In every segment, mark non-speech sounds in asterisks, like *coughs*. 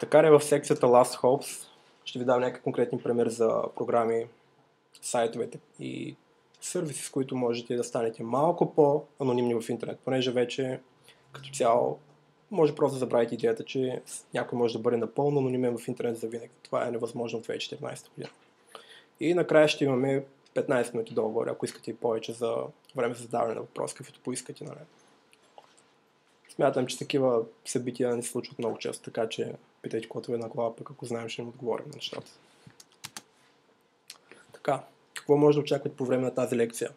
Така е в секцията Last Hopes. Ще ви дам някакъв конкретни пример за програми, сайтовете и сервиси, с които можете да станете малко по-анонимни в интернет, понеже вече като цяло може просто да забравите идеята, че някой може да бъде напълно анонимен в интернет за винаги. Това е невъзможно в 2014 година. И накрая ще имаме 15 минути договор, ако искате и повече за време за задаване на въпрос, каквито поискате. Нали. Смятам, че такива събития не се случват много често, така че питайте каквото е на глава, пък ако знаем, ще им отговорим на нещата. Така, какво може да очаквате по време на тази лекция?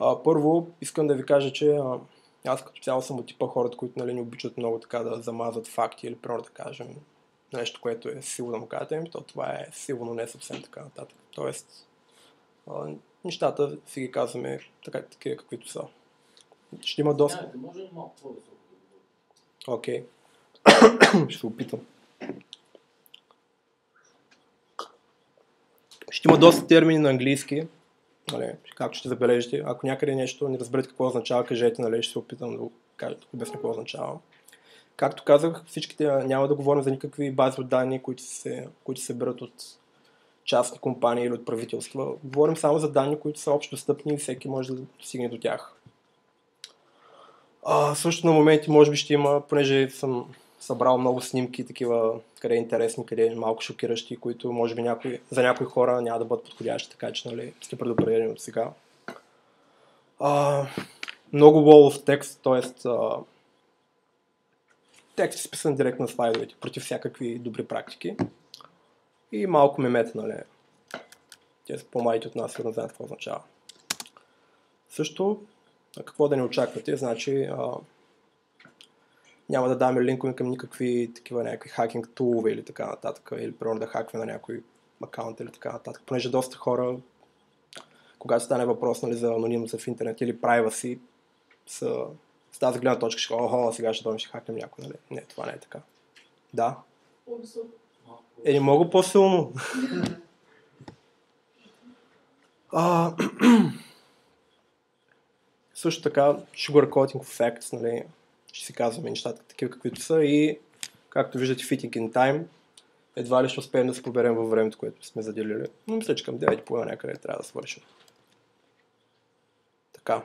А, първо, искам да ви кажа, че а, аз като цяло съм от типа хората, които нали, не обичат много така да замазват факти или примерно да кажем нещо, което е силно да му кажете, ами то това е силно не съвсем така нататък. Тоест, а, нещата си ги казваме така, такива каквито са. Ще има доста... Може малко по-високо? Окей. *coughs* Ще се опитам. Ще има доста термини на английски, нали, както ще забележите. Ако някъде нещо не разберете какво означава, кажете, нали, ще се опитам да го кажа, да обясня какво означава. Както казах, всичките няма да говорим за никакви бази от данни, които се, които се берат от частни компании или от правителства. Говорим само за данни, които са общо достъпни и всеки може да стигне до тях. А, също на моменти може би ще има, понеже съм събрал много снимки, такива, къде е интересни, къде е малко шокиращи, които може би някой, за някои хора няма да бъдат подходящи, така че нали, сте предупредени от сега. А, много of text, т.е. текст е списан директно на слайдовете, против всякакви добри практики. И малко мемета, нали. Те са по-малите от нас, сигурно знаят какво означава. Също, какво да не очаквате, значи а, няма да даваме линкове към никакви такива някакви хакинг тулове или така нататък, или примерно да хакваме на някой акаунт или така нататък, понеже доста хора, когато стане въпрос нали, за анонимност в интернет или privacy, са, с тази гледна точка ще охо, сега ще дойдем ще хакнем някой, нали? Не, това не е така. Да. Е, не мога по-силно. *laughs* а, *clears throat* също така, sugarcoating facts, нали, ще си казваме нещата такива каквито са и както виждате fitting in time, едва ли ще успеем да се поберем във времето, което сме заделили. Но мисля, че към 9.30 някъде трябва да свършим. Така.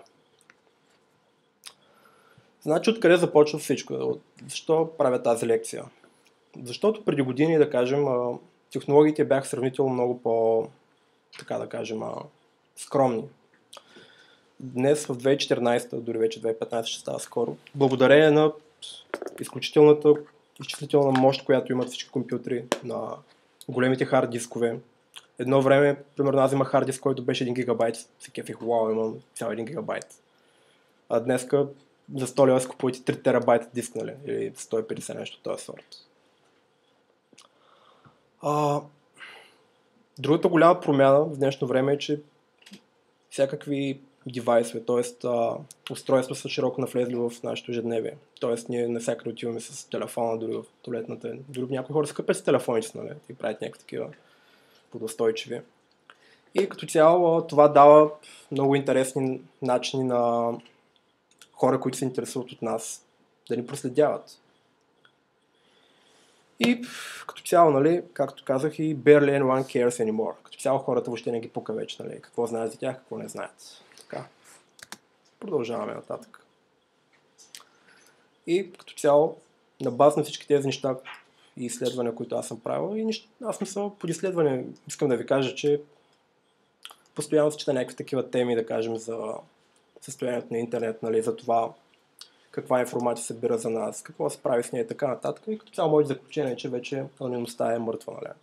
Значи откъде започва всичко? Защо правя тази лекция? Защото преди години, да кажем, технологиите бяха сравнително много по, така да кажем, скромни днес в 2014, дори вече 2015 ще става скоро, благодарение на изключителната изчислителна мощ, която имат всички компютри на големите хард дискове. Едно време, примерно, аз имах хард диск, който беше 1 гигабайт. Се кефих, вау, имам цял 1 гигабайт. А днеска за 100 лева си купувате 3 терабайта диск, нали? Или 150 нещо този сорт. А, другата голяма промяна в днешно време е, че всякакви девайсове, т.е. устройства са широко навлезли в нашето ежедневие. Т.е. ние навсякъде отиваме с телефона, дори в туалетната. Дори някои хора скъпят с телефоните, нали, и правят някакви такива подостойчиви. И като цяло това дава много интересни начини на хора, които се интересуват от нас, да ни проследяват. И като цяло, нали, както казах, и barely anyone cares anymore. Като цяло хората въобще не ги пука вече, нали, какво знаят за тях, какво не знаят. Така. Продължаваме нататък. И като цяло, на база на всички тези неща и изследвания, които аз съм правил, и неща, аз съм под изследване, искам да ви кажа, че постоянно се чета някакви такива теми, да кажем, за състоянието на интернет, нали, за това каква информация се бира за нас, какво се прави с нея и така нататък. И като цяло моето заключение е, че вече анонимността е мъртва, нали?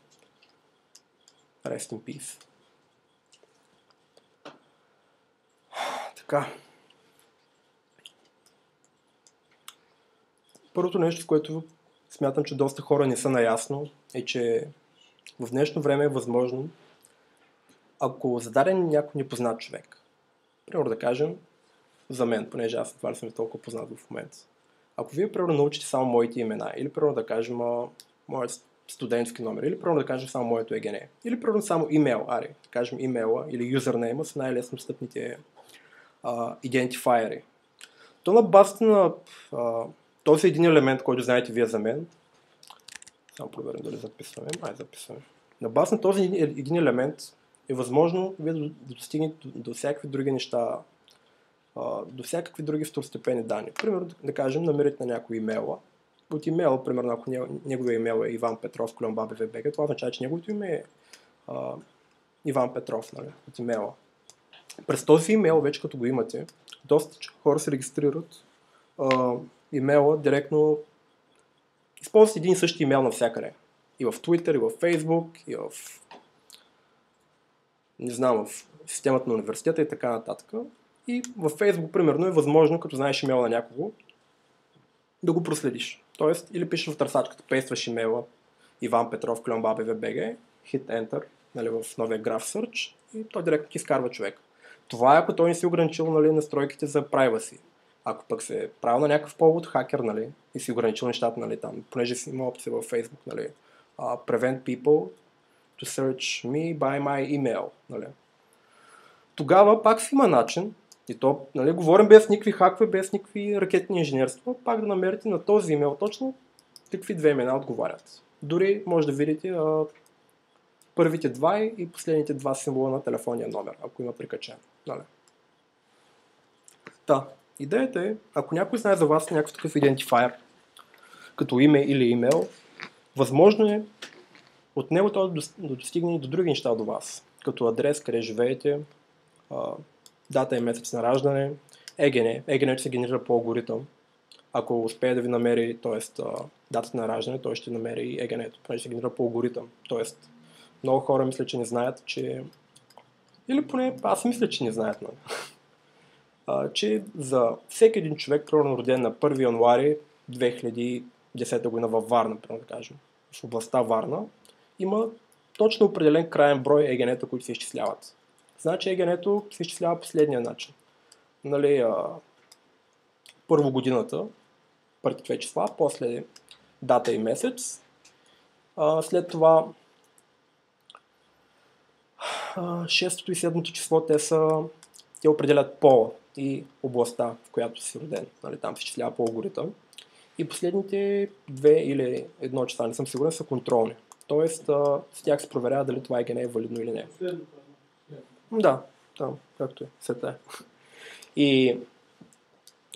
Rest in peace. Така. Първото нещо, с което смятам, че доста хора не са наясно, е, че в днешно време е възможно, ако зададен някой непознат човек, примерно да кажем, за мен, понеже аз това съм толкова познат в момента. Ако вие, примерно, научите само моите имена, или, примерно, да кажем, моят студентски номер, или, примерно, да кажем само моето ЕГН, или, примерно, само имейл, ари, да кажем имейла или юзернейма са най-лесно стъпните идентифайери. То на базата на а, този един елемент, който знаете вие за мен, само проверим дали записваме, май записваме. На база на този един елемент е възможно вие да достигнете до, до всякакви други неща, до всякакви други второстепени данни. Примерно, да кажем, намерите на някой имейла. От имейла, примерно, ако неговия имейл е Иван Петров, ББВБГ, това означава, че неговото име е а, Иван Петров, нали, от имейла. През този имейл, вече като го имате, доста хора се регистрират а, имейла директно, използват един и същи имейл навсякъде. И в Twitter, и в Facebook, и в не знам, в системата на университета и така нататък. И във Facebook, примерно, е възможно, като знаеш имейла на някого, да го проследиш. Тоест, или пишеш в търсачката, пействаш имейла Иван Петров, Клюмбабе, VBG, hit Enter, нали, в новия граф Search и той директно ти изкарва човек. Това е ако той не си ограничил нали, настройките за privacy. Ако пък се е правил на някакъв повод хакер, нали, и си ограничил нещата, нали, там, понеже си има опция във Facebook, нали, uh, prevent people to search me by my email, нали. Тогава пак си има начин, и то, нали, говорим без никакви хакове, без никакви ракетни инженерства, пак да намерите на този имейл точно какви две имена отговарят. Дори може да видите а, първите два и последните два символа на телефонния номер, ако има прикачен. Нали? Да, идеята е, ако някой знае за вас някакъв такъв идентифайер, като име или имейл, възможно е от него това да достигне и до други неща до вас, като адрес, къде живеете, дата и месец на раждане, ЕГН. ЕГН се генерира по алгоритъм. Ако успее да ви намери, т.е. датата на раждане, той ще намери и ЕГН, понеже се генерира по алгоритъм. Т.е. много хора мисля, че не знаят, че... Или поне аз мисля, че не знаят, но... а, че за всеки един човек, примерно роден на 1 януари 2010 година във Варна, примерно да кажем, в областта Варна, има точно определен крайен брой егенета, които се изчисляват. Значи егенето се изчислява последния начин. Нали, а, първо годината, първите две числа, после дата и месец. А, след това шестото и седмото число те са те определят пола и областта, в която си роден. Нали, там се изчислява по алгоритъм. И последните две или едно числа, не съм сигурен, са контролни. Тоест, а, с тях се проверява дали това ЕГН е валидно или не. Да, там, както е, сета е. И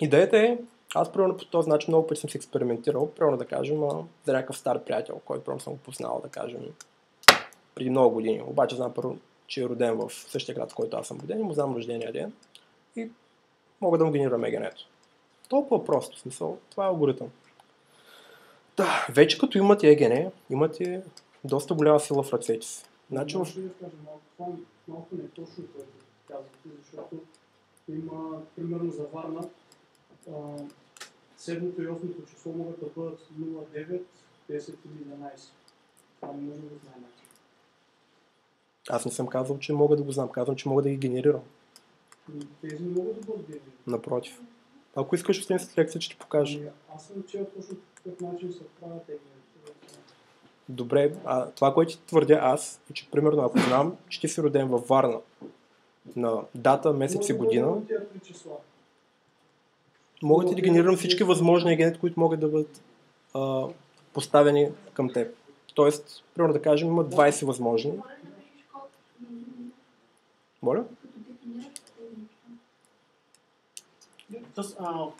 идеята е, аз примерно по този начин много пъти съм се експериментирал, примерно да кажем, за някакъв стар приятел, който примерно съм го познал, да кажем, преди много години. Обаче знам първо, че е роден в същия град, в който аз съм роден и му знам рождения ден и мога да му генерирам егенето. Толкова просто, в смисъл, това е алгоритъм. Да, вече като имате ЕГН, имате доста голяма сила в ръцете си. Значи, кажа малко, малко не точно, което казвате, защото има, примерно за Варна, 7 и 8 число могат да бъдат 0,9, 10 или 11. Това не може да знае аз не съм казал, че мога да го знам. Казвам, че мога да ги генерирам. Тези не могат да бъдат генерирани. Напротив. Ако искаш, оставим след лекция, ще ти покажа. Ами, аз съм чел точно какъв начин се правят тези Добре, а това, което ти твърдя аз, е, че примерно ако знам, че ти си роден във Варна на дата, месец и година, мога ти да генерирам всички възможни агенти, които могат да бъдат а, поставени към теб. Тоест, примерно да кажем, има 20 възможни моля? Тоест,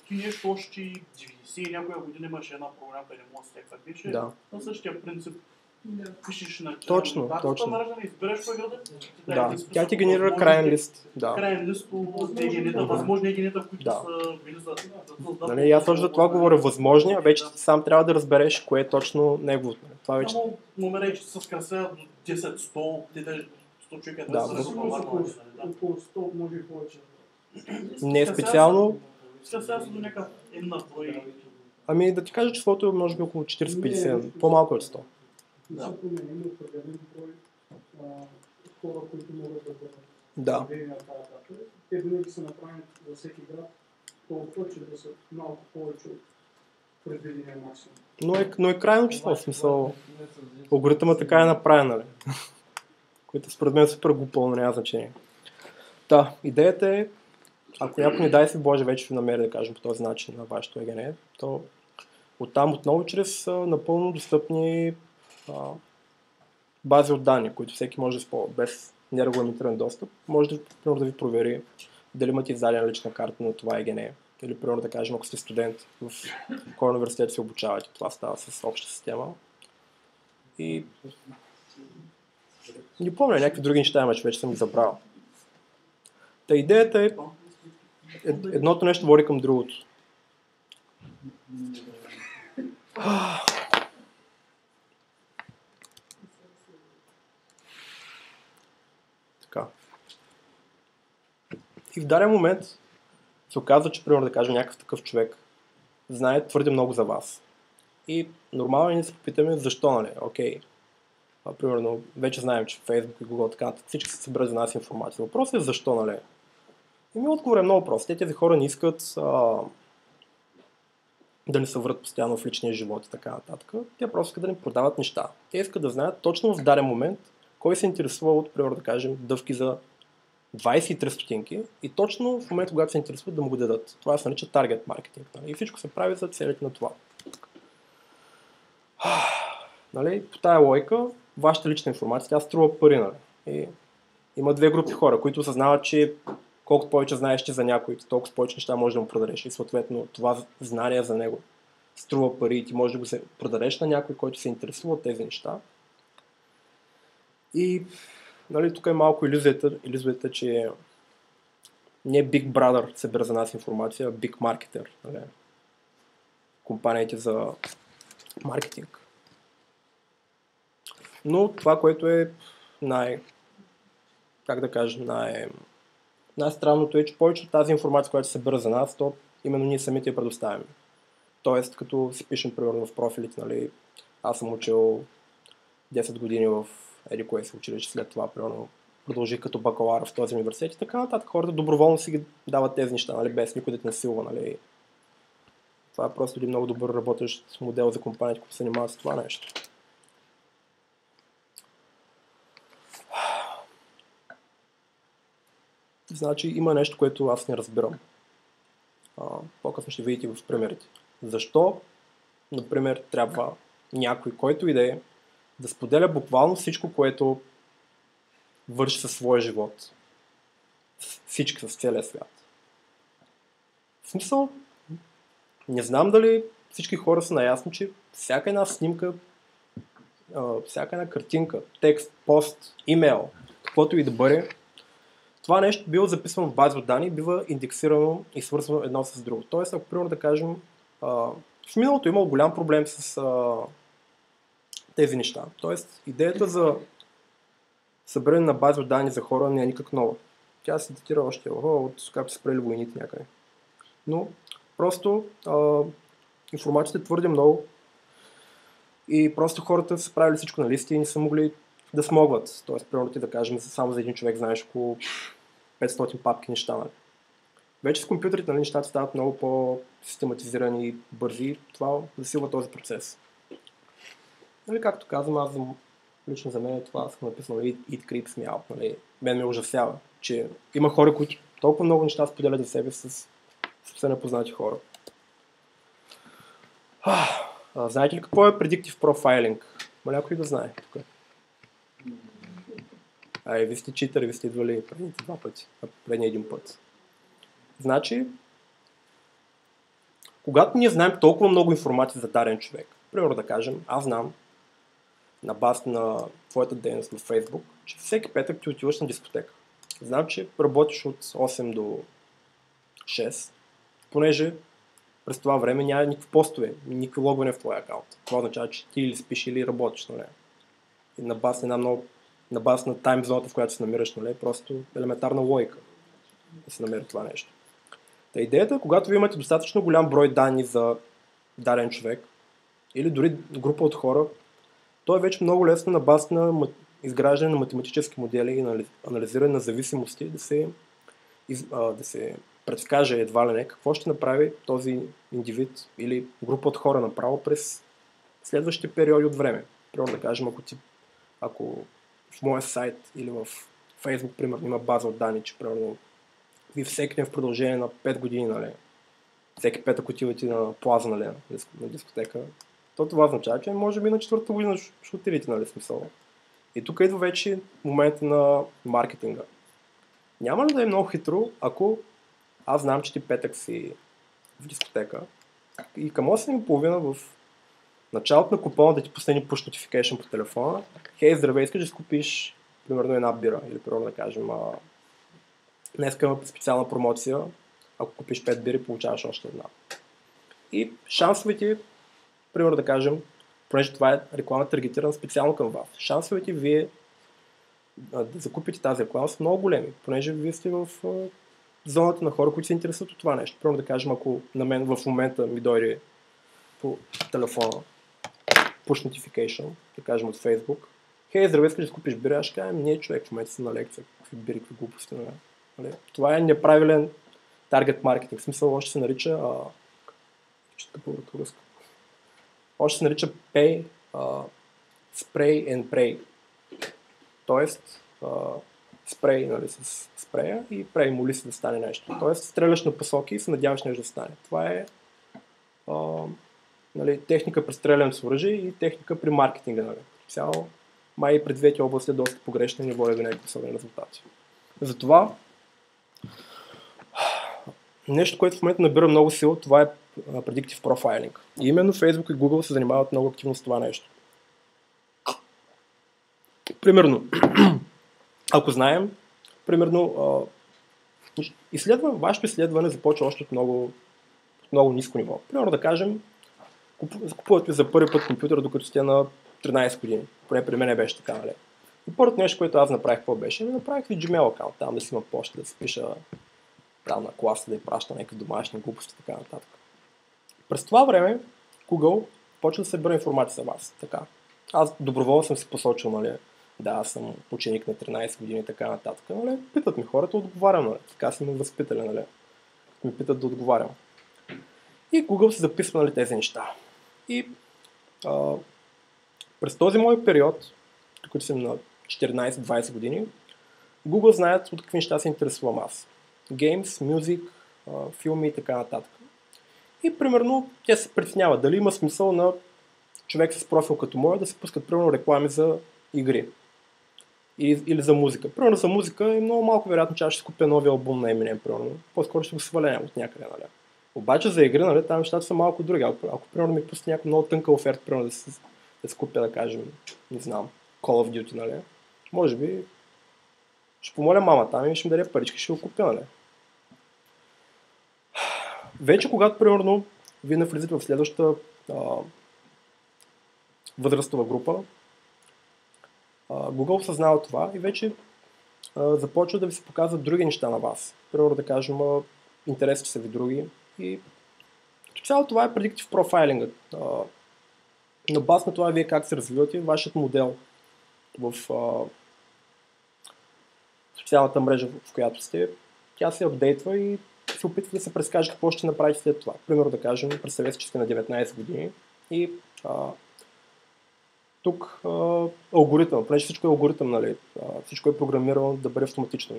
ти нещо още 90 и някоя година имаше една програма, не мога да се беше. Да. На същия принцип да. пишеш на точно, датата точно. раждане, избереш кой града. Да, тя ти генерира крайен лист. Да. Крайен лист от егенета, възможни егенета, които да. са били за... да нали, аз точно за това говоря възможни, а вече сам трябва да разбереш кое е точно неговото. Това вече... Само номера, че се скъсяват до 10-100, те да 100 човека да, да, са около 100, може и повече. Не е специално. Сега са до някакъв една брой. Ами да ти кажа, числото е може би около 40-50, по-малко от 100. Да. Хора, които могат да бъдат да. Те винаги са направени за всеки град толкова, че да са малко повече от предвидения максимум. Но е, но е крайно число, в смисъл. Алгоритъма така е направен, нали? Което според мен супер глупо, но няма значение. Да, идеята е, ако някой ни дай си Боже вече ви намери да кажем по този начин на вашето ЕГН, то Оттам отново чрез напълно достъпни а, бази от данни, които всеки може да използва без нерегламентиран достъп, може да, примерно, да ви провери дали имате издадена лична карта на това ЕГН. Или, примерно, да кажем, ако сте студент в кой университет се обучавате, това става с обща система. И не помня, някакви други неща има, че вече съм ги забрал. Та идеята е, ед- едното нещо води към другото. Така. И в даден момент се оказва, че, примерно, да кажем, някакъв такъв човек знае твърде много за вас. И нормално ние се попитаме защо, нали? Окей, примерно, вече знаем, че Facebook и Google така всички се събират за нас информация. Въпросът е защо, нали? И ми отговор е много прост. Те тези хора не искат а, да ни се врат постоянно в личния живот и така нататък. Те просто искат да ни продават неща. Те искат да знаят точно в даден момент кой се интересува от, примерно да кажем, дъвки за 23 стотинки и точно в момента, когато се интересуват да му го дадат. Това се нарича таргет маркетинг. Нали? И всичко се прави за целите на това. Нали? По тая лойка, вашата лична информация, тя струва пари. Нали? И има две групи хора, които осъзнават, че колкото повече знаеш ти за някой, толкова повече неща можеш да му продадеш. И съответно това знание за него струва пари и ти можеш да го се продадеш на някой, който се интересува от тези неща. И нали, тук е малко иллюзията, иллюзията, че не Big Brother събира за нас информация, а Big Marketer. Нали? Компаниите за маркетинг. Но това, което е най... как да кажа, най... най-странното е, че повече от тази информация, която се събира за нас, то именно ние самите я предоставяме. Тоест, като си пишем, примерно, в профилите, нали, аз съм учил 10 години в еди кое се училище, след това, примерно, продължих като бакалавър в този университет и така нататък. Хората доброволно си ги дават тези неща, нали, без никой да те насилва. Нали. Това е просто един много добър работещ модел за компаниите, които се занимават с това нещо. Значи има нещо, което аз не разбирам. А, по-късно ще видите в примерите. Защо, например, трябва някой, който и да е, да споделя буквално всичко, което върши със своя живот. С всички, с целия свят. В смисъл, не знам дали всички хора са наясно, че всяка една снимка, всяка една картинка, текст, пост, имейл, каквото и да бъде, това нещо било записвано в база от данни, бива индексирано и свързвано едно с друго. Тоест, ако примерно да кажем, в миналото е имал голям проблем с тези неща. Тоест, идеята за събиране на база от данни за хора не е никак нова. Тя се датира още о, от както са спрели войните някъде. Но просто а, информацията е твърде много и просто хората са правили всичко на листи и не са могли да смогват. Тоест, примерно ти да кажем, само за един човек знаеш около 500 папки неща. Нали? Вече с компютрите нали, нещата стават много по-систематизирани и бързи. Това засилва този процес. Нали, както казвам, аз лично за мен това съм написал It, it creeps me out. Нали. Мен ме ужасява, че има хора, които толкова много неща споделят за себе с съвсем непознати хора. А, знаете ли какво е Predictive Profiling? Ма някой да знае тук. Ай, вие сте читъри, вие сте идвали предните два пъти, а предния един път. Значи, когато ние знаем толкова много информация за даден човек, примерно да кажем, аз знам на баз на твоята дейност на Facebook, че всеки петък ти отиваш на дискотека. Знам, че работиш от 8 до 6, понеже през това време няма никакви постове, никакви логване в твоя акаунт. Това означава, че ти или спиш, или работиш. Нали? И на баз една много на баз на тайм зоната, в която се намираш, нали? просто елементарна логика да се намери това нещо. Та идеята е, когато ви имате достатъчно голям брой данни за даден човек, или дори група от хора, то е вече много лесно на база на изграждане на математически модели и анализиране на зависимости да се, да се предскаже едва ли не какво ще направи този индивид или група от хора направо през следващите периоди от време. Примерно да кажем, ако, ти, ако в моя сайт или в Facebook, примерно, има база от данни, че примерно ви всеки ден в продължение на 5 години, нали, всеки петък отивате на плаза, нали, на диск- на дискотека, то това означава, че може би на четвърта година ще отидете, нали, смисъл. И тук идва вече момента на маркетинга. Няма ли да е много хитро, ако аз знам, че ти петък си в дискотека и към 8.30 в началото на купона да ти пусне push notification по телефона, хей, здравей, искаш да купиш примерно една бира или примерно да кажем а, днес има специална промоция, ако купиш 5 бири, получаваш още една. И шансовете, примерно да кажем, понеже това е реклама таргетирана специално към вас, шансовете вие да закупите тази реклама са много големи, понеже вие сте в зоната на хора, които се интересуват от това нещо. Примерно да кажем, ако на мен в момента ми дойде по телефона push notification, да кажем от Facebook, хей, здравей, искаш да купиш бира, аз кажа, не, човек, в момента си на лекция, какви бири, какви глупости, нали? Нали? Това е неправилен таргет маркетинг. В смисъл, още се нарича а, ще по. Още се нарича pay, а, spray and pray. Тоест, а, спрей нали, с спрея и прей моли се да стане нещо. Тоест, стреляш на посоки и се надяваш нещо да стане. Това е а, нали, техника при стрелянето с оръжие и техника при маркетинга. Нали. Цяло, май и при двете области е доста погрешна и не води до някакви особени резултати. Затова нещо, което в момента набира много сила, това е Predictive Profiling. И именно Facebook и Google се занимават много активно с това нещо. Примерно, *clears throat* ако знаем, примерно, а, изследва, вашето изследване започва още от много, от много ниско ниво. Примерно да кажем, купу- закупувате за първи път компютър, докато сте на 13 години. Поне при мен беше така, нали? И първото нещо, което аз направих, какво беше? Ами направих ви Gmail аккаунт, там да си има почта, да си пиша там на класа, да й праща някакви домашни глупости и така нататък. През това време Google почва да събира информация за вас. Така. Аз доброволно съм си посочил, нали, да, аз съм ученик на 13 години и така нататък. Нали, питат ми хората, отговарям, нали. Така си ме възпитали, нали. Ми питат да отговарям. И Google се записва нали, тези неща. И а, през този мой период, тук съм на 14-20 години, Google знаят от какви неща се интересувам аз. Games, music, филми и така нататък. И примерно тя се притеснява дали има смисъл на човек с профил като моя да се пускат примерно реклами за игри. Или, или за музика. Примерно за музика е много малко вероятно, че аз ще купя новия албум на Eminem, примерно. По-скоро ще го сваля от някъде, нали. Обаче за игри, нали, там нещата са малко други. Ако, ако примерно ми пусне някаква много тънка оферта, примерно да си, да купя, да кажем, не знам, Call of Duty, нали, може би ще помоля мама там и ще ми даде парички, ще го купя, нали. Вече когато, примерно, вие навлизате в следващата а, възрастова група, а, Google съзнава това и вече а, започва да ви се показват други неща на вас. Примерно да кажем, интересите са ви други. И като цяло това е предиктив профайлингът. На баз на това вие как се развивате вашият модел в а, социалната мрежа, в която сте, тя се апдейтва и се опитва да се прескаже какво ще направите след това. Примерно да кажем, представете, че сте на 19 години и а, тук а, алгоритъм, понеже всичко е алгоритъм, нали, а, всичко е програмирано да бъде автоматично.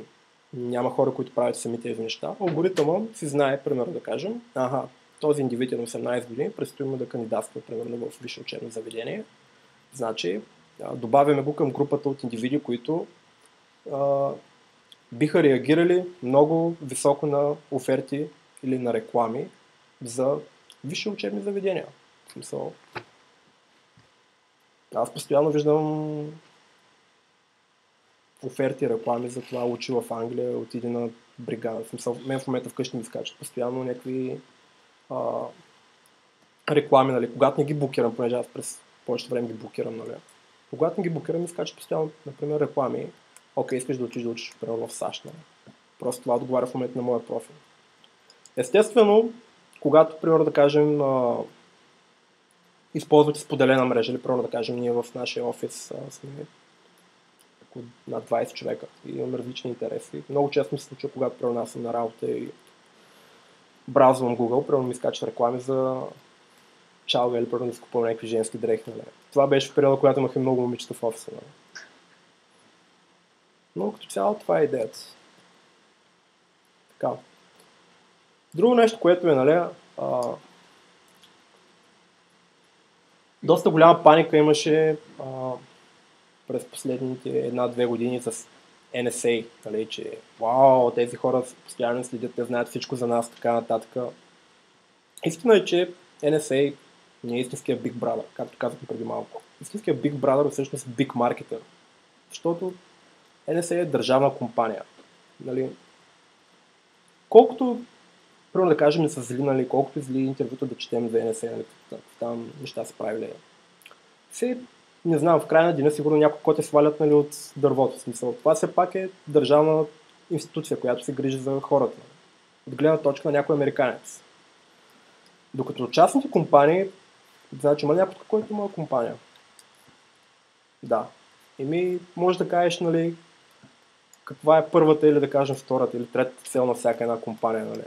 Няма хора, които правят сами тези неща. Алгоритъма си знае, примерно да кажем, ага, този индивид е на 18 години, предстои му да кандидатства, примерно в висше учебно заведение. Значи, добавяме го към групата от индивиди, които а, биха реагирали много високо на оферти или на реклами за висши учебни заведения. В смисъл, аз постоянно виждам оферти реклами за това учи в Англия, отиде на бригада. В смисъл, мен в момента вкъщи ми скачат постоянно някакви а, реклами, нали, когато не ги блокирам, понеже аз през повечето време ги блокирам, нали. Когато не ги блокирам, ми скачат постоянно, например, реклами. Окей, искаш да учиш да учиш, примерно в САЩ, нали. Просто това отговаря в момента на моя профил. Естествено, когато, примерно, да кажем, а, използвате споделена мрежа, или примерно да кажем, ние в нашия офис а, сме над 20 човека и имаме различни интереси. Много често ми се случва, когато съм на работа и браузвам Google, примерно ми скачат реклами за чалга или примерно да си купувам някакви женски дрехи. Нали. Това беше в периода, когато имах и много момичета в офиса. Нали. Но като цяло това е идеята. Така. Друго нещо, което е, нали, а, доста голяма паника имаше а, през последните една-две години с NSA, нали, че вау, тези хора постоянно следят, те знаят всичко за нас, така нататък. Истина е, че NSA не е истинския Big Brother, както казахме преди малко. Истинския Big Brother е всъщност Big Marketer, защото NSA е държавна компания. Нали? Колкото, първо да кажем, не са зли, нали, колкото зли интервюта да четем за NSA, нали, там неща са правили. Все, не знам, в края на деня сигурно някой кой те свалят нали, от дървото. В смисъл. Това все пак е държавна институция, която се грижи за хората. От гледна точка на някой американец. Докато частните компании, значи има някой, който има компания. Да. Еми, може да кажеш, нали, каква е първата или да кажем втората или третата цел на всяка една компания, нали?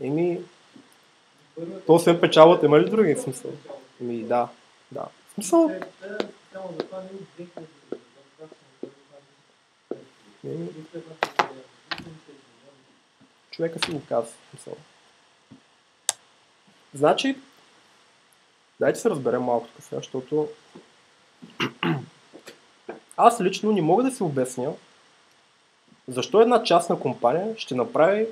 Еми, то освен печалата, има ли други смисъл? Еми, да, да. В смисъл, еми, човека си го казва. Смисъл. Значи, дайте се разберем малко тук сега, защото *clears throat* аз лично не мога да се обясня защо една частна компания ще направи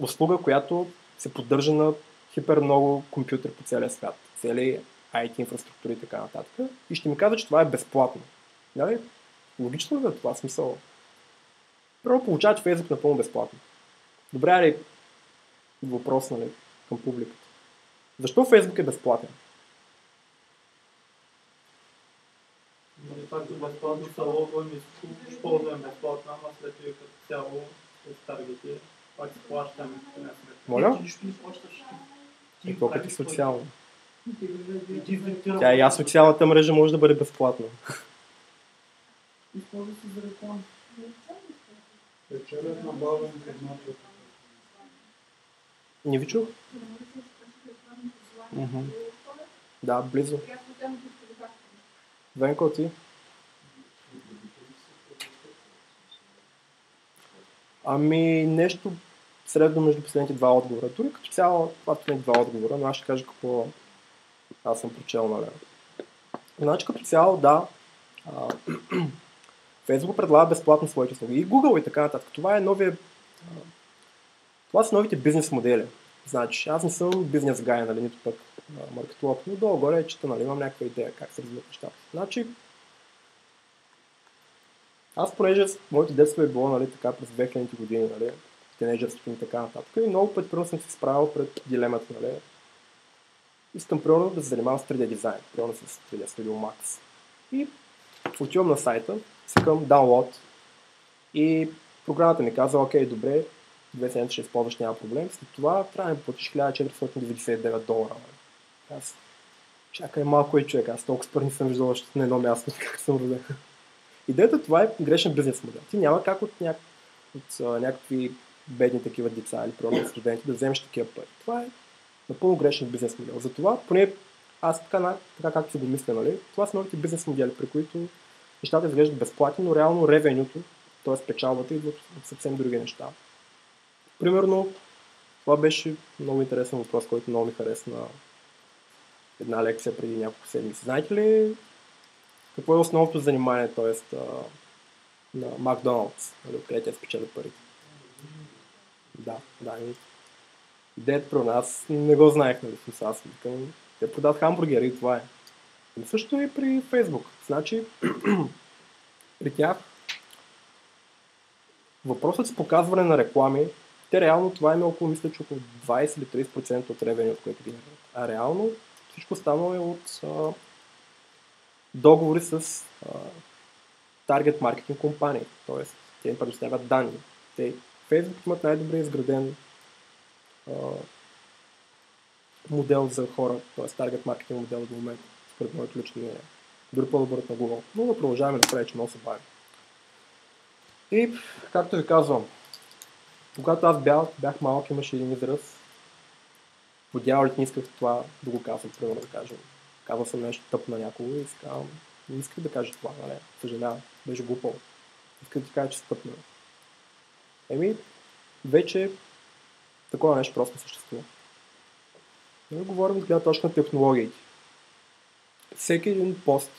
услуга, която се поддържа на хипер много компютър по целия свят, цели IT инфраструктури и така нататък. И ще ми казва, че това е безплатно. Нали? Логично ли е това смисъл? Първо получават Facebook напълно безплатно. Добре, ли въпрос нали, към публиката. Защо Facebook е безплатен? Нали, както безплатно са логваме, ще ползваме безплатно, ама след това като цяло с таргети, пак плащаме. Моля? Ти нищо не плащаш. Е, то като е социално. Тя и аз социалната мрежа може да бъде безплатна. Използва се за реклама. Печелят на бавен предмат. Не ви чух? Да, близо. Венко, ти? Ами нещо средно между последните два отговора. Дори като цяло, това са два отговора, но аз ще кажа какво аз съм прочел, нали. Значи като цяло, да, а, *clears throat* Facebook предлага безплатно своите услуги. И Google и така нататък. Това е новия... Това са новите бизнес модели. Значи, аз не съм бизнес гай, нали, нито пък маркетолог, но долу-горе чета, нали, имам някаква идея как се развиват нещата. Значи, аз понеже моето детство е било нали, така през 2000 години, нали, тинейджърството и така нататък, и много пъти съм се справил пред дилемата, нали, искам примерно да се занимавам с 3D дизайн, примерно с 3D Studio Max. И отивам на сайта, цикам download и програмата ми казва, окей, добре, две седмици ще използваш, няма проблем. След това трябва да платиш 1499 долара. Аз чакай малко и човек, аз толкова не съм виждал още на едно място, *laughs* как съм роден. Идеята това е грешен бизнес модел. Ти няма как от, няк... от а, някакви бедни такива деца или примерно студенти да вземеш такива пари. Това е напълно грешен бизнес модел. Затова, поне аз така, така както си го мисля, нали, това са новите бизнес модели, при които нещата изглеждат безплатни, но реално ревенюто, т.е. печалбата идва от съвсем други неща. Примерно, това беше много интересен въпрос, който много ми хареса на една лекция преди няколко седмици. Знаете ли какво е основното занимание, т.е. на Макдоналдс, нали, откъде те спечелят парите? Да, да. Идеята про нас не го знаех, нали, смисъл, аз викам, те продават хамбургери и това е. И също и при Фейсбук. Значи, *clears throat* при тях въпросът с показване на реклами, те реално това е около, мисля, че около 20 или 30% от ревени, от което генерират. А реално всичко останало е от а, договори с а, таргет маркетинг компании. Тоест, те им предоставят данни. Те, Facebook имат най-добре изграден модел за хора, т.е. таргет маркетинг модел до момента, според моето лично мнение. Дори по-добър на Google. Но да продължаваме да че много се бавим. И, както ви казвам, когато аз бях, бях малък, имаше един израз. По дяволите не исках това да го казвам, примерно да кажем. Казал съм нещо тъпо на някого и си казвам, не исках да кажа това, нали? Съжалявам, беше глупаво. Исках да ти кажа, че си тъп, нали? Еми, вече Такова нещо просто съществува. Ние говорим от гледна точка на технологиите. Всеки един пост,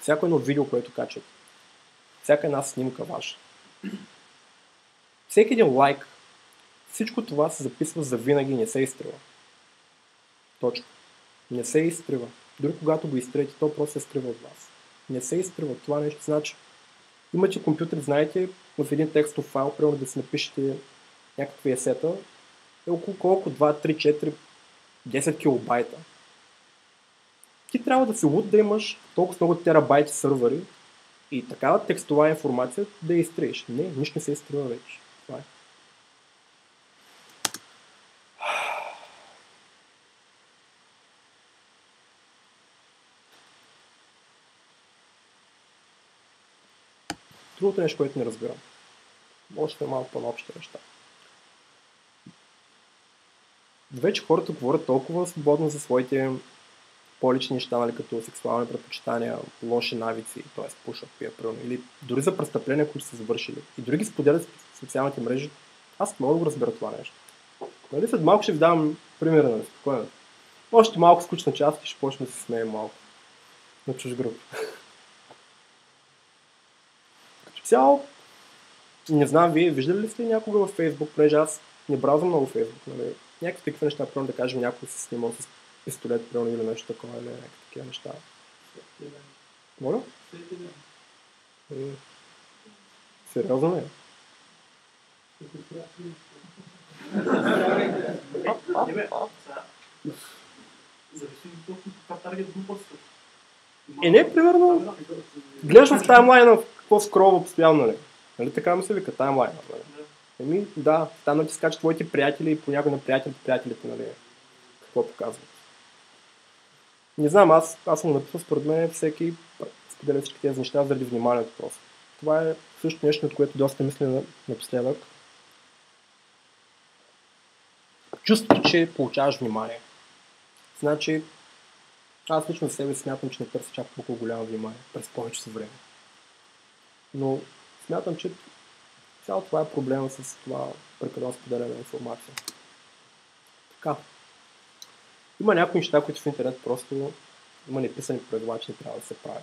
всяко едно видео, което качвате, всяка една снимка ваша, всеки един лайк, всичко това се записва за винаги и не се изтрива. Точка. Не се изтрива. Дори когато го изтриете, то просто се скрива от вас. Не се изтрива. Това нещо значи. Имате компютър, знаете, в един текстов файл, примерно да си напишете някакви есета, е около колко? 2, 3, 4, 10 килобайта. Ти трябва да си луд да имаш толкова много терабайти сървъри и такава текстова информация да я изтриеш. Не, нищо не се изтрива вече. Това е. Другото нещо, което не разбирам. Още малко по-общи неща. Вече хората говорят толкова свободно за своите по-лични неща, нали, като сексуални предпочитания, лоши навици, т.е. пушат, пия пръвно, или дори за престъпления, които са завършили. И дори ги споделят в социалните мрежи. Аз да го разбера това нещо. Нали, след малко ще ви давам примера, нали, спокойно. Още малко скучна част и ще почне да се смеем малко. На чуж груп. Като цяло, не знам, вие виждали ли сте някога във Фейсбук, понеже аз не бразвам много Фейсбук, нали? Някакви такива неща, примерно да кажем някой се снимал с пистолет, примерно или нещо такова, или някакви такива неща. Моля? Сериозно сега, зависи от каква таргет група. Е, не, примерно, гледаш в таймлайна какво скролва постоянно, нали? Нали така му се вика таймлайна, нали? Еми, да, там да ти скачат твоите приятели и понякога на приятелите, приятелите, нали? Какво показват. Не знам, аз, аз съм написал, според мен всеки споделя всички тези неща заради вниманието просто. Това е също нещо, от което доста мисля на- напоследък. Чувството, че получаваш внимание. Значи, аз лично за себе смятам, че не търся чак толкова голямо внимание през повечето време. Но смятам, че цяло това е проблема с това прекалено споделяне на информация. Така. Има някои неща, които в интернет просто има неписани правила, че не трябва да се правят.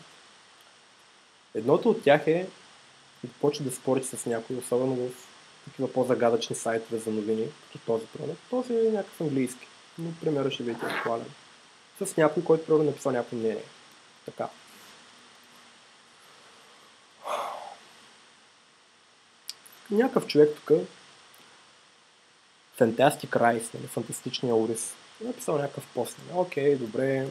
Едното от тях е да почне да спорите с някой, особено в такива по-загадъчни сайтове за новини, като този пример. Този е някакъв английски, но примерът ще видите актуален. С някой, който просто е написал някакво мнение. Така. Някакъв човек тук, Fantastic Rise, нали, фантастичния Урис, е написал някакъв пост. Нали, Окей, добре,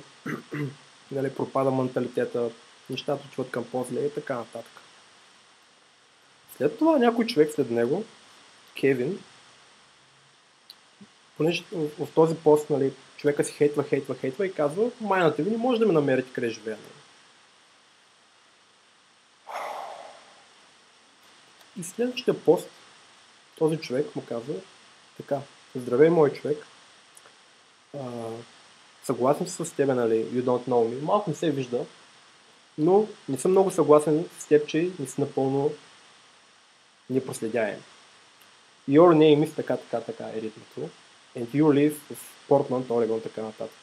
*clears throat* нали, пропада менталитета, нещата отиват към по-зле и така нататък. След това някой човек след него, Кевин, понеже в, в този пост нали, човека си хейтва, хейтва, хейтва и казва, майната ви не може да ме намерите къде живея. Нали. И следващия пост, този човек му казва така, здравей мой човек, а, съгласен съм с тебе, нали, you don't know me, малко не се вижда, но не съм много съгласен с теб, че не си напълно непроследяем. Your name is така, така, така, е ритмото. And you live в Portland, Oregon, така нататък.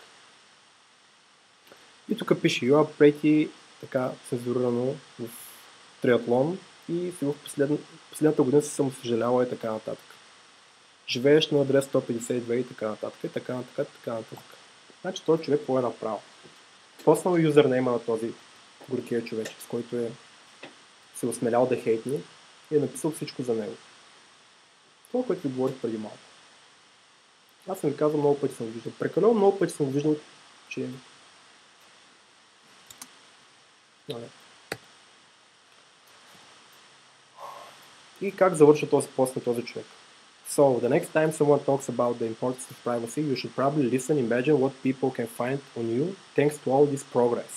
И тук пише You are pretty, така цензурирано в триатлон и в послед... последната година си съм съжалявал и така нататък. Живееш на адрес 152 и така нататък, и така нататък, и така нататък. Значи този човек какво е направил? Поснал юзернейма на този горкия човек, с който е се осмелял да хейтни и е написал всичко за него. Това, което ви говорих преди малко. Аз съм ви казал, много пъти съм виждал. Прекалено много пъти съм виждал, че... Нали. И как завършва този пост на този човек? So, the next time someone talks about the importance of privacy, you should probably listen, imagine what people can find on you thanks to all this progress.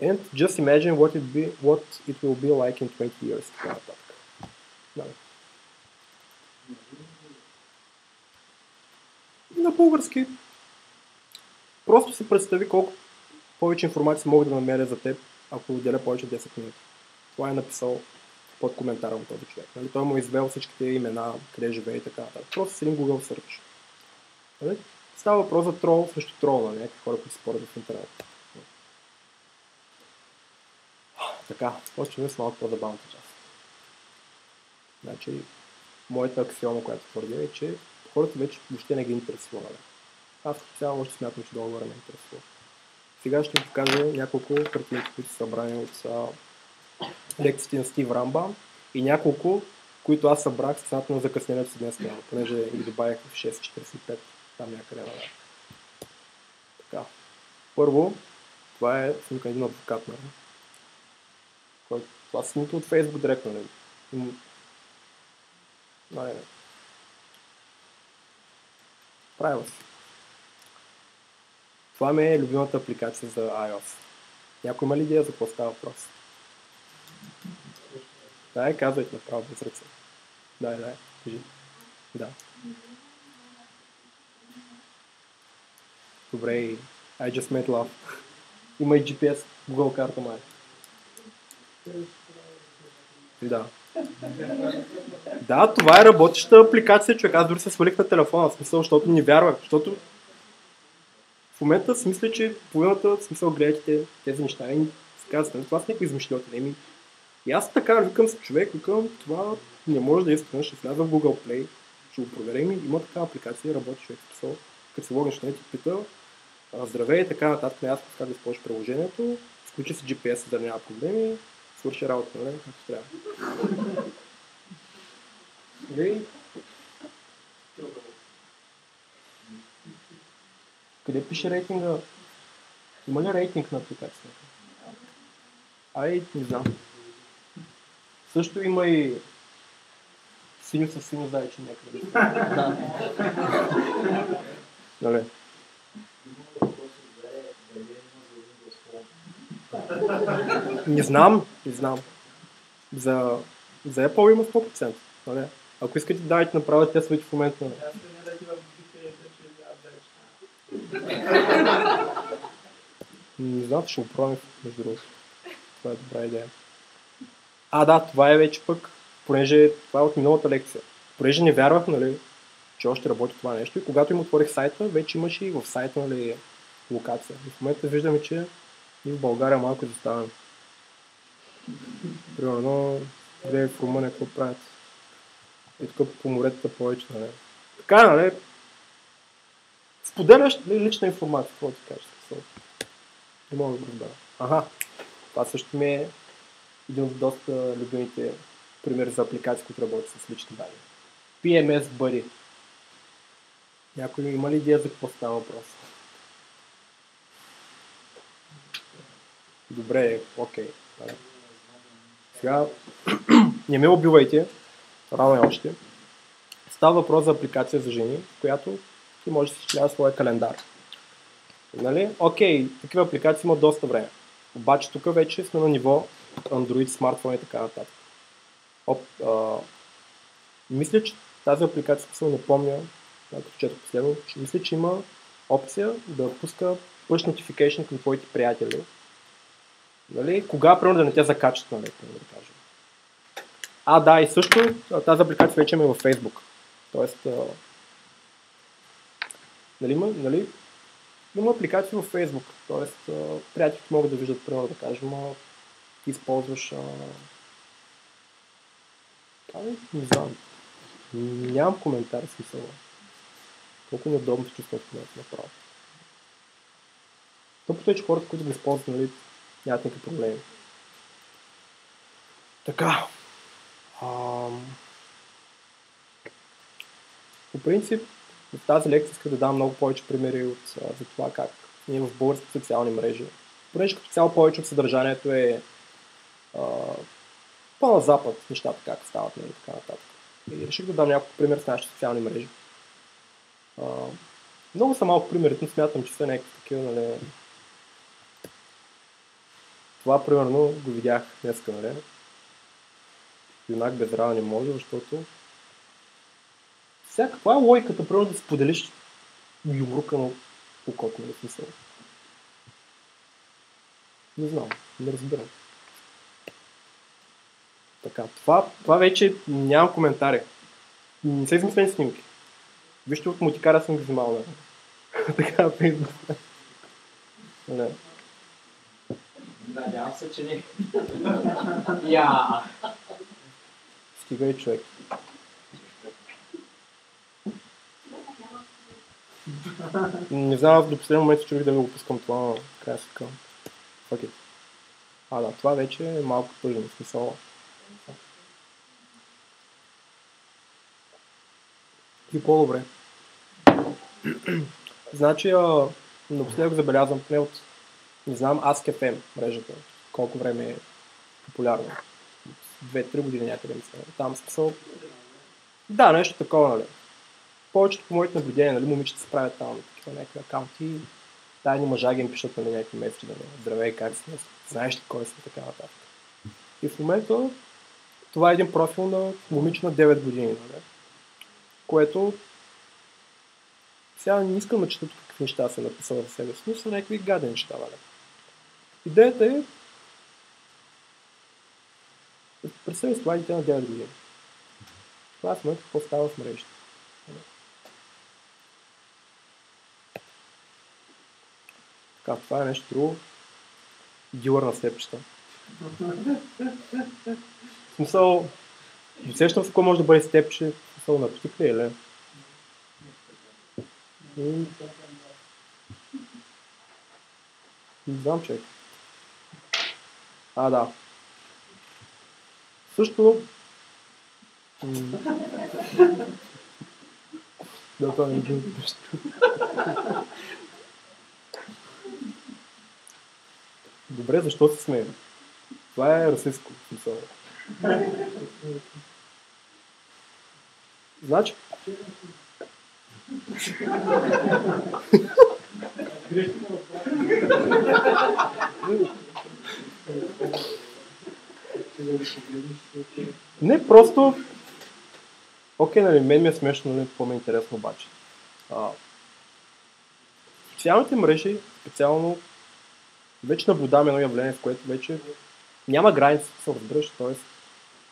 And just imagine what it be what it will be like in 20 years. Така нататък. Да. На български. Просто си представи колко повече информация мога да намеря за теб, ако отделя повече от 10 минути. Това е написал под коментара на този човек. Нали? Той му е извел всичките имена, къде живее и така нататък. Просто с един Google Search. Нали? Става въпрос за трол срещу трол, нали? някакви хора, които спорят в интернет. Така, почваме с малко по-забавната част. Значи, моята аксиома, която твърдя е, че хората вече въобще не ги интересува. Нали? Аз цяло още смятам, че договора не интересува. Сега ще ви покажа няколко картинки, които са събрани от лекциите на Стив Рамба и няколко, които аз събрах с цената на закъснението си днес, понеже ги добавях в 6.45, там някъде на Така. Първо, това е снимка един адвокат, нали? Който, това снимка от Facebook директно, нали? Нали, Правилно. Това ми е любимата апликация за iOS. Някой има ли идея за какво става въпрос? Дай, казвайте направо без ръце. Дай, дай, кажи. Да. Добре, I just made love. Има и GPS, Google карта май. Да. Да, това е работеща апликация, човек. Аз дори се свалих на телефона, в смисъл, защото не вярвах, защото в момента си мисля, че половината в смисъл гледате тези неща и казвате, нали, това са някакви измишлети. И аз така викам с човек, викам, това не може да е искрено, ще вляза в Google Play, ще го проверим и има такава апликация, работи човек. Смисъл, като се логнеш, нали, ти пита, здравей и така нататък, аз как да използваш приложението, включи си GPS, да няма проблеми, свърши работа, нали, както трябва. Нали? Къде пише рейтинга? Има ли рейтинг на апликацията? Ай, не знам. Също има и синьо с синьо зайче някъде. да. Нали? Не знам, не знам. За, за Apple има 100%. Нали? Ако искате, давайте направя тестовете в момента. Не знам, ще го пробвам между другото. Това е добра идея. А, да, това е вече пък, понеже това е от миналата лекция. Понеже не вярвах, нали, че още работи това нещо и когато им отворих сайта, вече имаше и в сайта, нали, локация. И в момента виждаме, че и в България малко изоставаме. Примерно, гледай в Румъния какво правят. И тук по моретата повече, нали. Така, нали, споделяш ли, лична информация, какво ти кажеш? Не мога да го разбера. Ага, това също ми е един от доста любимите примери за апликации, които работят с лични данни. PMS Buddy. Някой има ли идея за какво става въпрос? Добре, окей. Okay. Сега, *clears throat* не ме убивайте, рано е още. Става въпрос за апликация за жени, в която ти можеш да си изчислява своя календар. Нали? Окей, такива апликации имат доста време. Обаче тук вече сме на ниво Android, смартфон и така нататък. Оп, а, мисля, че тази апликация, се не помня, като четох последно, че мисля, че има опция да пуска push notification към твоите приятели. Нали? Кога, примерно, да не те закачат, нали, да кажем. А, да, и също тази апликация вече има във Facebook. Тоест, а, нали, има, нали, има апликации в Facebook, т.е. приятелите могат да виждат, примерно да кажем, използваш а... Ами, не знам. Нямам коментар смисъл. Колко неудобно се чувствам в направо. Тъпото е, че хората, които го използват, нали, нямат никакви проблеми. Така. Ам... По принцип, в тази лекция иска да дам много повече примери от, за това как ние в българските социални мрежи, понеже като цяло повече от съдържанието е по-на запад нещата как стават и нали, така нататък. И реших да дам няколко пример с нашите социални мрежи. А, много са малко примери, но смятам, че са някакви такива, нали... Това, примерно, го видях днеска, нали? Юнак без не може, защото сега каква е логиката, примерно, да споделиш юмрука на окото, нали, смисъл? Не знам, не разбирам. Така, това, това вече нямам коментари. Не са измислени снимки. Вижте от мутикара съм ги взимал. *laughs* Да. така. Не. Надявам се, че не. *laughs* Я. Стига и човек. Не знам, аз до последния момент чудих да го пускам това, но края се към. It. А, да, това вече е малко тъжен, в смисъл. И по-добре. *clears throat* значи, напоследък забелязвам поне от, не знам, Ask.fm мрежата, колко време е популярна. Две-три години някъде мисля. Там смисъл. Да, нещо такова, нали. Повечето по моите наблюдения, нали, момичета се правят там такива някакви акаунти. Тайни мъжа ги им пишат нали, някакви месеци, нали, здравей, как си, знаеш ли кой си, така нататък. И в момента това е един профил на момиче на 9 години, нали? Което сега не искам да чета какви неща се написал за себе си, но са някакви гадни неща, нали? Идеята е Представи дете на 9 години. Това момента какво става в мрежите. Така, това е нещо друго. Дилър на степчета. В смисъл, усещам се какво може да бъде степче. Ли? М, Не знам, човек. А, да. Също... Да, това не е. Добре, защо се смеем? Това е расистско. Значи, не просто... Окей, нали, мен ми е смешно, нали, какво ми е интересно обаче. А, социалните мрежи, специално, вече наблюдаваме едно явление, в което вече няма граници, се разбираш, т.е.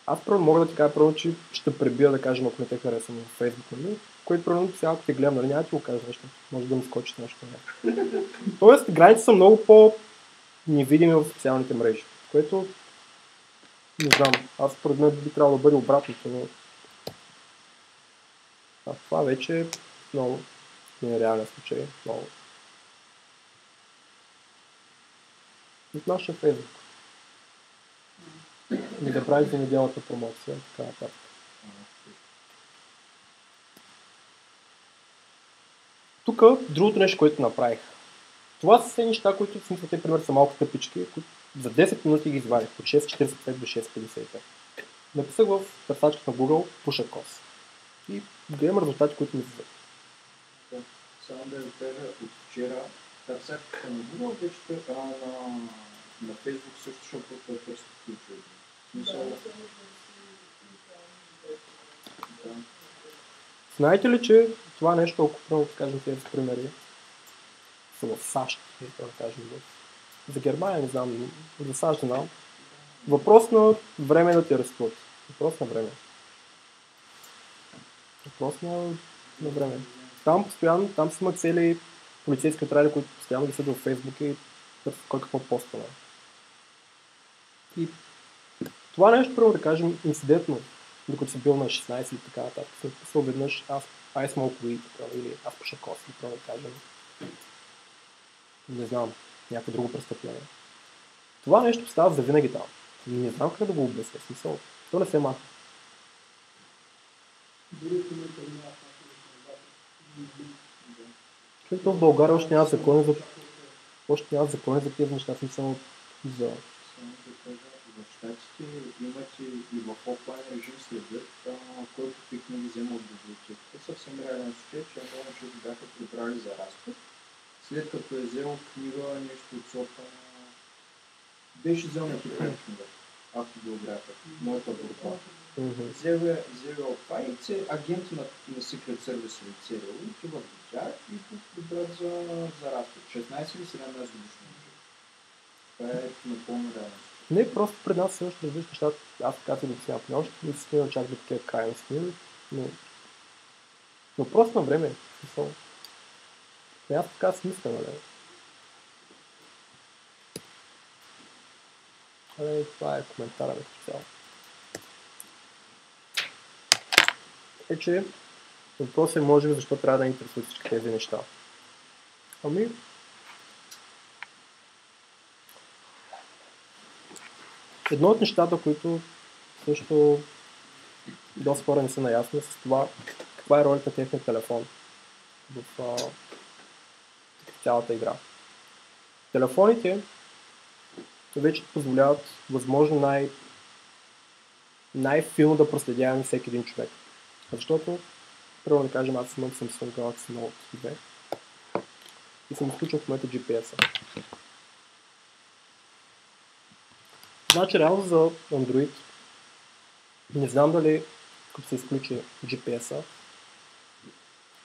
аз първо мога да ти кажа, първо, че ще пребия, да кажем, ако не те харесвам в Фейсбук, нали? което първо сега, ако те гледам, нали, няма ти го кажа нещо, може да ми скочиш нещо. Нали? *laughs* Тоест, границите са много по-невидими в социалните мрежи, което не знам, аз според мен би трябвало да бъде обратното, но а това вече е много нереален случай, много. От нашия Фейсбук. И да правите неделната промоция, така нататък. Тук другото нещо, което направих. Това са все неща, които в смисъл, те, пример, са малко тъпички, които за 10 минути ги извадих от 6.45 до 6.55. Написах в търсачката на Google Push a Course. И гледам резултати, които ми се Само да ви от вчера търсах на Google, вече на, на Facebook също, защото това е. Да. Знаете ли, че това нещо, ако примерно да кажем тези примери, са в САЩ, да кажем, за Германия не знам, за САЩ знам. Въпрос на време да те арестуват. Въпрос на време. Въпрос на, на време. Там постоянно, там си има цели полицейски отряди, които постоянно ги седят в Фейсбук и кой какво поства. нали. И това нещо, първо да кажем, инцидентно, докато си бил на 16 или така нататък, съм писал веднъж аз I smoke weed, или аз пуша трябва да кажем. Не знам, някакво друго престъпление. Това нещо става за винаги там. Не знам как да го обясня. Смисъл, то не се Защото то в България още няма закони за, още няма закони за тези неща. Смисъл, за... В Штатите имате и в офлайн режим следят, а, който какви книги взема от библиотеката. Съвсем реален случай, че много момчета бяха прибрали за разпит. След като е взел книга, нещо от сорта на... Беше взел някаква книга, автобиография, моята. Мгм. Взел е, от това и це, агенти на, на Secret Service или ЦРУ отиват до тях и го прибрат за, за разпит. 16 или 17 годишни момче. Това е напълно реално. Не, просто пред нас също различни нещата. Аз така си го обяснявам още, не стигнал чак до такива крайности, но, но просто на време. Смисъл. И аз така си мисля, нали? Але това е коментара като цяло. Е, че въпросът е може би защо трябва да интересуват всички тези неща. Ами, едно от нещата, които също доста хора не са наясни е с това, каква е ролята на техния телефон в а, цялата игра. Телефоните вече позволяват възможно най- най-филно да проследяваме всеки един човек. Защото, първо да кажем, аз имам Samsung Galaxy Note 2 и съм изключил в момента GPS-а. Значи, реално за Android не знам дали като се изключи GPS-а,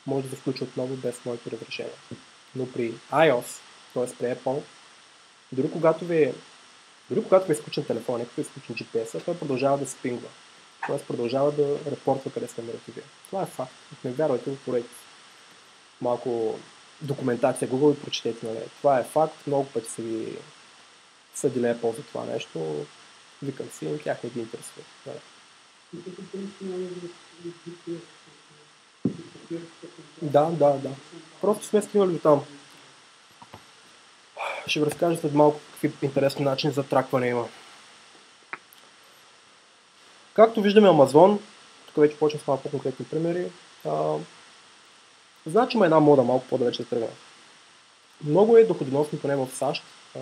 може да се включи отново без моето разрешение. Но при iOS, т.е. при Apple, дори когато ви е дори когато ви е изключен телефон, като е изключен GPS-а, той продължава да спингва. Т.е. продължава да репортва къде сте намирате вие. Това е факт. Не вярвайте, отворете малко документация Google и прочетете. Нали. Това е факт. Много пъти са ви Apple за това нещо. Викам си, тях не ги интересува. Нали. Да, да, да. Просто сме стигнали до там. Ще ви разкажа след малко какви интересни начини за тракване има. Както виждаме Amazon, тук вече почвам с малко по-конкретни примери, а, значи има една мода малко по-далече да тръгна. Много е доходоносно, поне в САЩ, а,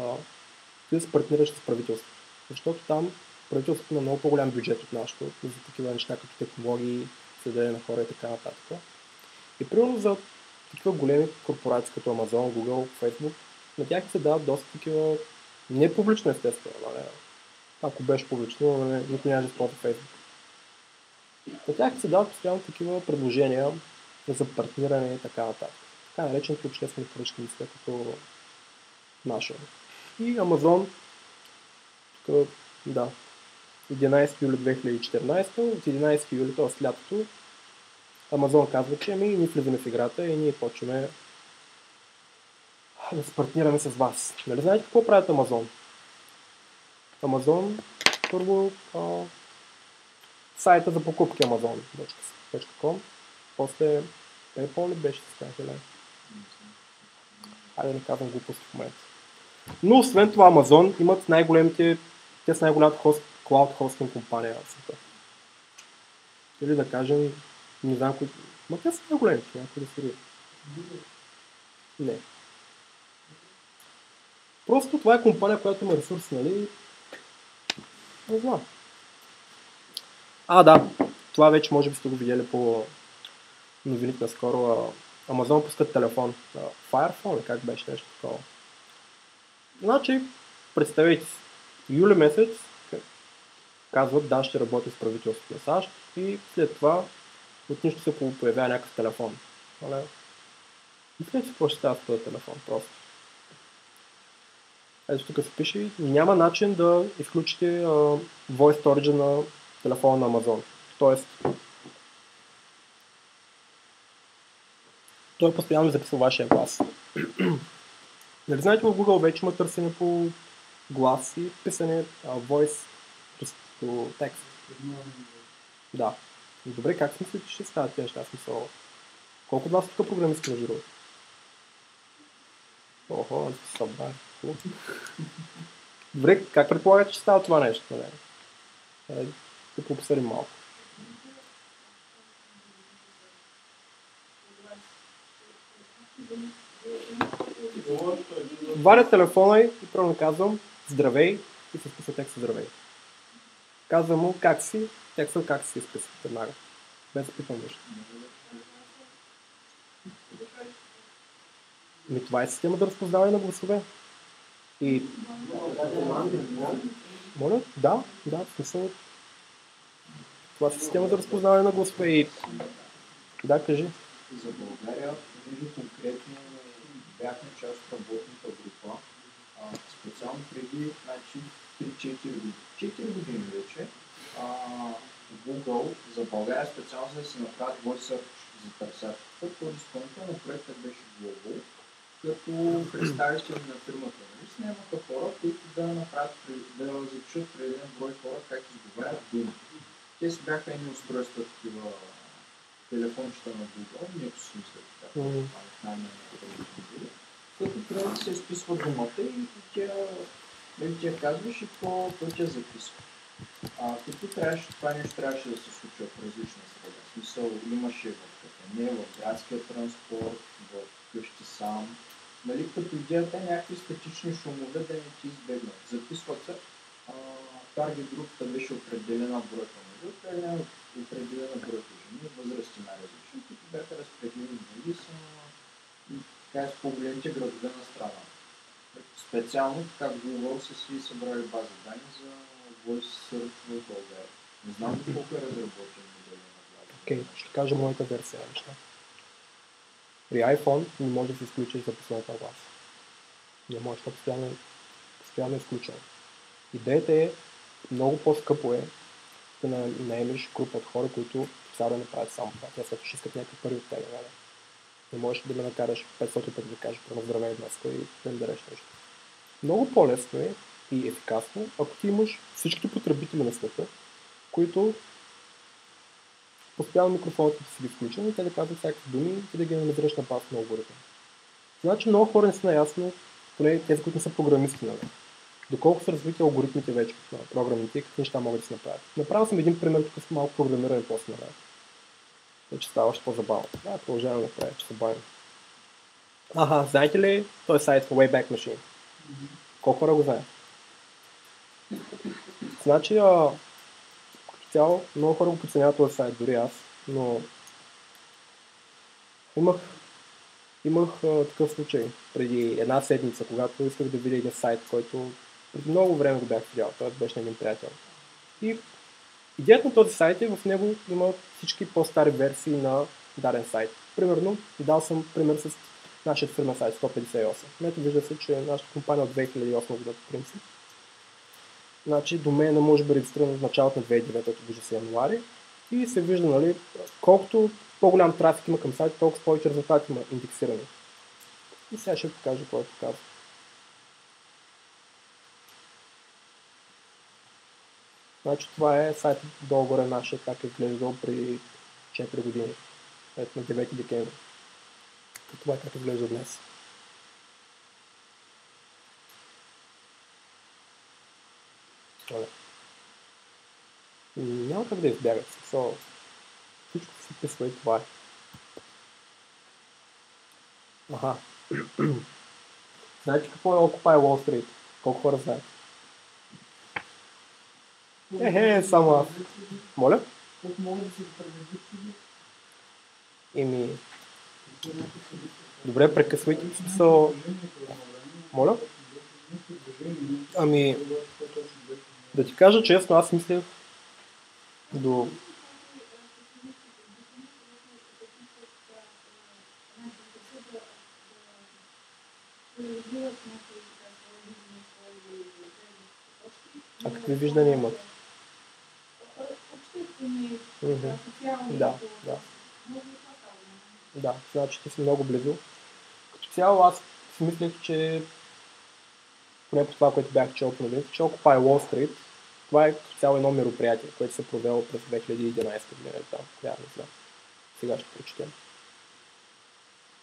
да се партнираш с правителство. Защото там правителството има много по-голям бюджет от нашото за такива неща като технологии, следене на хора и така нататък. И примерно за такива големи корпорации като Amazon, Google, Facebook, на тях се дават доста такива, не публично естествено, нали? ако беше публично, нали, никой няма да използва Facebook. На тях се дават постоянно такива предложения за партниране и така нататък. Така наречените обществени поръчки, мисля, като наша. И Amazon, тук, да, 11 юли 2014, от 11 юли, т.е. лятото, Амазон казва, че ами ние влизаме в играта и ние почваме да се партнираме с вас. Нали знаете какво правят Амазон? Амазон, първо а, сайта за покупки Amazon.com, после PayPal ли беше с тях, Айде да не казвам глупост в момента. Но освен това Amazon имат най-големите, те са най-голямата хост, cloud hosting компания в света. Или да кажем, не знам кои... Ма те са най-големите, някой да се Не. Просто това е компания, която има ресурси, нали? Не знам. А, да. Това вече може би сте го видели по новините наскоро. Амазон пускат телефон. Fire Phone, как беше нещо такова. Значи, представете си, юли месец казват да, ще работи с правителството на САЩ и след това от нищо се появява някакъв телефон. Мисля си какво ще става с този телефон просто. Ето тук се пише, няма начин да изключите uh, Voice Storage на телефона на Amazon. Тоест, той постоянно записва вашия глас. *clears throat* нали знаете, в Google вече има търсене по глас и писане uh, voice по текст. Да. Добре, как смислите, че ще стават тези неща? Смисъл, колко от вас тук програмисти между другото? Охо, събра. Добре, как предполагате, че става това нещо? Не? Да пообсъдим малко. Варя телефона и първо казвам здравей и се списва текста здравей. Казвам му как си, текста как си се изписва веднага. Без да питам нещо. Ми това е система за разпознаване на гласове. И... Моля? Да, да, в смисъл. Това е система за разпознаване на гласове и... Да, кажи. За България, ние конкретно бяхме част от работната група, а, специално преди значи, 3-4 години. 4 години вече а, Google за България специално за да си направи Voice за търсачката, този изпълнително проектът е беше Google, като представители на фирмата. Нали? Снимаха хора, които да направят, да зачат при брой хора как изговарят думи. Те си бяха едни устройства такива телефончета на Google, си мисля така. Мгм. най-най-най- Като трябва да се изписва думата и тя, нали, тя казваш и то, то тя записва. А, като трябваше, това нещо трябваше да се случва в различна среда. В смисъл имаше в кафене, в градския транспорт, в къщи сам. Нали, като идеята е някакви статични шумове да не ти избегнат. Записват се. Таргет групата беше определена бройка мъже, определена, определена бройка жени, възрасти най-различни, които бяха разпределени нали, са и така с по-големите градове на страна. Специално така Google са си събрали база данни за Voice Search в България. Не знам колко е разработен модел на база. Окей, ще кажа моята версия неща. При iPhone не може да се изключи записването на глас. Не може, то постоянно, е- постоянно е изключено. Идеята е, много по-скъпо е да на- наемеш група от хора, които цял да направят само това. Те след ще искат някакви пари от теб. нали? Не можеш да ме накараш 500 пъти да кажеш прямо здравей днес и да ми дареш нещо. Много по-лесно е и ефикасно, ако ти имаш всички потребители на света, които постоянно микрофоните ти си ги включени и те да казват всякакви думи и да ги анализираш на база на алгоритъм. Значи много хора не са наясно, поне тези, които не са програмисти, нали? Доколко са развити алгоритмите вече на програмите и какви неща могат да се направят. Направил съм един пример тук с малко програмиране после на Вече става още по-забавно. Да, продължаваме да правя, че се бавим. Аха, знаете ли този сайт Wayback Machine? Колко хора го знаят? Значи, а, като цяло, много хора го подценяват този сайт, дори аз, но имах, имах а, такъв случай преди една седмица, когато исках да видя един сайт, който преди много време го бях видял, той беше на един приятел. И идеята на този сайт е, в него има всички по-стари версии на даден сайт. Примерно, дал съм пример с нашия фирмен сайт 158. Ето вижда се, че нашата компания от 2008 година по принцип. Значи домена може би е регистриран в началото на 2009, като вижда се януари. И се вижда, нали, колкото по-голям трафик има към сайта, толкова повече резултати има индексирани. И сега ще покажа какво е показва. Значи това е сайтът долу-горе нашия, как е изглеждал при 4 години. Ето на 9 декември. И това е как изглежда днес. Оле. Няма как да избягат. So, всичко се писва и това е. Аха. *clears throat* Знаете какво е Occupy Wall Street? Колко хора знаят? Ехе, само аз. Моля? Еми... Добре, прекъсвайте смисъл... Моля? Ами... Да ти кажа честно, аз мислех до... А какви виждания имат? Мгм. Да, да. Да, значи те са много близо. Като цяло аз си мислех, че поне по това, което бях чел по новините, че Occupy Wall Street, това е като цяло едно мероприятие, което се е провело през 2011 година. Там, я не знам. Сега ще прочетем.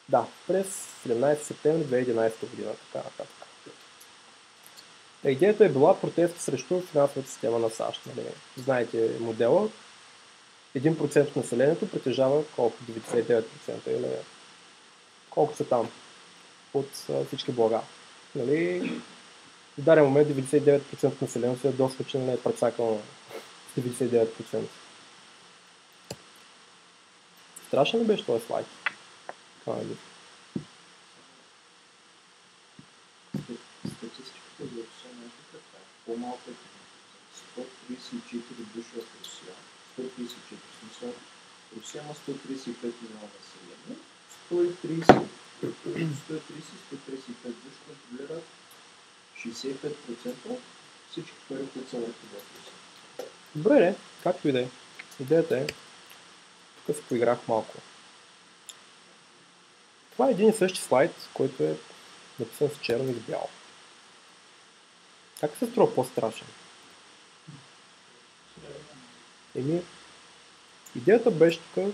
Да, през 17 септември 2011 година, така нататък. Идеята е била протест срещу финансовата система на САЩ. Нали? Знаете модела. 1% от населението притежава колко? 99% или колко са там от всички блага. Нали? В даден момент 99% от населението е доста, че не е прецакано с 99%. Страшен ли беше този слайд? Ли? Статистиката за е така. По-малко е 134 души в Русия. 134 в смисъл. Русия има 135 милиона население. 130 130-135 души контролират 65% от всички пари, които са върху Русия. Добре, не. Както и да е. Идеята е, тук се поиграх малко. Това е един и същи слайд, който е написан с черно и с бяло. Как се струва по-страшен? Еми, идеята беше тук,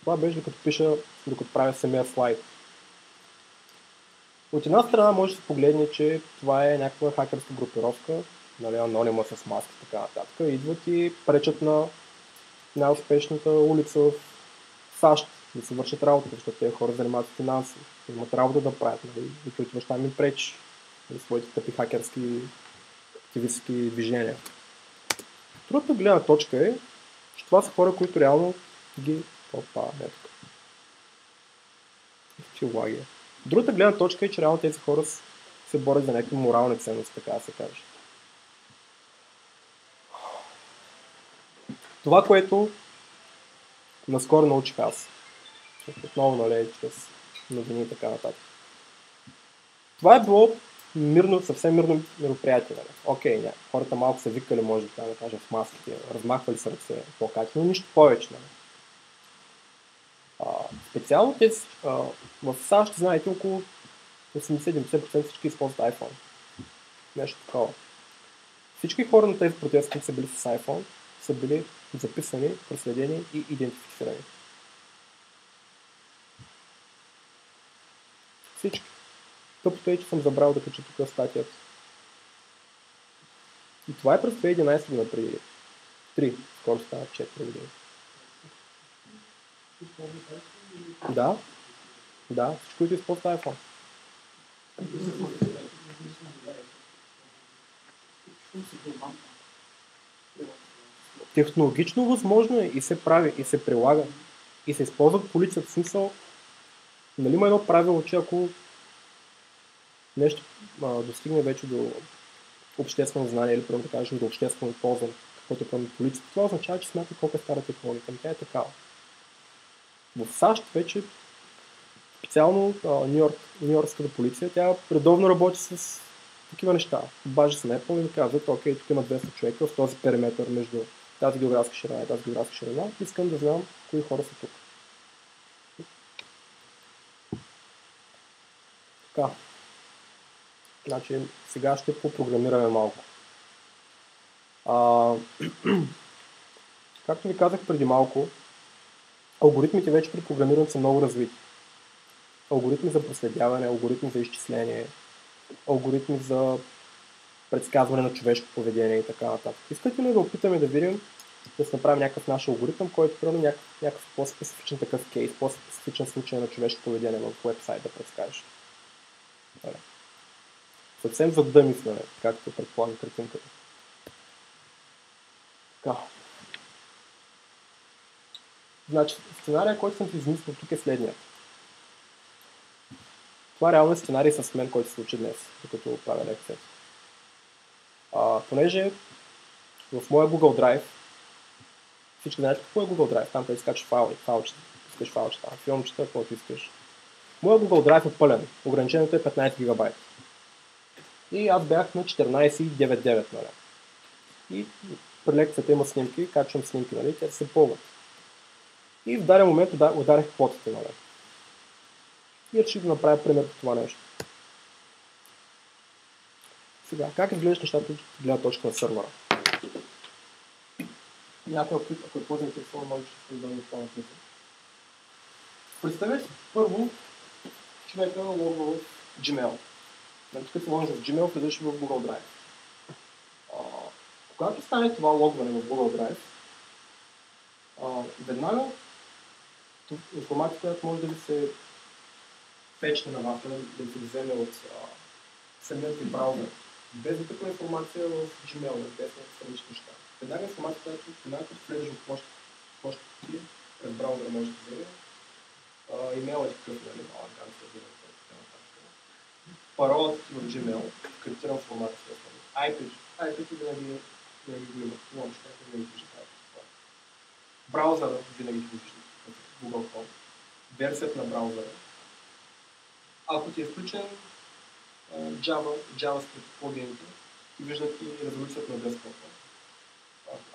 това беше докато пиша, докато правя самия слайд. От една страна може да се погледне, че това е някаква хакерска групировка, нали, анонима с маски и така нататък. Идват и пречат на най-успешната улица в САЩ да се вършат работа, защото тези хора занимават с финанси, имат работа да правят, нали, и ти отиваш там им пречиш нали, своите тъпи хакерски активистски движения. Другата гледна точка е, че това са хора, които реално ги... Опа, не тук. Че. Другата гледна точка е, че реално тези хора се борят за някакви морални ценности, така да се каже. Това, което наскоро научих аз, отново, нали, чрез новини и така нататък. Това е било мирно, съвсем мирно мероприятие. Нали. Окей, ня. хората малко са викали, може да, кажа, в маските, размахвали се ръце, плакати, но нищо повече. Нали. А, специално а, в САЩ, знаете, около 80-90% всички използват iPhone. Нещо такова. Всички хора на тези протести, които са били с iPhone, са били записани, проследени и идентифицирани. Всички. Тъпото е, че съм забрал да кача тук статията. И това е през 2011 година преди 3, скоро става 4 години. Да, да, всичко, използва iPhone. Технологично възможно е и се прави, и се прилага, и се използва полицията. В смисъл, нали има едно правило, че ако нещо а, достигне вече до обществено знание или прямо да кажем до обществено ползване, каквото е прямо полицията, това означава, че смята колко е стара технология. Тя е такава. В САЩ вече специално Нью-Йоркската полиция, тя редовно работи с такива неща. Бажа се Apple и ми казват, окей, тук има 200 човека в този периметър между тази географска ширина и тази географска ширина. Искам да знам кои хора са тук. Така. Значи, сега ще попрограмираме малко. А, *clears throat* както ви казах преди малко, алгоритмите вече при програмирането са много развити. Алгоритми за проследяване, алгоритми за изчисление, алгоритми за предсказване на човешко поведение и така нататък. Искате ли да опитаме да видим, да се направим някакъв наш алгоритъм, който някакъв, някакъв по-специфичен такъв кейс, по-специфичен случай на човешко поведение в вебсайт да предскажеш? Съвсем за да мисля, както предполага картинката. Така. Значи, сценария, който съм ти измислил тук е следният. Това реално е сценарий с мен, който се случи днес, докато правя лекцията. А, понеже в моя Google Drive, всички знаете какво е Google Drive, там където скачаш файли, файлчета, искаш файлчета, филмчета, каквото искаш. Моя Google Drive е пълен, ограничението е 15 гигабайта. И аз бях на 14,99, нали. И при лекцията има снимки, качвам снимки, нали, те се пълват. И в даден момент ударих потите, нали. И реших да направя пример по това нещо. Сега, как изглеждат нещата от гледна точка на сървъра? Някой, ако е по-заинтересован, може да се това написа. Представете първо човека логва в Gmail. Нали, се логваш в Gmail, влизаш в Google Drive. А, когато стане това логване в Google Drive, а, веднага информацията, която може да ви се печне на вас, да ви се вземе от самият ви браузър, без никаква информация в Gmail, без странични неща. Веднага информацията, която веднага като влезеш в почта, ти, през браузъра може да вземе, имейл е такъв, нали, малък така нататък. Паролата ти в Gmail, криптирана информация, IP, IP ти винаги, винаги го има. Много неща, винаги това. Браузъра винаги вижда в Google Chrome. Версията на браузъра. Ако ти е включен Java, JavaScript плагините и виждат и резолюцията на десктопа.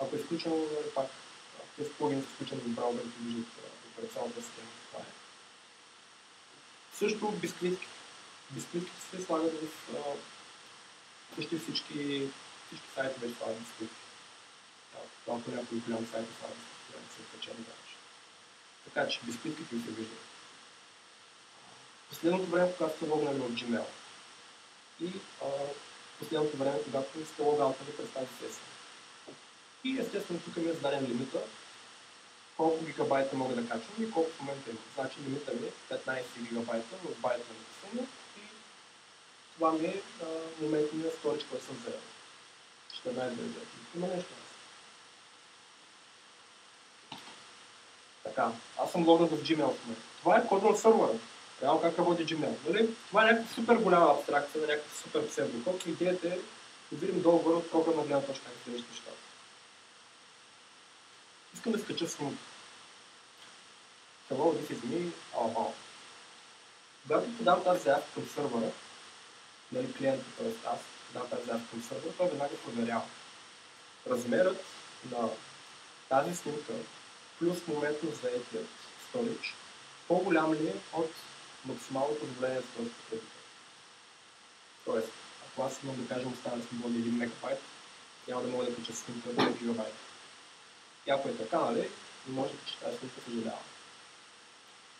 Ако е включено, нали, пак тези плагини са включени в браузър, които виждат операционната система. Това е. Също бисквитки. Бисквитките се слагат в почти всички, всички сайтове слагат бисквитки. Това по някои голям сайт слагат бисквитки, да се печели даже. Така че бисквитките ви се виждат. Последното време, когато сте логнали в Gmail и а, последното време, когато сте логаутали през тази сесия. И естествено тук ми е зададен лимита, колко гигабайта мога да качвам и колко в момента има. Значи лимита ми е 15 гигабайта, в байта написано и това ми е моментния сторич, който съм взел. 14 Има нещо. Така, аз съм логнат в Gmail в. Това е код на сървъра. Реално как работи Gmail. Нали? Това е някаква супер голяма абстракция на някакъв супер псевдокод. Идеята е да видим долу-горе от програмна гледна точка как изглеждат нещата. Искам да скача снимка. Hello, this is me, oh, Когато подам тази заявка към сървъра, нали, клиента, т.е. аз тази заявка към сървъра, той веднага проверява. Размерът на тази снимка плюс моментно заетият storage по-голям ли е от максимално позволение за този потребител. Тоест, ако аз имам да кажем остана свободни 1 мегабайт, няма да мога да кача снимка 2 гигабайта. И ако е така, нали, може да чета снимка, съжалявам.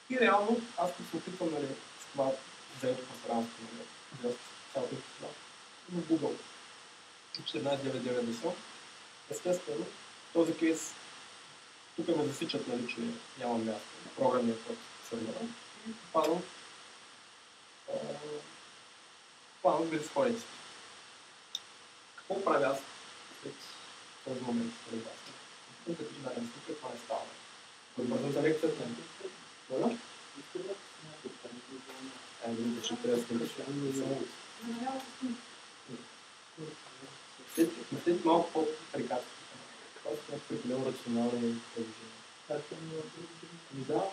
И реално, аз се опитвам нали, с това заето пространство, нали, това, в Google, 14.9.9 естествено, този кейс тук ме засичат, нали, че нямам място на програмния код сервера попадам попадам в безисходици. Какво правя аз след този момент според вас? И като дадем тук, това не става. Бързо за лекцията. Моля? Е, да ще трябва да се Мислете малко по-прикачно. Това са прекалено рационални предложения. Ами да,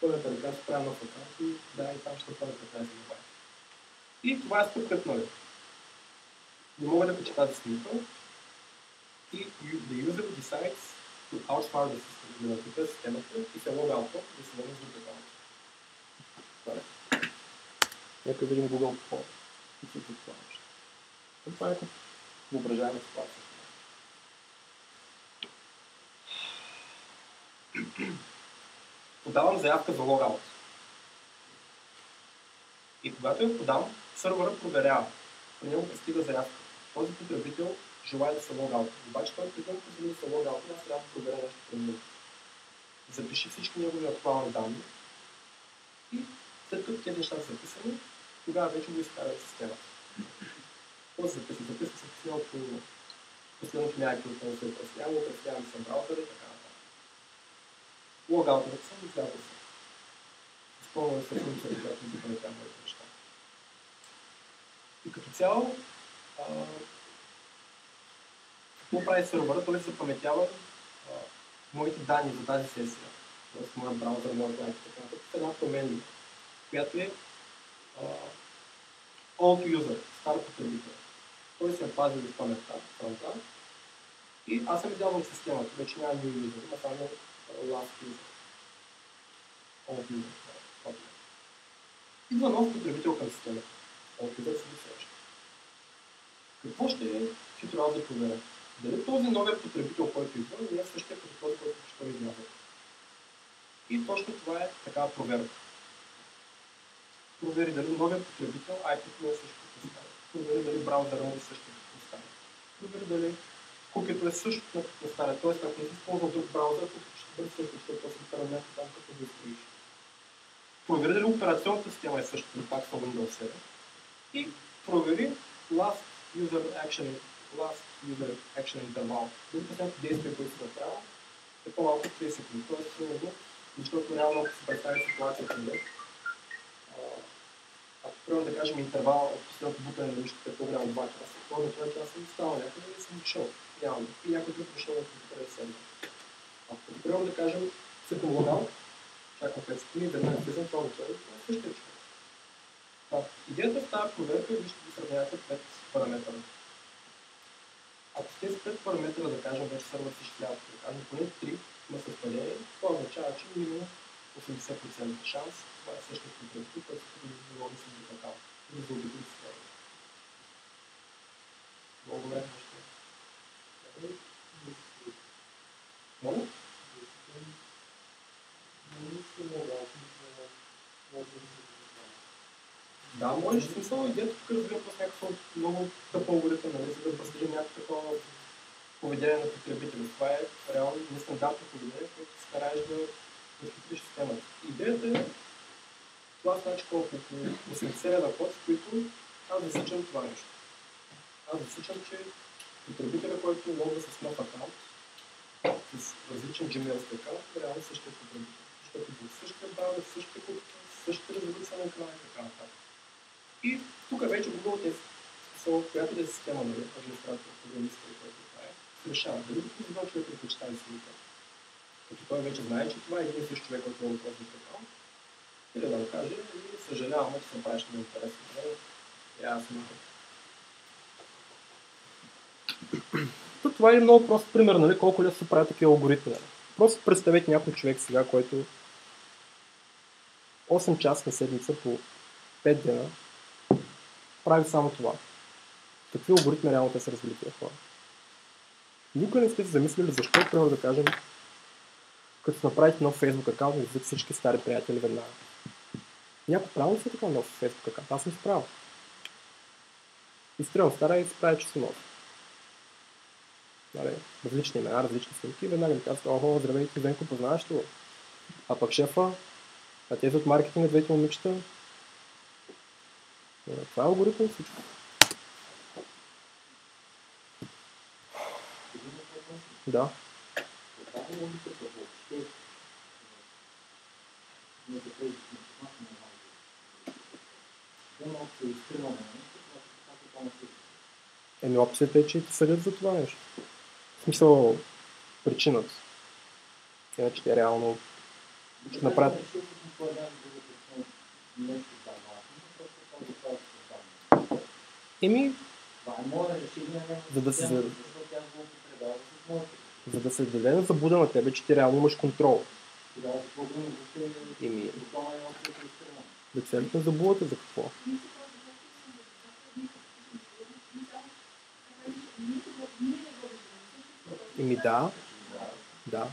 първата ръка се прави на и да, и там ще първата ръка се добави. И това е стъпката нали? Не мога да кача тази снимка и the user decides to outsmart the system, да напита системата и се лога out да се върне с друг аккаунт. Това е. Нека видим Google какво и какво това нещо. Това е въображаема ситуация. подавам заявка за логаут. И когато я подам, сървъра проверява. При него пристига заявка. Този потребител желая да се логаут. Обаче той преди да позволи да се логаут, аз трябва да проверя нещо при него. Запиши всички негови актуални данни и след като тези неща са записани, тогава вече го изкара в системата. Какво се записва? Записва се последното, някакво, което се отразявало, отразявам съм браузър и така логаутът съм, излязъл съм. Изпълнен се функция, която ми запаметява моите неща. И като цяло, какво прави сървъра? Той запаметява моите данни за тази сесия. Тоест, моят браузър, моят лайк и така нататък. Една променлива, която е old user, стар потребител. Той се е пазил в паметта, паметта. И аз съм в системата, вече няма new user, има само last user. Old user. Идва нов потребител към системата. Old user се следващ. Какво ще е, чето аз да проверя? Дали този новият потребител, който идва, не е същия като този, който ще изляза. И точно това е такава проверка. Провери дали новият потребител IP е също стане. Провери дали браузъра не е също като стане. Провери дали кукито е също като стане. Тоест, ако не си използвал друг браузър, бъде също, защото после параметри там като го изкроиш. Провери дали операционната система е същата, пак в Windows 7. И провери last user action, last user action interval. Дали последното действие, което се направя, е по-малко от 30 секунди. Тоест, защото реално ако се представи ситуацията примерно да кажем интервал последното бутане на нищо, е по-голямо 2 часа, то на това часа съм става някъде и съм дошъл. Реално. И някой друг дошъл на компютъра и седна. Ако примерно да кажем, се помогнал, чакам 5 секунди, веднага влизам това начало, това е същия човек. А, идеята в тази проверка е вижте да сравнявате 5 параметъра. Ако тези пет параметра, да кажем, вече сервер се изчисляват, да кажем, поне три има съвпадение, това означава, че минимум 80% шанс, това е същото контракти, който се договори с друг акаунт, да заобиколи системата. Много добре нещо. Много? Да, може, в смисъл идеята тук разбира с някаква много тъпа алгоритъм, нали, за да постигне някакво такова поведение на потребителя. Това е реално нестандартно поведение, което се стараеш да възхитриш системата. Идеята е това значи колко около 80 на код, които аз засичам това нещо. Аз засичам, че потребителя, който логва с нов аккаунт, с различен Gmail аккаунт, е реално същия потребител. Защото в същия браузър, същия код, същата резолюция на екрана и така нататък. И тук вече Google те с която да е система, нали, администратор, програмист, който това е, решава дали да позволява човек да прочита услугата. Като той вече знае, че това е един и същ човек, който е този аккаунт. Или да му каже, «Ами, съжалявам, че съм правиш на интересно. Нали? Ясно. То това е много прост пример, нали, колко лесно се правят такива алгоритми. Нали. Просто представете някой човек сега, който 8 часа на седмица по 5 дена прави само това. Какви алгоритми реално те са развили тези хора? Никога не сте се замислили защо, примерно да кажем, като направите нов Facebook аккаунт, да всички стари приятели веднага. Някой правил ли си така нов Facebook аккаунт? Аз съм си правил. Изстрелям стара и се прави, че си нов. Нали, различни имена, различни снимки, веднага ми казват, охо, здравейте, Венко, познаваш ли? А пък шефа, а тези от маркетинга, двете момичета, е, това е алгоритъм всичко. Да. Еми опцията е, че те съдят за това нещо. В смисъл причината. Иначе те реално ще направят. Еми, за да се, за, за да се даде на забуда на тебе, че ти реално имаш контрол. Еми, да целите на забудата за какво? Еми да, да.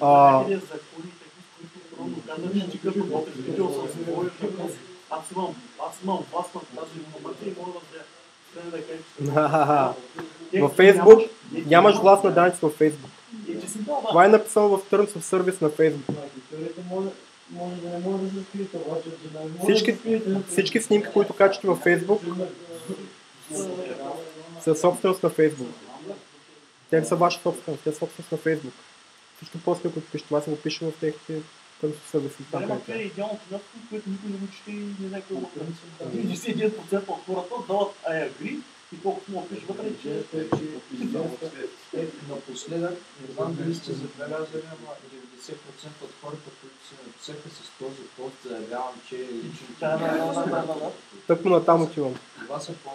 А, аз имам, аз имам власт над тази информация и мога да *laughs* Във Фейсбук нямаш власт на данъци във Фейсбук. Това е написано в Terms of Service на Фейсбук. Всички, всички снимки, които качвате във Фейсбук, са собственост на Фейсбук. Те са ваша собственост, те са собственост на Фейсбук. Всичко после, като пише, това се го пише в техните Terms of Service. Там, Време където е е. идеалното място, което никой не го чете и не знае какво го 91% от хората дават I agree и колкото му пише вътре, че е, че е, напоследък, не знам дали сте забелязали, ама 90% от хората, които се написаха с този пост, заявявам, че е личен Да, да, да, да, да, да. Тъкмо натам отивам. Това са по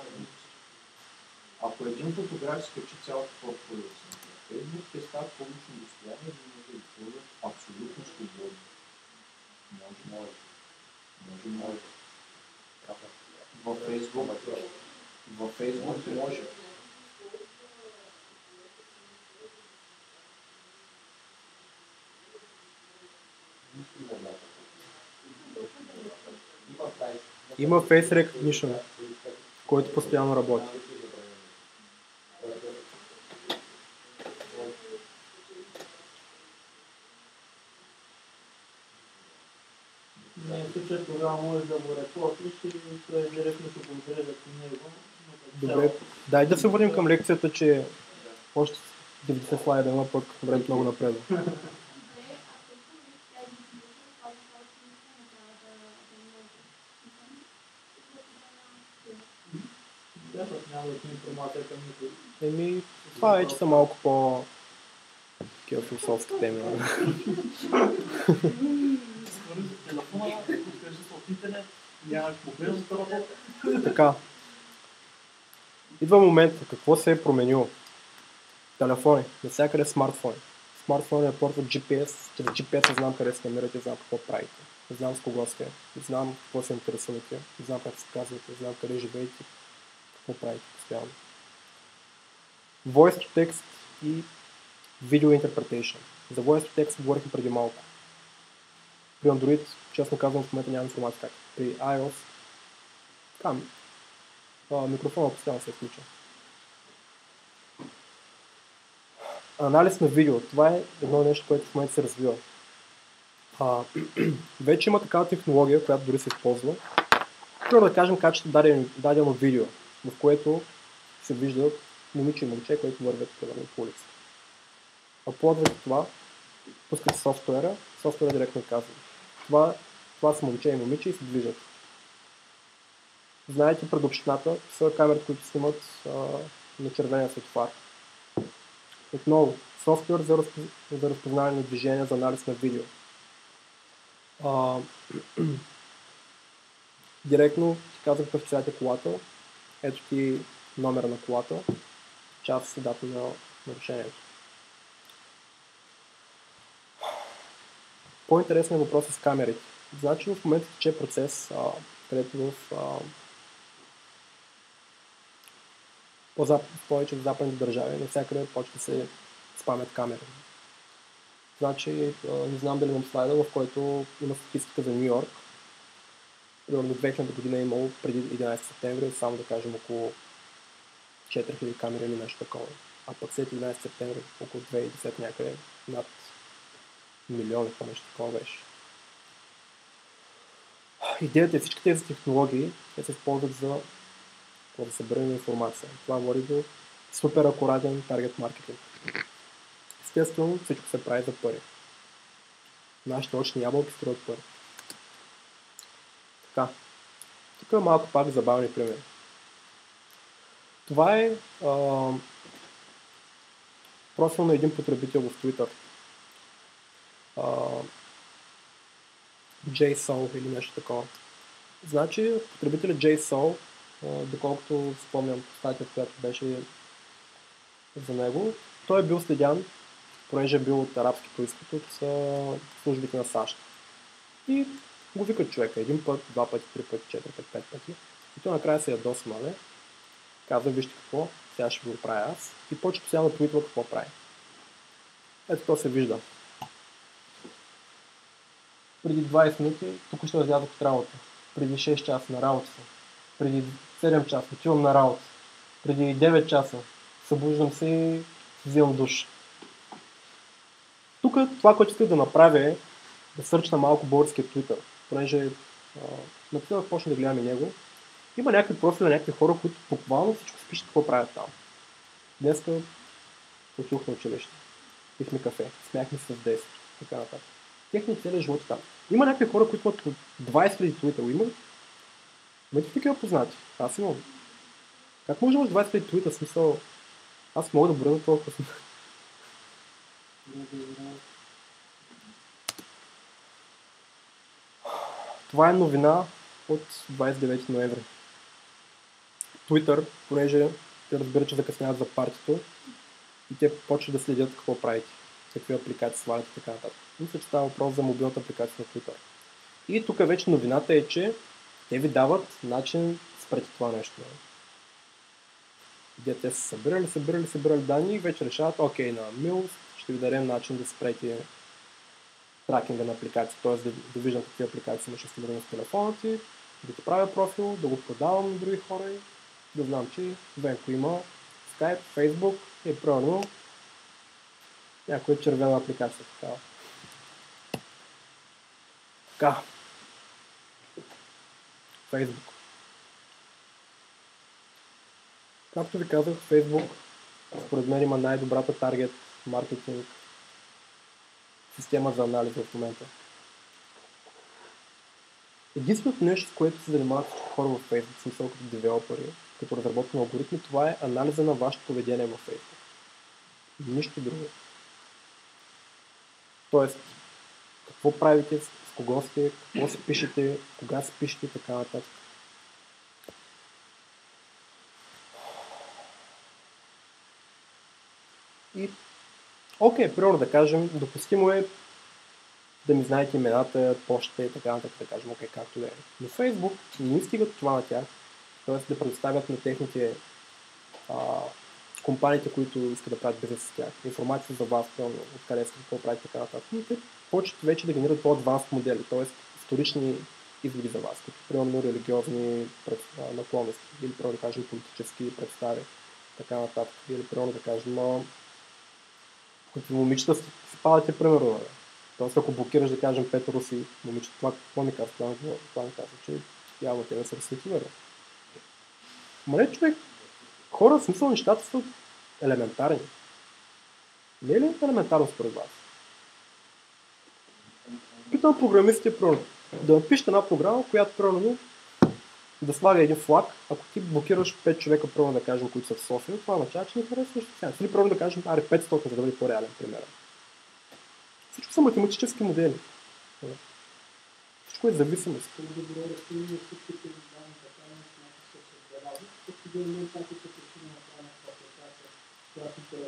Ако един фотограф скачи цялото портфолио си на Фейсбук, те стават публично достояние и може да използват абсолютно свободно. Може, може. Може, може. Във Фейсбук, във Фейсбук може. Има Face Recognition, който постоянно работи. Случая тогава може да го репортиш и той директно ще го отрежат към него. Добре, дай да се върнем към лекцията, че още 90 слайда има пък времето много напред. Еми, това вече са малко по такива философски теми. *laughs* телефона, откажи се от интернет, няма какво без да работи. така, Идва момента, какво се е променило? Телефони, навсякъде смартфони. Смартфони е портват GPS, чрез GPS знам къде се намирате, знам какво правите. Знам с кого сте, знам какво се интересувате, знам как се казвате, знам къде живеете, какво правите постоянно. Voice to text и Video Interpretation. За Voice to Text говорихме преди малко. При Android, честно казвам, в момента няма информация как. При iOS, там, а, микрофона постоянно се включва. Анализ на видео. Това е едно нещо, което в момента се развива. А, *clears throat* вече има такава технология, която дори се използва. Примерно да кажем качеството дадено, дадено видео, в което се виждат момиче и момче, които вървят примерно по улицата. Аплодвате това, пускате софтуера, софтуера директно казва. Това, това са момче и момиче и се движат. Знаете, пред общината са камери, които снимат а, на червения светофар. Отново, софтуер за, разпоз... за разпознаване на движение, за анализ на видео. А, *clears throat* директно ти казах какъв цвят колата, ето ти номера на колата, час и дата на нарушението. По-интересен е въпросът с камерите. Значи в момента тече процес, а, където в а, по-зап... повече в западните държави, навсякъде почва се спамят камери. Значи, не знам дали имам слайда, в който има статистика за Нью Йорк. Примерно 2000 година е имало преди 11 септември, само да кажем около 4000 камери или нещо такова. А пък след 11 септември, около 2010 някъде, над милиони, това нещо такова беше. Идеята е всички тези технологии, те се използват за да събиране информация. Това води до супер акуратен таргет маркетинг. Естествено, всичко се прави за пари. Нашите очни ябълки струват пари. Така. Тук е малко пак забавни примери. Това е а, профил на един потребител в Twitter. JSOL или нещо такова. Значи, потребителят JSOL, доколкото спомням статията, която беше за него, той е бил следян, понеже е бил от арабски происход от службите на САЩ. И го викат човека един път, два пъти, три пъти, четири пъти, пет пъти. И той накрая се ядосва, нали? Казва, вижте какво, сега ще го правя аз. И почва постоянно твитва какво прави. Ето то се вижда. Преди 20 минути, тук ще разлязох от работа. Преди 6 часа на работа съм. Преди 7 часа отивам на работа. Преди 9 часа събуждам се и взимам душ. Тук това, което исках да направя е да сърчна малко българския Twitter, понеже например, почна да гледаме него. Има някакви профили на някакви хора, които буквално всичко спишат какво правят там. Днеска отидох на училище. Пихме кафе, смяхме се с 10, така нататък. Техни цели живот там. Има някакви хора, които имат 20 000 твита. Има Имате такива познати? Аз имам. Как може да имаш 20 000 твита? Смисъл, аз мога да броя на толкова. Това е новина от 29 ноември. Twitter, понеже те разбират, че закъсняват за партито и те почват да следят какво правите, какви апликации свалят и така нататък. Мисля, че става въпрос за мобилната апликация на Twitter. И тук вече новината е, че те ви дават начин да спрете това нещо. Где те са събирали, събирали, събирали данни и вече решават, окей, на Mills ще ви дадем начин да спрете тракинга на апликации, т.е. Да, да виждам какви апликации имаш инсталирани с телефона ти, да ти правя профил, да го продавам на други хора и да знам, че Венко има Skype, Facebook и примерно някоя червена апликация. Такава. Така. Facebook. Както ви казах, Facebook според мен има най-добрата таргет маркетинг система за анализ в момента. Единственото нещо, с което се занимават хора в Facebook, смисъл като девелопери, като разработка на алгоритми, това е анализа на вашето поведение в Facebook. Нищо друго. Тоест, какво правите, кого сте, какво си пишете, кога си пишете и така нататък. И окей, okay, примерно да кажем, допустимо е да ми знаете имената, почта и така нататък, да кажем, окей, okay, както е. Но Facebook не стигат това на тях, т.е. да предоставят на техните а, компаниите, които искат да правят бизнес с тях, информация за вас, откъде сте, какво правите, така нататък. И те почват вече да генерират по-адванс модели, т.е. вторични изводи за вас, като примерно религиозни наклонности, или примерно да кажем политически представи, така нататък, или примерно да кажем като момичета спадате примерно. Нали? Тоест ако блокираш да кажем пет руси, момичета, това какво ми казва? Това, ми казва, че явно те не са разсвети, нали? Човек, хора, в смисъл нещата са елементарни. Не е ли елементарно според вас? Питам програмистите, примерно, да напишете една програма, която примерно да слага един флаг, ако ти блокираш 5 човека, първо да кажем, които са в София, това означава, че не харесваш сега. Или първо да кажем, аре 500, за да бъде по-реален пример. Всичко са математически модели. Всичко е зависимост. По-добро разкриване всичките данни така нещо, се събирали. Тук в един момент някакви са причини на това на апликация, която да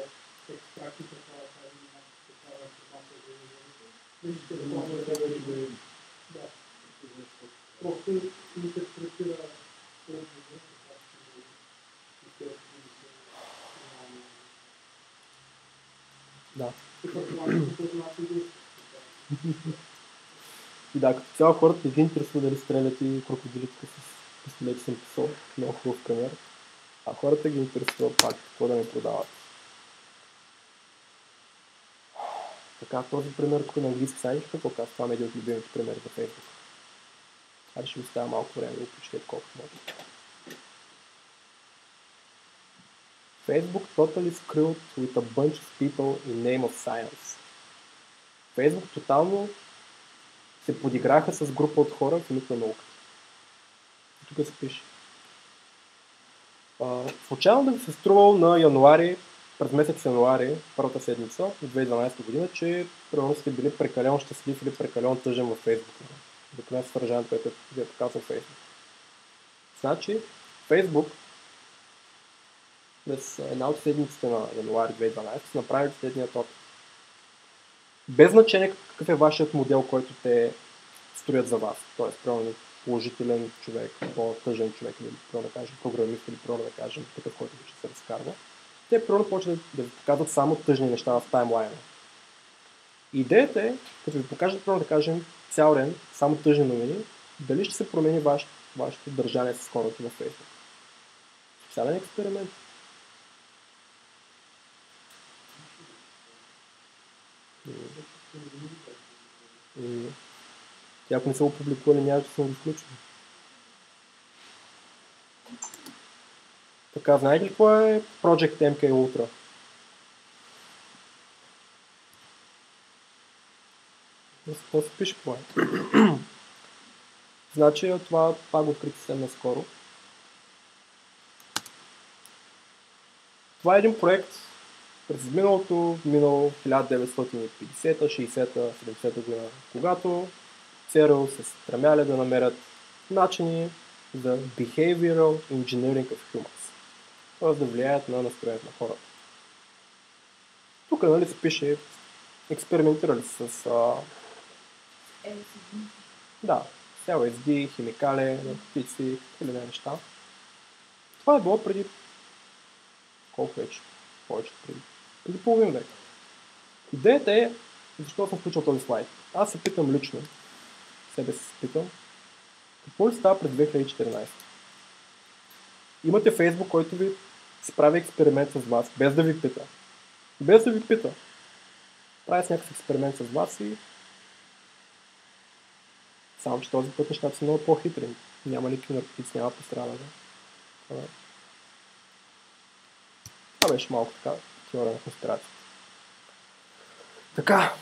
екстракти така да кажем някаква такава информация за юзерите. Вижте, да може да Да. Просто интерпретира отговор, така че да не е. И да, като цяло хората не ги интересува дали стрелят и крокодилите с пистолети съм писал, много хубав пример. А хората ги интересува пак какво да ми продават. Така, този пример тук на английски сайт, какво казва, това е един от любимите примери за Facebook. Аре ще оставя малко време да го прочетете колкото може. Facebook totally screwed with a bunch of people in name of science. Facebook тотално се подиграха с група от хора в името на науката. Тук се пише. Случайно да ви се струвал на януари, през месец януари, първата седмица от 2012 година, че примерно сте били прекалено щастлив или прекалено тъжен във Facebook. Обикновено съдържанието, което ви е показал Facebook. Значи, Facebook през една от седмиците на януари 2012 са направили следният опит. Без значение какъв е вашият модел, който те строят за вас. Тоест, примерно положителен човек, по-тъжен човек, или да кажем програмист, или примерно да кажем такъв, който ще се разкарва. Те примерно почват да ви показват само тъжни неща в таймлайна. Идеята е, като ви покажат, примерно да кажем, цял ден, само тъжни новини, дали ще се промени ваш, вашето държание с хората във Facebook. Специален експеримент. И ако не са го публикували, няма да съм го включил. Така, знаете ли какво е Project MK Ultra? Какво се пише е? значи това пак открити съвсем наскоро. Това е един проект през миналото, минало 1950-та, 60-та, 70-та година, когато ЦРУ се стремяли да намерят начини за behavioral engineering of humans, т.е. да влияят на настроението на хората. Тук нали, се пише, експериментирали с а, да, с LSD, химикали, наркотици или не неща. Това е било преди колко вече? Повече преди, преди половин век. Идеята е, защо съм включил този слайд. Аз се питам лично, себе се питам, какво ли става през 2014? Имате Фейсбук, който ви справи експеримент с вас, без да ви пита. Без да ви пита. Прави с някакъв експеримент с вас и само, че този път нещата са много по-хитри. Няма никакви наркотици, няма пострадане. Това, беше малко така теория на конспирация. Така.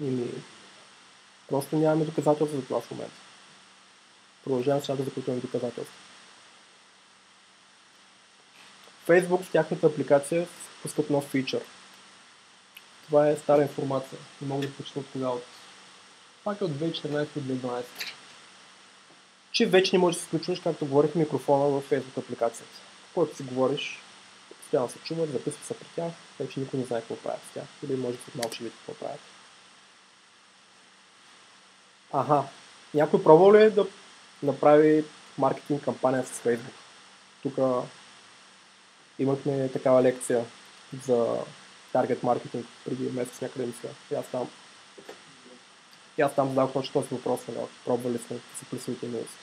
Ими, просто нямаме доказателства за това в момента. Продължавам сега за които имаме доказателства. Facebook в тяхната апликация пускат нов фичър. Това е стара информация. Не мога да почна от кога от. Пак е от 2014-2012. Че вече не можеш да се включваш, както говорих, микрофона в Facebook апликацията. Който си говориш, постоянно се чуват, записват се при тях, вече никой не знае какво правят с тях. Или може след малко ще видите какво правят. Аха, някой пробвал ли е да направи маркетинг кампания с Facebook? Тук имахме такава лекция за таргет маркетинг преди месец някъде мисля. И аз там и аз там задах точно този въпрос, нали, пробвали сме да се присвоите милост.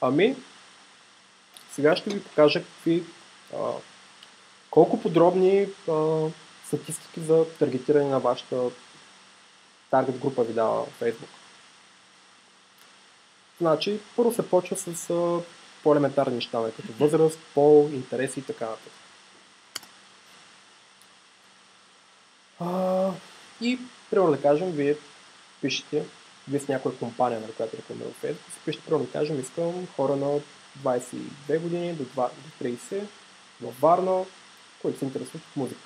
Ами, сега ще ви покажа какви, а, колко подробни а, статистики за таргетиране на вашата таргет група ви дава Facebook. Значи, първо се почва с а, по-елементарни неща, нали, като възраст, пол, интереси и така нататък. И, примерно да кажем, вие пишете, вие с някоя компания, на която рекламира в Facebook, си пишете, примерно да кажем, искам хора на 22 години до, 2, до 30 в Варна, които се интересуват от музика.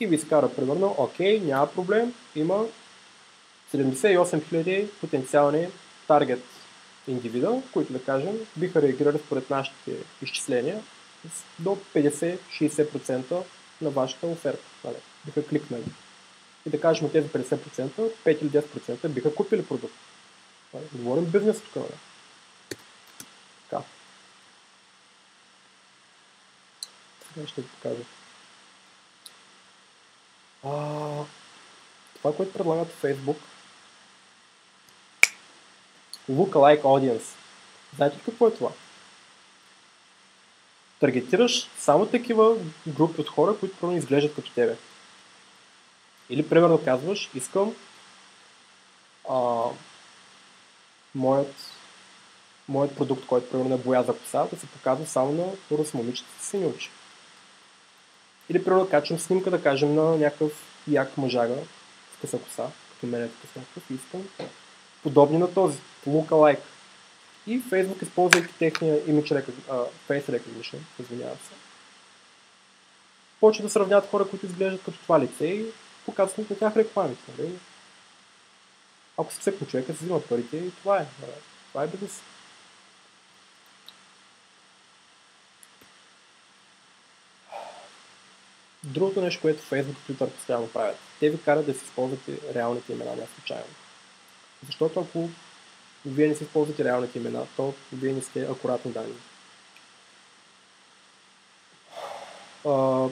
И ви изкара примерно, окей, няма проблем, има 78 000 потенциални таргет индивида, които да кажем биха реагирали според нашите изчисления до 50-60% на вашата оферта. Нали? Биха кликнали. И да кажем от тези 50%, 5 или 10% биха купили продукт. Нали? Говорим бизнес тук. Нали? Така. Сега ще ви покажа. А, това, което предлагат Facebook, Lookalike Audience. Знаете ли какво е това? Таргетираш само такива групи от хора, които първо изглеждат като тебе. Или примерно казваш, искам а, моят, моят продукт, който примерно е боя за коса, да се показва само на рус момичета с сини очи. Или примерно качвам снимка, да кажем, на някакъв як мъжага с къса коса, като мен е такъв някакъв искам подобни на този, lookalike. И Facebook, използвайки техния image face recognition, извинявам се, почва да сравняват хора, които изглеждат като това лице и показват на тях рекламите. Нали? Ако се всеки човека, се взимат парите и това е. Това е бизнес. Другото нещо, което Facebook и Twitter постоянно правят, те ви карат да си използвате реалните имена, не случайно. Защото ако вие не си използвате реалните имена, то вие не сте акуратни данни. А,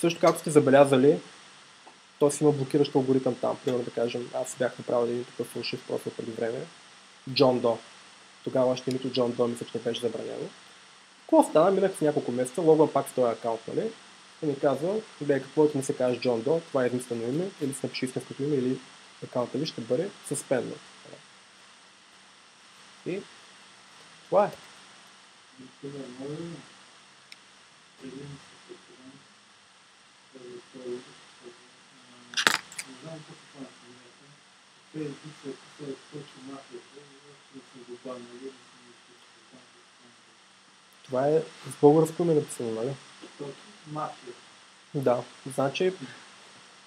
също както сте забелязали, то си има блокиращ алгоритъм там. Примерно да кажем, аз бях направил един такъв фалшив профил преди време. Джон До. Тогава още името Джон До мисля, че беше забранено. Какво стана? Минах с няколко месеца, логвам пак с този акаунт, нали? И ми казва, бе, каквото ми се каже Джон До, това е единствено име, или се напиши истинското име, или акаунта ви ще бъде суспенднат. И това е. Това е с българско име написано, нали? Да, значи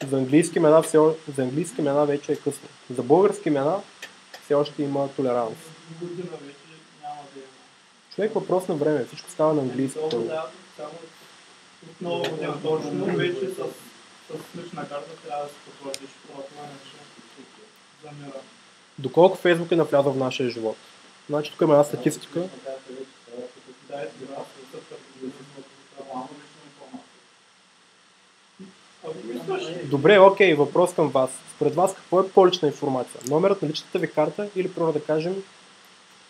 за английски имена, все, за английски имена вече е късно. За български имена все още има толеранс. Човек въпрос на време, всичко става на английски. Отново година точно, вече с, с лична карта трябва да се потвърдиш това иначе замира. Доколко Фейсбук е навлязъл в нашия живот? Значи тук има една статистика. Да, е Добре, окей, въпрос към вас. Според вас какво е по-лична информация? Номерът на личната ви карта или, първо да кажем,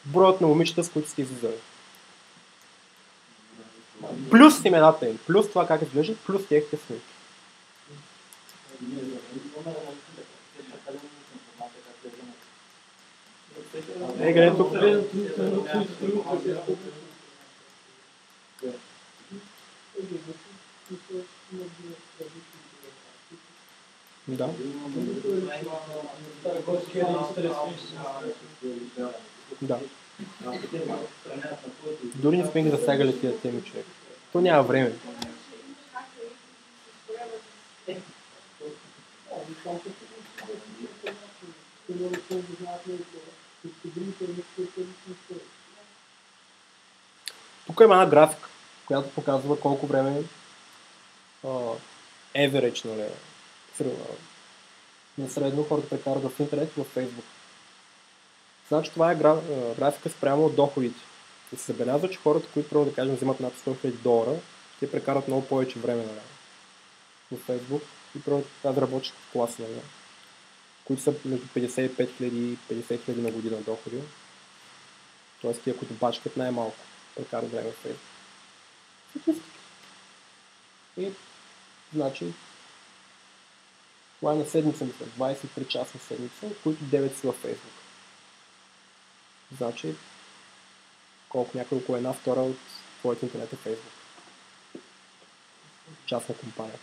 броят на момичета, с които сте излизали? Плюс имената им, плюс това как изглеждат, плюс техните снимки. Е, гледай тук. Да. Да. Дори не сме ги засягали тия теми, човек. То няма време. Тук има една графика. която показва колко време а, average, нали, сред- а, на средно хората прекарат в интернет и в Фейсбук. Значи това е гра, графика спрямо доходите. И се забелязва, че хората, които трябва да кажем взимат над 100 000 долара, те прекарат много повече време нали, в Фейсбук и да работят в класа, нали, които са между 55 000 и 50 000 на година доходи. Тоест тия, които бачкат най-малко, прекарат време в Фейсбук. И, значи, това е на седмица, мисля, 23 часа седмица, които 9 са във Фейсбук. Значи, колко някой около една втора от твоят интернет е Фейсбук. Частна компания.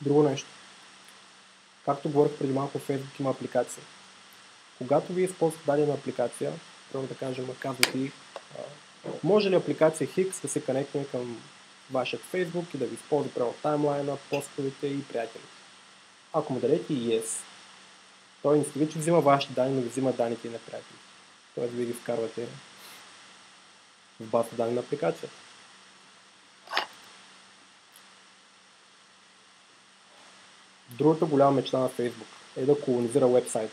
Друго нещо. Както говорих преди малко, Facebook има апликация. Когато вие използвате дадена апликация, трябва да кажем, казва ти, а, може ли апликация Хикс да се конектне към вашият Facebook и да ви използва прямо таймлайна, постовете и приятелите. Ако му дадете Yes, той не стига, че взима вашите данни, но взима данните и на приятелите. Тоест вие ги вкарвате в база данни на апликацията. Другата голяма мечта на Facebook е да колонизира вебсайт,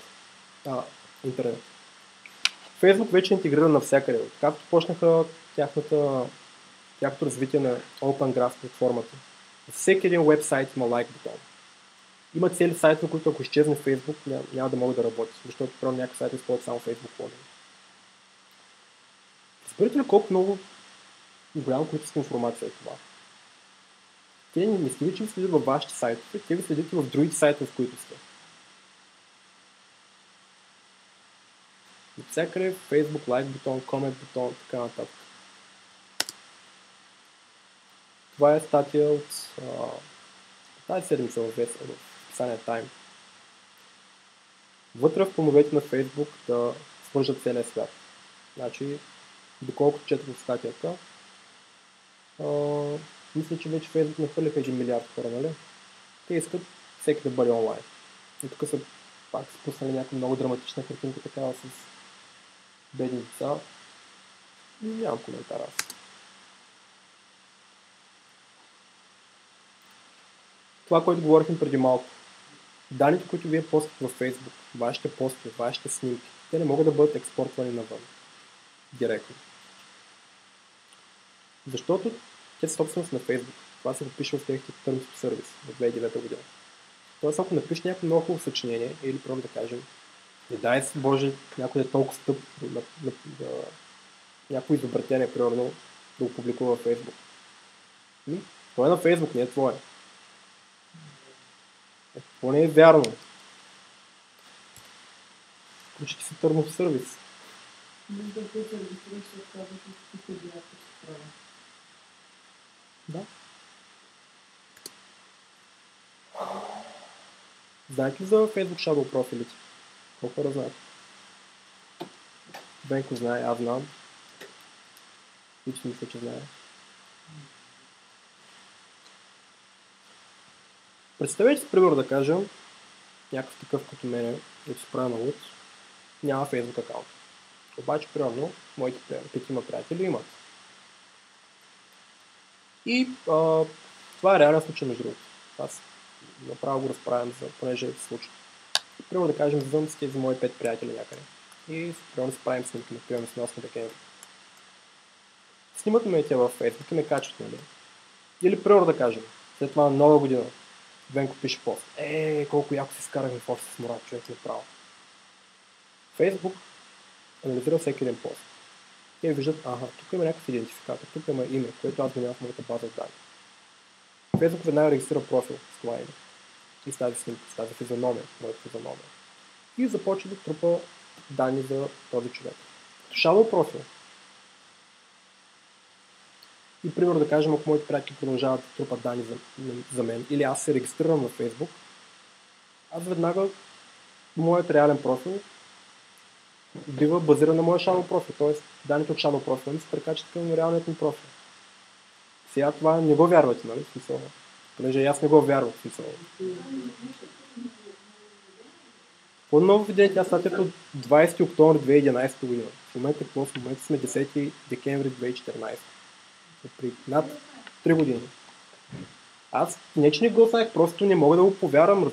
а, интернет. Facebook вече е интегриран навсякъде. Както почнаха тяхната, тяхното развитие на OpenGraph платформата. Всеки един вебсайт има лайк бутон. Има цели сайта, които ако изчезне Facebook, няма, няма да могат да работят, защото просто някакъв сайт използват само Facebook логин. Разбирате ли колко много голяма количество информация е това? Те не мислите, че ви следят във вашите сайтове, те ви следят и в другите сайтове, в които сте. Навсякъде Facebook, лайк бутон, комент бутон, така нататък. Това е статия от а, тази седмица в, писание Time. Вътре в плановете на Facebook да свържат целия свят. Значи, доколкото четох в статията, а, мисля, че вече Facebook нахвърляха 1 милиард хора, нали? Те искат всеки да бъде онлайн. И тук са пак спуснали някаква много драматична картинка такава с бедни деца. Нямам коментар аз. Това, което говорихме преди малко. Данните, които вие постите във Facebook, вашите постове, вашите снимки, те не могат да бъдат експортвани навън. Директно. Защото те са собственост на Facebook. Това се напише в техните Terms of Service в 2009 година. Тоест, ако напишеш някакво много хубаво съчинение, или просто да кажем, не дай се Боже, някой е толкова стъп, да, да, да, да някакво изобретение, примерно, да го публикува във Facebook. Ми, То е на Facebook, не е твое. Е, какво не е вярно? Включите си Terms of Service. Да. Знаете ли за Facebook Shadow профилите? Колко хора знаят? Бенко знае, аз знам. Лично мисля, че знае. Представете си, примерно да кажем, някакъв такъв като мене, който се прави на луд, няма Facebook акаунт. Обаче, примерно, моите петима приятели имат. И а, това е реален случай между другото. Аз направо го разправям, за, понеже се случва. Примерно да кажем, звън с тези мои пет приятели някъде. И примерно си правим снимки, например, с 8 декември. Снимат ме те във Facebook и ме качват, нали? Или примерно да кажем, след това нова година, Венко пише пост. Е, колко яко се скарахме в офис с Мурат, човек направо. Facebook анализира всеки един пост. Те виждат, ага, тук има някакъв идентификатор, тук има име, което аз го нямам в моята база данни. Facebook веднага регистрира профил с това име. И с тази с тази физиономия, моята физиономия. И започва да трупа данни за този човек. Shadow профил. И примерно да кажем, ако моите приятели продължават да трупат данни за, за мен, или аз се регистрирам на Facebook, аз веднага моят реален профил бива базиран на моя shadow профил, т.е. данните от shadow профила ми се прекачат към реалният ми профил. Сега това не го вярвате, нали? Смисъл, понеже аз не го вярвам. в Смисъл. Какво ново видео? Тя статията от 20 октомври 2011 година. В момента какво? В момента сме 10 декември 2014. При над 3 години. Аз не, че не го знаех, просто не мога да го повярвам.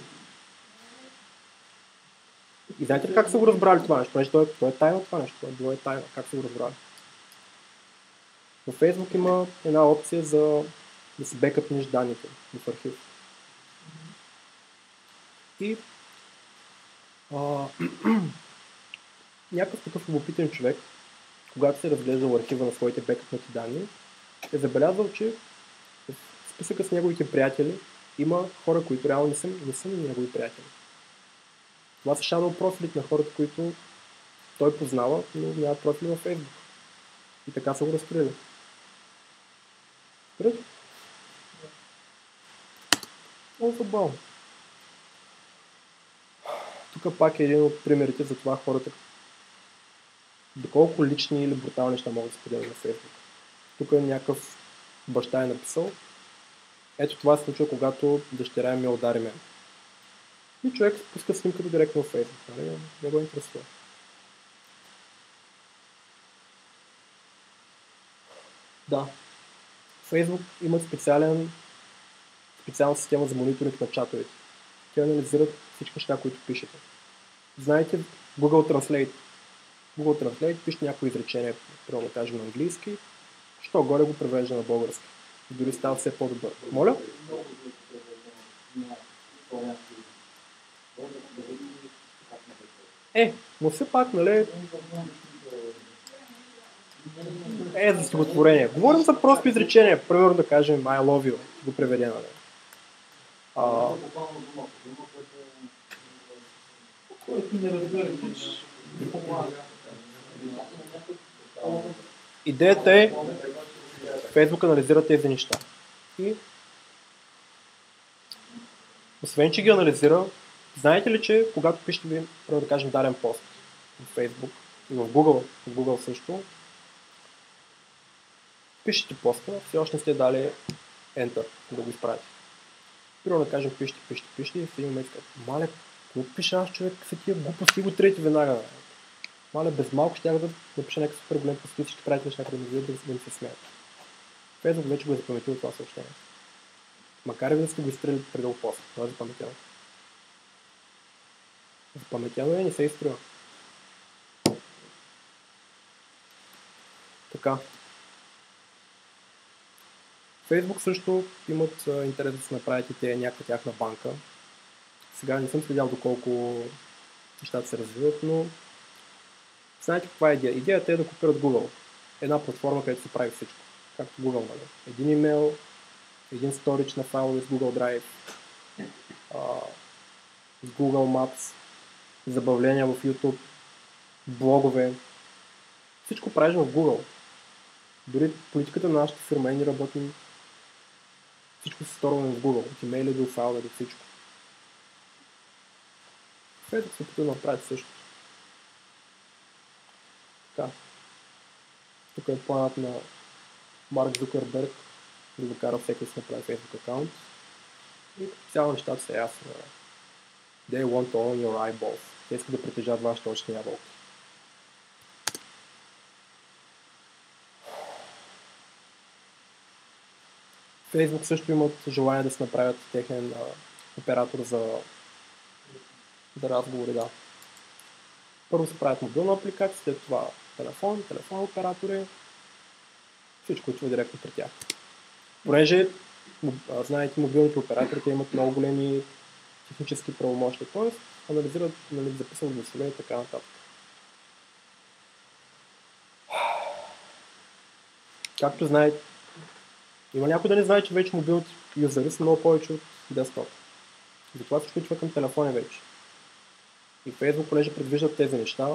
И знаете ли как са го разбрали това нещо? Понеже то е, то е тайна това нещо. Това е тайна. Как са го разбрали? Във Facebook има една опция за да се бекъпнеш данните в архив. И а, *clears throat* някакъв такъв любопитен човек, когато се разглеждал архива на своите бекъпнати данни, е забелязал, че в списъка с неговите приятели има хора, които реално не са, не са негови приятели. Това са shadow профилите на хората, които той познава, но нямат профили във Facebook. И така са го разкрили. Разбирате? Много забавно. Тук пак е един от примерите за това хората доколко лични или брутални неща могат да споделят на Facebook. Тук е някакъв баща е написал. Ето това се случва, когато дъщеря ми удари мен. И човек пуска снимката директно в Facebook. Нали? Не го интересува. Да. Facebook имат специален, специална система за мониторинг на чатовете. Те анализират всички неща, които пишете. Знаете Google Translate. Google Translate пише някои изречения, примерно да кажем на английски, що горе го превежда на български. И дори става все по-добър. Моля? Е, но все пак, нали, е за стихотворение. Говорим за просто изречение. Примерно да кажем I love you. Го преведе, нали. А, Идеята е Фейсбук анализира тези неща. И освен, че ги анализира, знаете ли, че когато пишете ви, да кажем, даден пост в Facebook и в Google, в Google също, пишете поста, все още не сте дали Enter да го изправите. Примерно да кажем, пишете, пишете, пишете и в един момент мале, какво пиша аз човек, са тия глупости го трети веднага. Мале, без малко ще да напиша някакъв супер голем пост, всички правите неща, да ми видят да, ми се смеят. Фейсбук вече го е запаметил това съобщение. Макар и да сте го изстрели преди пост, това е запаметено. Запаметено е, не се изстрела. Така. Фейсбук също имат интерес да се направят и те някаква тяхна банка. Сега не съм следял доколко нещата се развиват, но знаете каква е идея? Идеята е да купират Google. Една платформа, където се прави всичко. Както Google, нали? Един имейл, един сторич на файлове с Google Drive, с Google Maps, забавления в YouTube, блогове. Всичко правиш в Google. Дори политиката на нашата фирма е, ние работим всичко се сторваме в Google, от имейли до файлове до всичко. Facebook се опитва да направи също. Така. Тук е планът на Марк Зукърберг да докара всеки да си направи Facebook аккаунт. И цяло нещата са ясни. They want own your eyeballs. Те искат да притежат вашите очни ябълки. Facebook също имат желание да се направят техен а, оператор за, за разговори, да. Първо се правят мобилна апликация, след това телефон, телефон оператори, всичко отива директно при тях. Понеже, знаете, мобилните оператори имат много големи технически правомощия, т.е. анализират, нали, записват гласове и така нататък. Както знаете, има някой да не знае, че вече мобилните юзери са много повече от десктоп. Затова се включва към телефони вече. И Facebook, понеже предвиждат тези неща,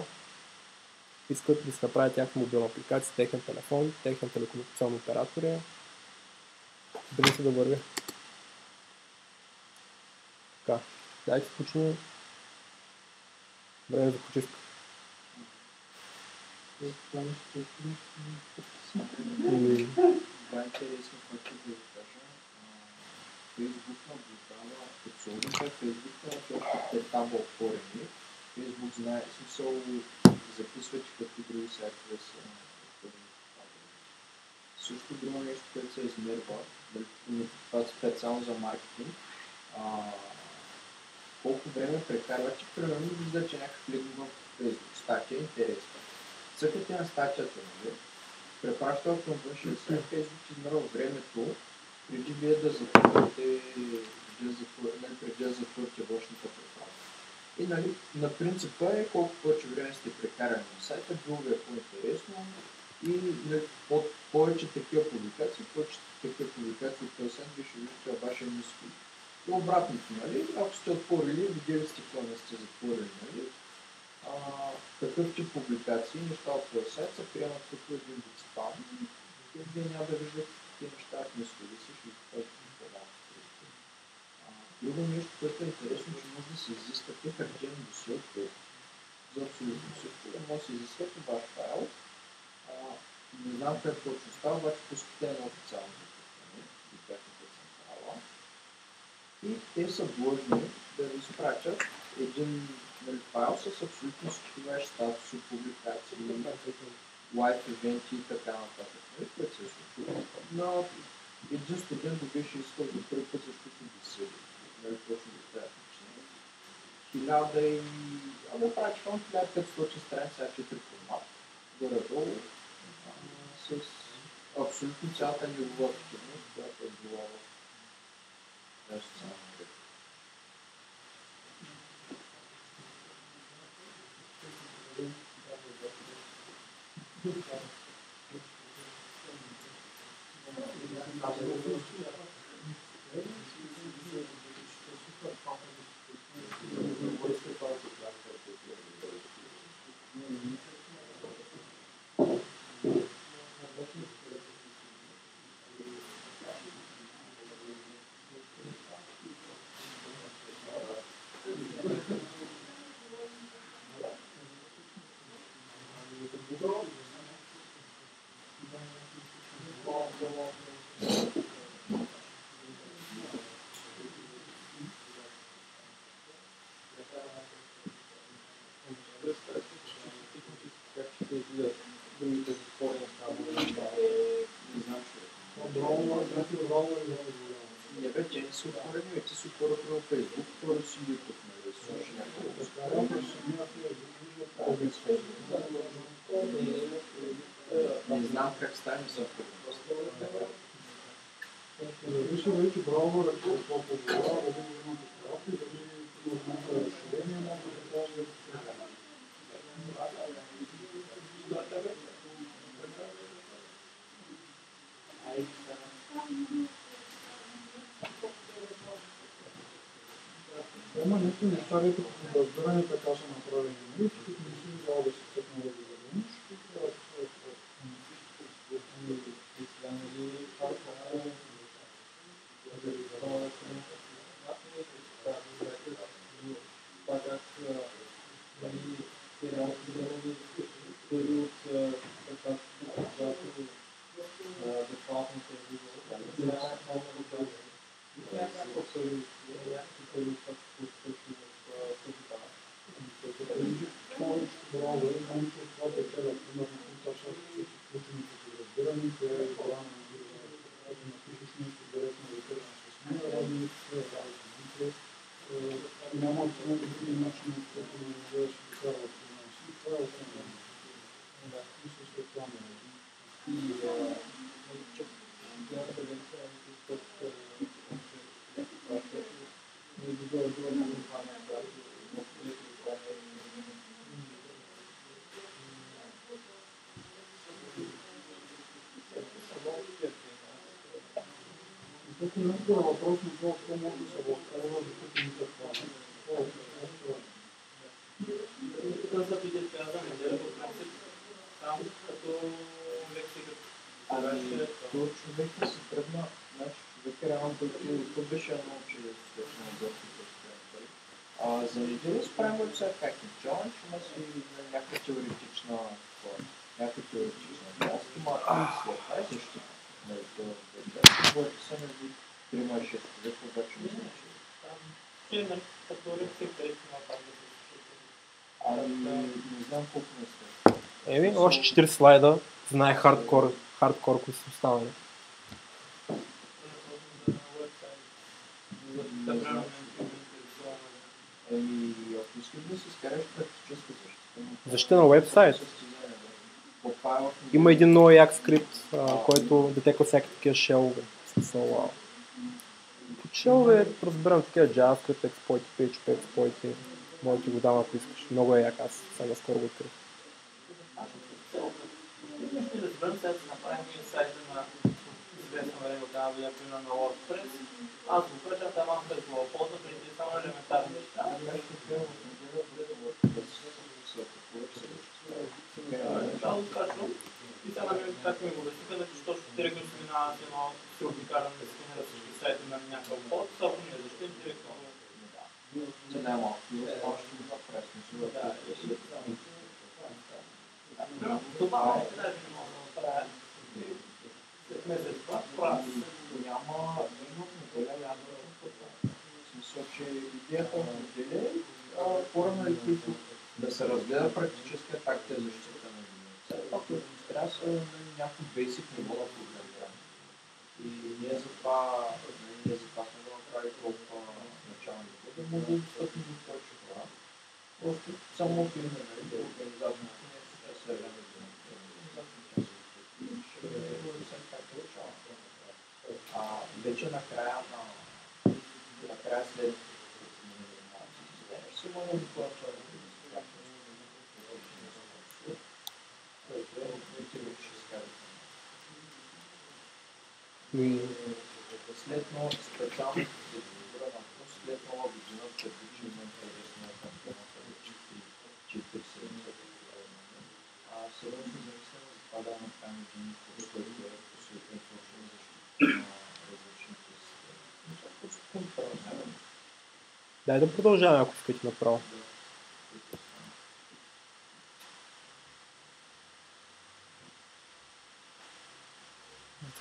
искат да се направят тяхна мобилна апликация, техен телефон, техен телекомуникационен оператор. Дали се да върви. Така, дайте почнем. Време за почивка. Ами, Това е интересно, което да ви кажа. Фейсбук наблюдава, особено Фейсбук, защото те таба отворени, Facebook знае, смисъл записва, че какви други сайтове са. Също друго нещо, което се измерва, дали това е специално за маркетинг, а, колко време прекарва, че примерно вижда, че някакъв лик в Facebook статия е интересна. Цъкате на статията, нали? Препраща към външен сайт, Facebook измерва времето, преди вие да затворите, да затворите, преди да затворите външната препратка. И нали, на принципа е колко повече време сте прекарали на сайта, било ви е по-интересно и нали, по- повече такива публикации, повече такива публикации сайт, вие ще виждате във вашия нюсфит. И обратното, нали? Ако сте отворили, видели сте какво не сте затворили, нали? А, такъв тип публикации, неща от този сайт се приемат като един вид спам и вие няма да виждате такива неща в мислили си, ще ги кажете по-малко. Друго нещо, което е интересно, че може да се изискате хартиен досие от Facebook. За абсолютно всичко. Може да се изискате ваш файл. А, не знам как точно става, обаче пускате едно официално запитване до тяхната централа. И те са длъжни да ви изпратят един нали, файл с абсолютно всички ваши статуси, публикации, лайф евенти и така нататък. Нали, което се е случило. Но един студент го беше искал за първи път защото беседи. Нали, точно до тази причина. Хиляда и... Ами практикално 1500 страници А4 формат. Горе-долу. а, С абсолютно цялата негова активност, която е била в Mm-hmm. Тази социална мрежа. Не знам, че не бе, те не отворени, бе, ти си отворил на Facebook, си YouTube, нали, слушаш някакво. Не знам как стане за Зависи вече браузъра какво позволява, дали има фотографии, дали има някакво разширение, може да каже Има някакви неща, които по разбиране така са направени. Нали? Тук не си взял да се цъкна да ги задумиш. Тук трябва да повечето браузъри, повече от това да гледат, примерно, които са включени като разбиране, това е това на ако напишеш нещо директно да кажеш с нея, ради работа, няма абсолютно други начини, по които да назовеш и така в си. Това е основно. Мисля, че това не е. Тук не е въпрос на това, какво може да се възползва, докато не се хване. Това е просто видите каза неделя, по принцип, там като лексика. Ами, то човек се тръгна, значи човек е реално, то беше едно, че свърши на доста А за неделя спрямо вебсайт как е? Challenge има си някаква теоретична някаква теоретична част, има след това е защита. Нали, то между 3 и 6 човека, обаче мисля, че Там е нали, като лексика, където има пак да се случи. А знам колко не сте. Еми, още 4 слайда. Знае хардкор, хардкор, които са практическа защита. На уебсайт. състезание, да. Попала в Има един много як скрипт, който детеква всякакви такива шелове. Смисъл, а, Под шелове разбирам такива JavaScript експлойти, PHP експлойти. Може да ти го дам ако искаш. Много е як, аз сега скоро го открих. Ще разберем сега да направим един сайт на известно време от тази видео, примерно на WordPress. Аз го пръчам там аз през лоупота, преди само елементарни неща. Да, го качвам. И сега ми как ми го обясниха, значи, защото директно се минава с едно силно карам да сканира всички сайти на някакъв код, ако не е защитен, директно. Це не малко. Още два пресни. Това е даже не мога да направя. След месец това правя. Няма има в неделя ядърно В смисъл, че идеята в неделя е хора, нали, които да се разгледа практически как те защита на единица. Това, което ни трябва са нали, някакво basic ниво на програмиране. И ние за това, нали, ние за това сме го направили толкова начални да може да достъпим до повече хора. Просто само от име, нали, да организацията не е се време да ще го съвсем както е начало. А вече накрая на накрая след ще може да плача което е мотивиращо ще скажа. И След много специално се избира на пус, след нова година, преди че има интересна кампионата вече 470 А сериозно замисляме за това да направим един курс, който е посветен точно защита на дай да продължаваме, ако искате направо.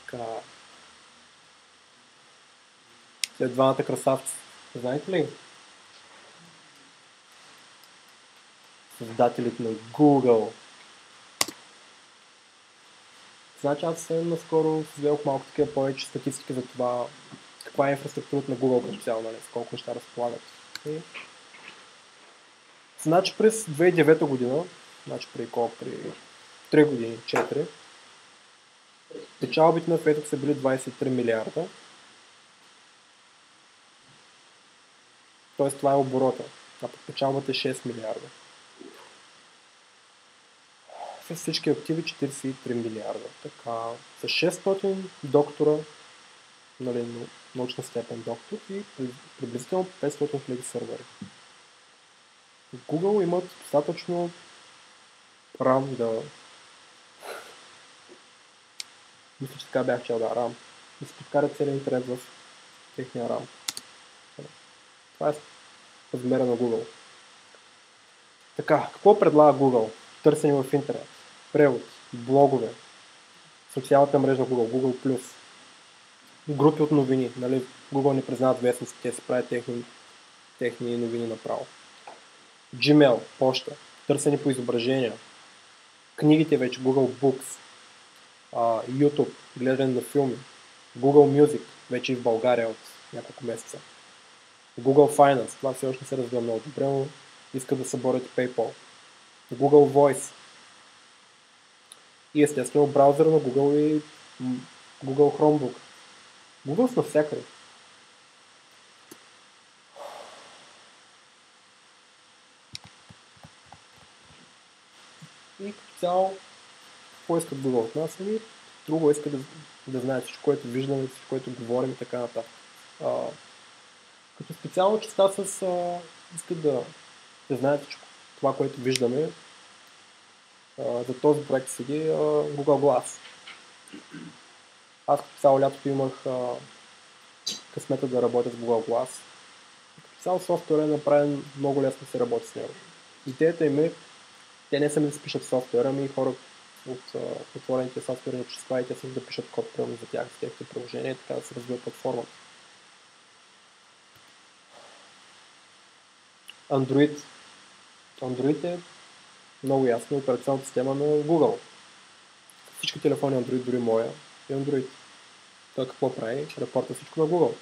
Така. След двамата красавци. Знаете ли? Създателите на Google. Значи аз съм наскоро взел малко такива повече статистики за това каква е инфраструктурата на Google като цяло, нали, с колко неща разполагат. И... Значи през 2009 година, значи при колко, при 3 години, 4, печалбите на Facebook са били 23 милиарда. Тоест това е оборота, а печалбата е 6 милиарда. С всички активи 43 милиарда. Така, с 600 доктора, нали, нау- научна степен доктор и при- приблизително 500 хиляди сървъри. Google имат достатъчно RAM да... *laughs* Мисля, че така бях чел да RAM. Да се подкарат целият интернет в техния RAM. Това е размера на Google. Така, какво предлага Google? Търсене в интернет, превод, блогове, социалната мрежа Google, Google+, групи от новини. Нали? Google не признават вестници, те се правят техни, техни новини направо. Gmail, почта, търсене по изображения, книгите вече, Google Books, YouTube, гледане на филми, Google Music, вече и в България от няколко месеца. Google Finance, това все още се развива много добре, но иска да съборят PayPal. Google Voice. И естествено браузъра на Google и Google Chromebook. Google са навсякъде. И като цяло, какво искат Google от нас? Ами, друго искат да, да знаят всичко, което виждаме, всичко, което говорим и така нататък. Като специално частта с а, искат да, да знаят всичко това, което виждаме. За този проект седи Google Glass. Аз цяло лятото имах късмета да работя с Google Glass. Като цяло софтуер е направен много лесно да се работи с него. Идеята им е, те не сами да пишат софтуера, ами хора от а, отворените софтуерни общества и те са да пишат код прямо за тях, за техните приложения и така да се развива платформата. Android. Android е много ясно операционната система на Google. Всички телефони Android, дори моя, е Android. Той какво прави? Репорта всичко на Google.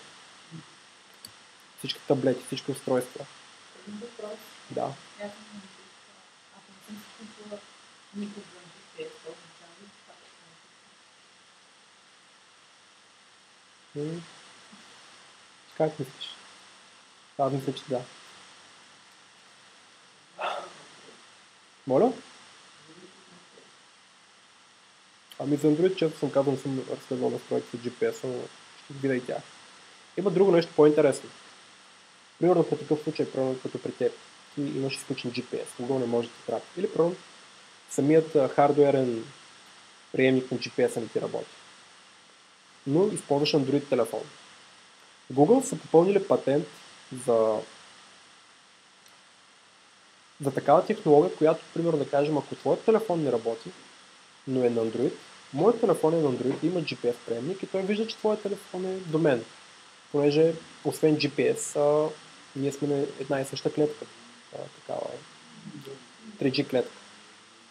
Всички таблети, всички устройства. Въпрос. Да. Как мислиш? Аз мисля, че да. Моля? Ами за Android, често съм казал, съм разследвал настройки за GPS, но ще видя и тях. Има друго нещо по-интересно. Примерно по такъв случай, примерно като при теб, ти имаш изключен GPS, Google не може да ти прати. Или примерно самият хардуерен приемник на GPS не ти работи. Но използваш Android телефон. Google са попълнили патент за за такава технология, която, примерно да кажем, ако твоят телефон не работи, но е на Android, моят телефон е на Android, има GPS приемник и той вижда, че твоят телефон е до мен. Понеже, освен GPS, а, ние сме на една и съща клетка. А, такава 3G клетка.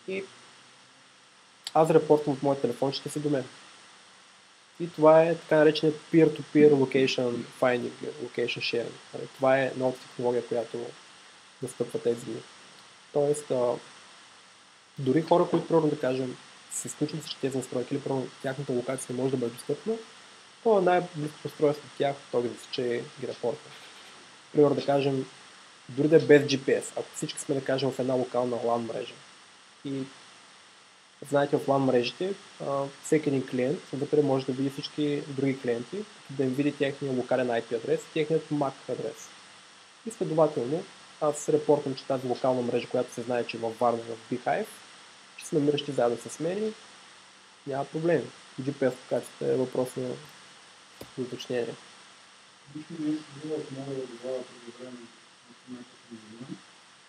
И аз репортвам от моят телефон, те са до мен. И това е така нареченият peer-to-peer location finding, location sharing. Това е новата технология, която настъпва тези дни. Тоест, а, дори хора, които, примерно да кажем, се изключват всички тези настройки или примерно тяхната локация не може да бъде достъпна, то най-близко устройство от тях, то ги засече ги репортва. Примерно да кажем, дори да е без GPS, ако всички сме да кажем в една локална LAN мрежа и знаете в LAN мрежите, всеки един клиент вътре може да види всички други клиенти, да им види техния локален IP адрес, техният MAC адрес. И следователно, аз репортвам, че тази локална мрежа, която се знае, че е във Варна, в Beehive, ще се намиращи заедно с мен и няма проблем. GPS локацията е въпрос на уточнение. Лично нещо било от моя добава преди време в момента в Мизина.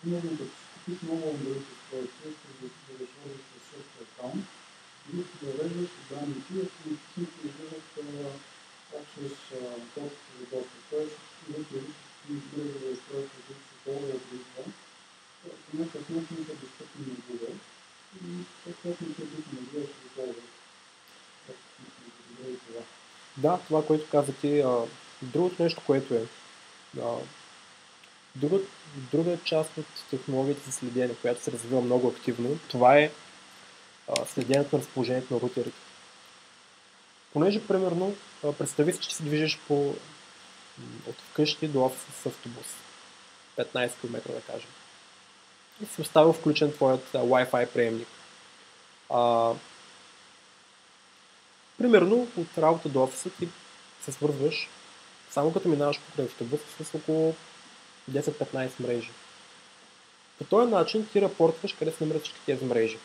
Примерно да купиш много Android устройство, да да в същия акаунт, и да въвеждаш данните, ако не си излизат access достъп за достъп. Тоест, вътре избираш устройства, които са ползват от това, по някакъв начин са достъпни на Google и съответно те биха могли да се го ползват. Как мисля, добре и това. Да, това, което каза другото нещо, което е, а, друга, друга част от технологията за следене, която се развива много активно, това е а, следенето на разположението на рутерите. Понеже, примерно, представи си, че се движиш по, от вкъщи до офиса с автобус. 15 км да кажем. И си оставил включен твоят Wi-Fi приемник. А, примерно от работа до офиса ти се свързваш, само като минаваш покрай автобус с около 10-15 мрежи. По този начин ти рапортваш къде се намират всички тези мрежи.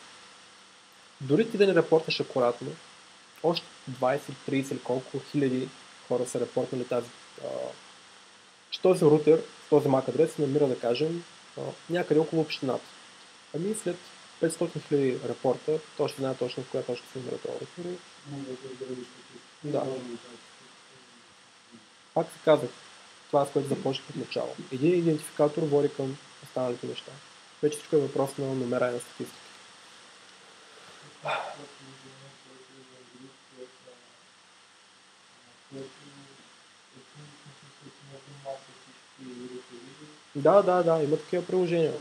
Дори ти да не рапортваш акуратно, още 20, 30 или колко хиляди хора са репортнали тази, а, че този рутер, този MAC адрес се намира, да кажем, а, някъде около общината. Ами след 500 хиляди репорта, той ще знае точно в коя точка се намира този да Пак се казах, това с което започнах от начало. Един идентификатор води към останалите неща. Вече всичко е въпрос на номера и на статистика. Да, да, да, има такива приложения.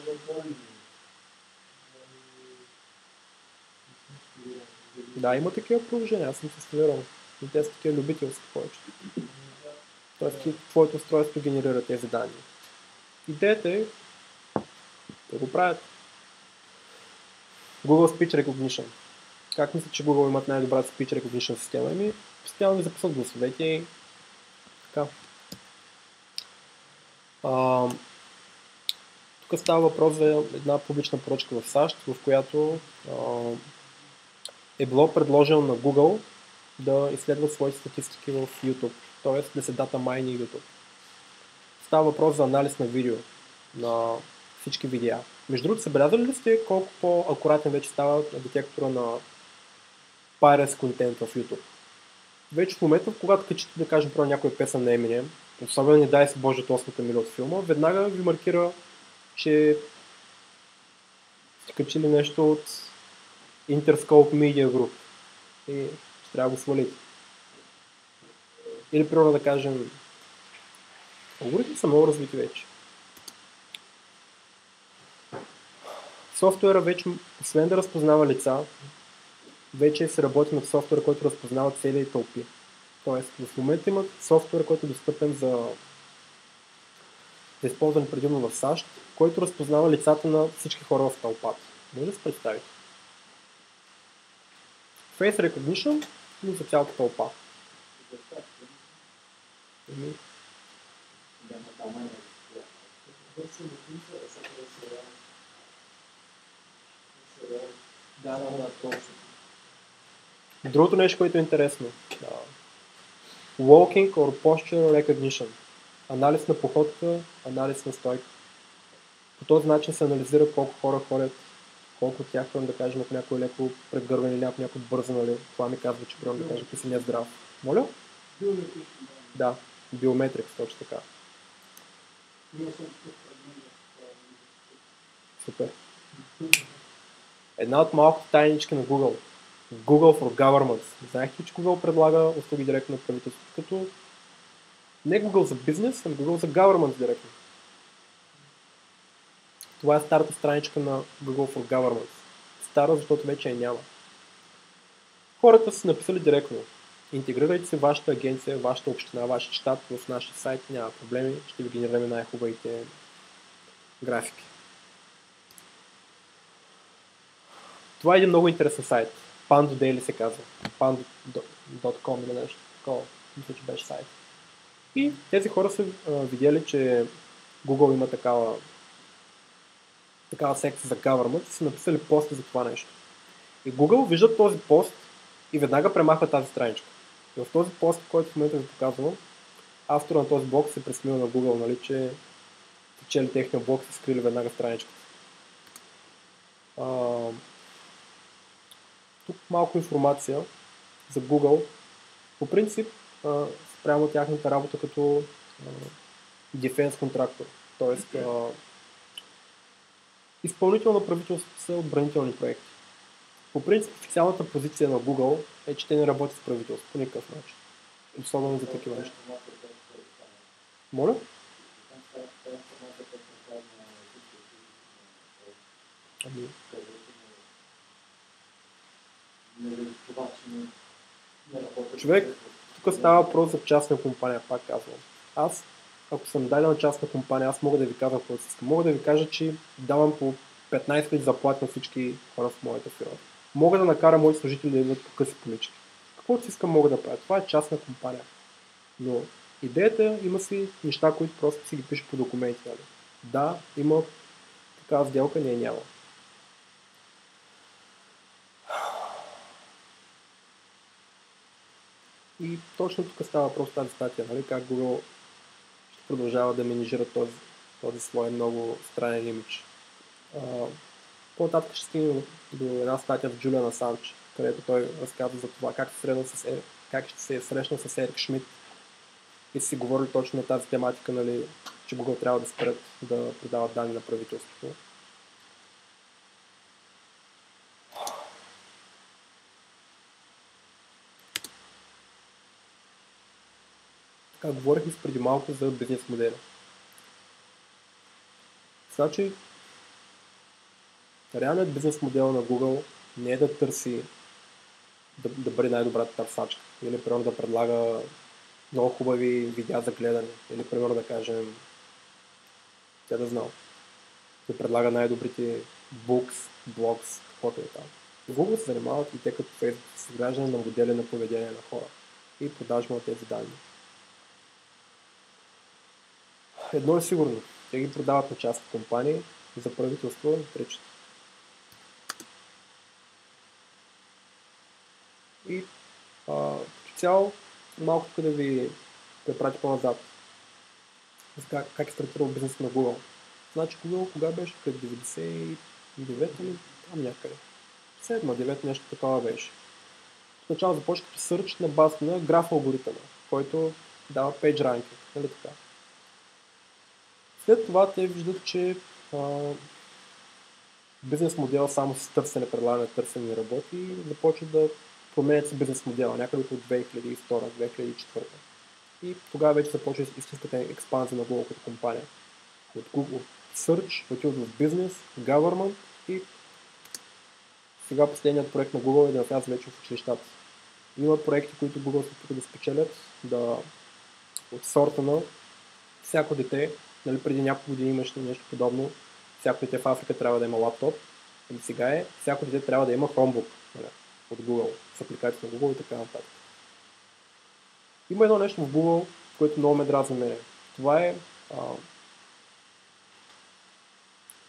Да, има такива приложения, аз съм се инсталирал. И те са такива любителски повече. Тоест, твоето устройство генерира тези данни. Идеята е да го правят. Google Speech Recognition. Как мисля, че Google имат най-добрата Speech Recognition система? Еми, постоянно ви записват гласовете и така. А, тук става въпрос за една публична поръчка в САЩ, в която а, е било предложено на Google да изследват своите статистики в YouTube, т.е. да се дата майни YouTube. Става въпрос за анализ на видео, на всички видеа. Между другото, забелязали ли сте колко по-акуратен вече става детектора на Pirates контент в YouTube? Вече в момента, когато качите, да кажем, про някоя песен на Eminem, особено не дай се Боже от 8-та мили от филма, веднага ви маркира, че сте качили нещо от Interscope Media Group и ще трябва да го свалите. Или примерно да кажем, алгоритми са много развити вече. Софтуера вече, освен да разпознава лица, вече се работи над софтуер, който разпознава цели и тълпи. Тоест, в момента има софтуер, който е достъпен за, за използване предимно в САЩ, който разпознава лицата на всички хора в тълпата. Може да се представите. Face Recognition, но за цялата тълпа. Другото нещо, което е интересно. Walking or Posture Recognition. Анализ на походка, анализ на стойка. По този начин се анализира колко хора ходят, колко от тях, да кажем, ако някой е леко предгървен или ако някой бърза, нали, това ми казва, че примерно да кажем, че си не е здрав. Моля? Биометрично, да. Биометрикс, точно така. Супер. Една от малките тайнички на Google. Google for Governments. Знаехте, че Google предлага услуги директно на правителството, като не Google за бизнес, а Google за Governments директно. Това е старата страничка на Google for Governments. Стара, защото вече я няма. Хората са написали директно. Интегрирайте се вашата агенция, вашата община, вашия щат в нашия сайт, няма проблеми, ще ви генерираме най-хубавите графики. Това е един много интересен сайт. Pando Daily се казва. Pando.com или нещо такова. Мисля, че беше сайт. И тези хора са а, видели, че Google има такава такава секция за government и са написали пост за това нещо. И Google виждат този пост и веднага премахва тази страничка. И в този пост, който в момента ви показвам, автора на този блог се пресмил на Google, нали, че чели техния блог и скрили веднага страничката. А, тук малко информация за Google. По принцип, а, спрямо тяхната работа като а, defense контрактор. А, изпълнител на правителството са отбранителни проекти. По принцип, официалната позиция на Google е, че те не работят с правителство по никакъв начин. Особено за такива неща. Моля? Ами, Човек, тук става въпрос за частна компания, пак казвам. Аз, ако съм дадена частна компания, аз мога да ви кажа какво искам. Мога да ви кажа, че давам по 15 000 заплати на всички хора в моята фирма. Мога да накарам моите служители да идват по къси полички. Каквото си искам мога да правя. Това е частна компания. Но идеята има си неща, които просто си ги пише по документи. Нали? Да, има такава сделка, не е няма. И точно тук става в тази статия, нали? как Google продължава да менижира този, този свой много странен имидж. По-нататък ще стигнем до една статия в Джулиан Асанч, където той разказва за това как, с Ер, как ще се е срещнал с Ерик Шмидт и си говорили точно на тази тематика, нали, че Google трябва да спрят да продават данни на правителството. Така, говорихме преди малко за бизнес модела. Значи, реалният бизнес модел на Google не е да търси да, да бъде най-добрата търсачка. Или, примерно, да предлага много хубави видеа за гледане. Или, примерно, да кажем, тя да знам, да предлага най-добрите books, blogs, каквото е там. Google се занимават и те като Facebook с изграждане на модели на поведение на хора и продажба на тези данни. Едно е сигурно. Те ги продават на частни компании, за правителство и пречат. И като цяло, малко тук да ви препрати по-назад. За Как, как е стартирал бизнес на Google. Значи Google кога беше? Пред 99 или там някъде. 7-9 нещо такова беше. Начало започва като search на база на граф алгоритъма, който дава page ranking. Нали така? След това те виждат, че а, бизнес модел само с търсене, предлагане, търсене не работи и започват да променят си бизнес модела някъде от 2002-2004. И тогава вече започва истинската експанзия на Google като компания. От Google Search отиват в бизнес, government и сега последният проект на Google е да навляза вече в училищата. Има проекти, които Google се да спечелят да, от сорта на всяко дете, нали, преди няколко години имаше нещо подобно, всяко дете в Африка трябва да има лаптоп, и сега е, всяко дете трябва да има Chromebook нали, от Google, с апликацията на Google и така нататък. Има едно нещо в Google, което много ме дразни мене. Това е а,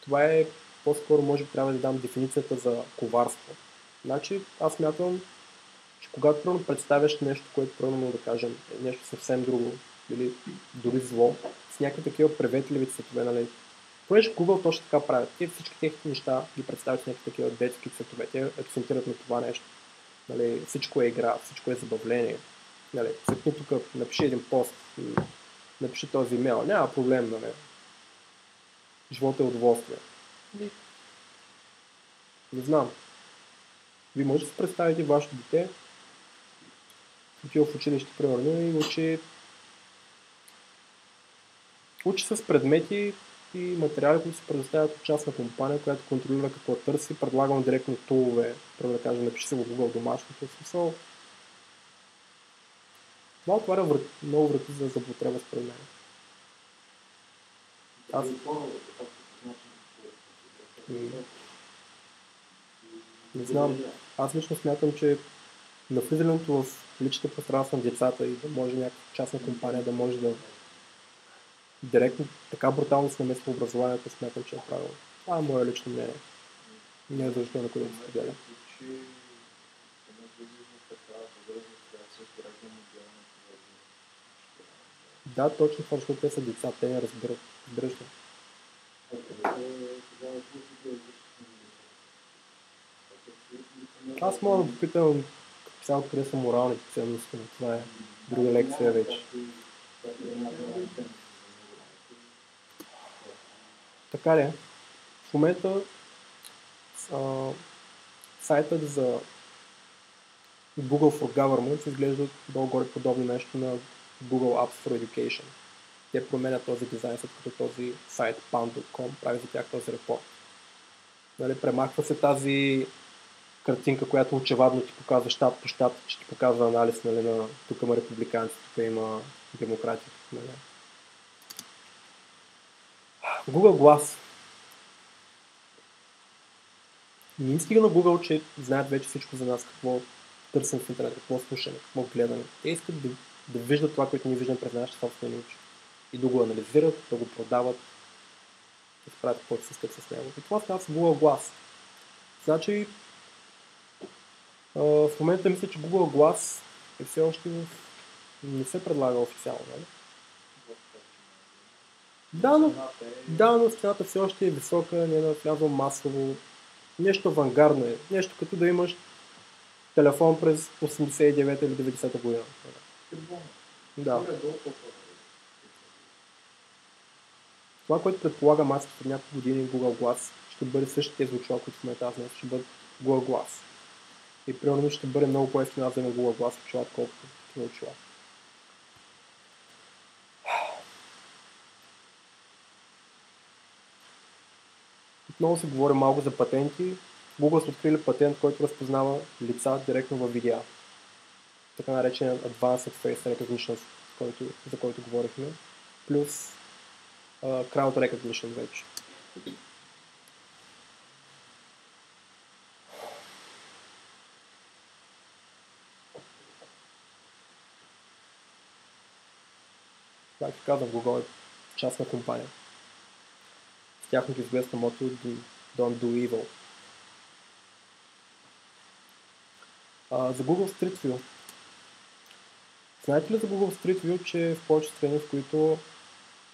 това е по-скоро може би трябва да дам дефиницията за коварство. Значи аз мятам, че когато примерно представяш нещо, което примерно да кажем е нещо съвсем друго, или дори зло, с някакви такива приветливи цветове, нали? Понеже Google точно така правят. Те всички техните неща ги представят с някакви такива детски цветове. Те акцентират на това нещо. Нали, всичко е игра, всичко е забавление. Нали, цъкни тук, напиши един пост, напиши този имейл. Няма проблем, нали. Живота е удоволствие. Не знам. Вие можете да си представите вашето дете, отива в училище, примерно, и учи, учи с предмети и материали, които се предоставят от частна компания, която контролира какво търси, предлага му директно тулове, първо да кажем, напиши се в Google домашното, смисъл. Това отваря врат, много врати за злоупотреба според мен. Аз... Не знам. Аз лично смятам, че навлизането в личните пространства на децата и да може някаква частна компания да може да директно така брутално се намесва образованието, смятам, че е правилно. Това е мое лично мнение. Не е защо на кой да се споделя. Да, точно това, защото те са деца, те не разбират. Разбираш? Аз мога да попитам цяло къде са моралните ценности, но това е друга лекция вече. Така ли? В момента а, сайтът за Google for Government изглежда долу-горе подобно нещо на Google Apps for Education. Те променят този дизайн, след като този сайт pound.com прави за тях този репорт. Нали, премахва се тази картинка, която очевадно ти показва щат по щат, че ти показва анализ нали, на тук има републиканци, тук има демократи. Нали. Google Glass. Не стига на Google, че знаят вече всичко за нас, какво търсим в интернет, какво слушаме, какво гледаме. Те искат да, да виждат това, което ние виждаме през нашите собствени очи. И да го анализират, да го продават, да справят каквото си искат с него. И това става с Google Glass. Значи, в момента мисля, че Google Glass е все още не се предлага официално, нали? Да, но, да, но цената все още е висока, не е навлязла масово. Нещо авангардно е. Нещо като да имаш телефон през 89 или 90 година. Да. Това, което предполагам аз след няколко години Google Glass, ще бъде същите тези очила, които в момента аз ще бъдат Google Glass. И примерно ще бъде много по-ефтино аз да Google Glass очила, отколкото такива очила. Отново се говори малко за патенти. Google са открили патент, който разпознава лица директно във видеа. Така наречен Advanced Face Recognition, който, за който говорихме. Плюс uh, Crowd Recognition вече. Както казвам, Google е частна компания. Тяхното известно мото Don't do evil. А, за Google Street View. Знаете ли за Google Street View, че в повече страни, в които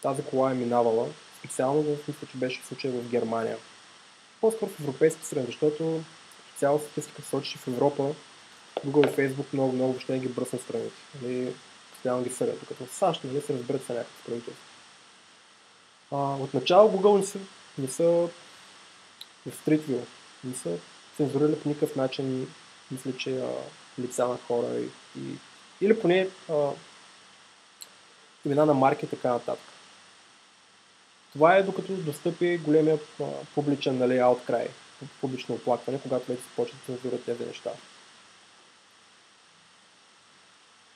тази кола е минавала, специално в мисля, че беше в случай в Германия. По-скоро в европейски страни, защото цяло статистика сочи, че в Европа Google и Facebook много, много въобще не ги бръсна страните. Нали, постоянно ги съдят, докато в САЩ нали, се разберат са някакви правителства. Отначало Google не са, не са в Street View не са цензурирали по никакъв начин, мисля, че а, лица на хора и, и или поне а, имена на марки и така нататък. Това е докато достъпи големия а, публичен нали, outcry, публично оплакване, когато вече започват да цензурат тези неща.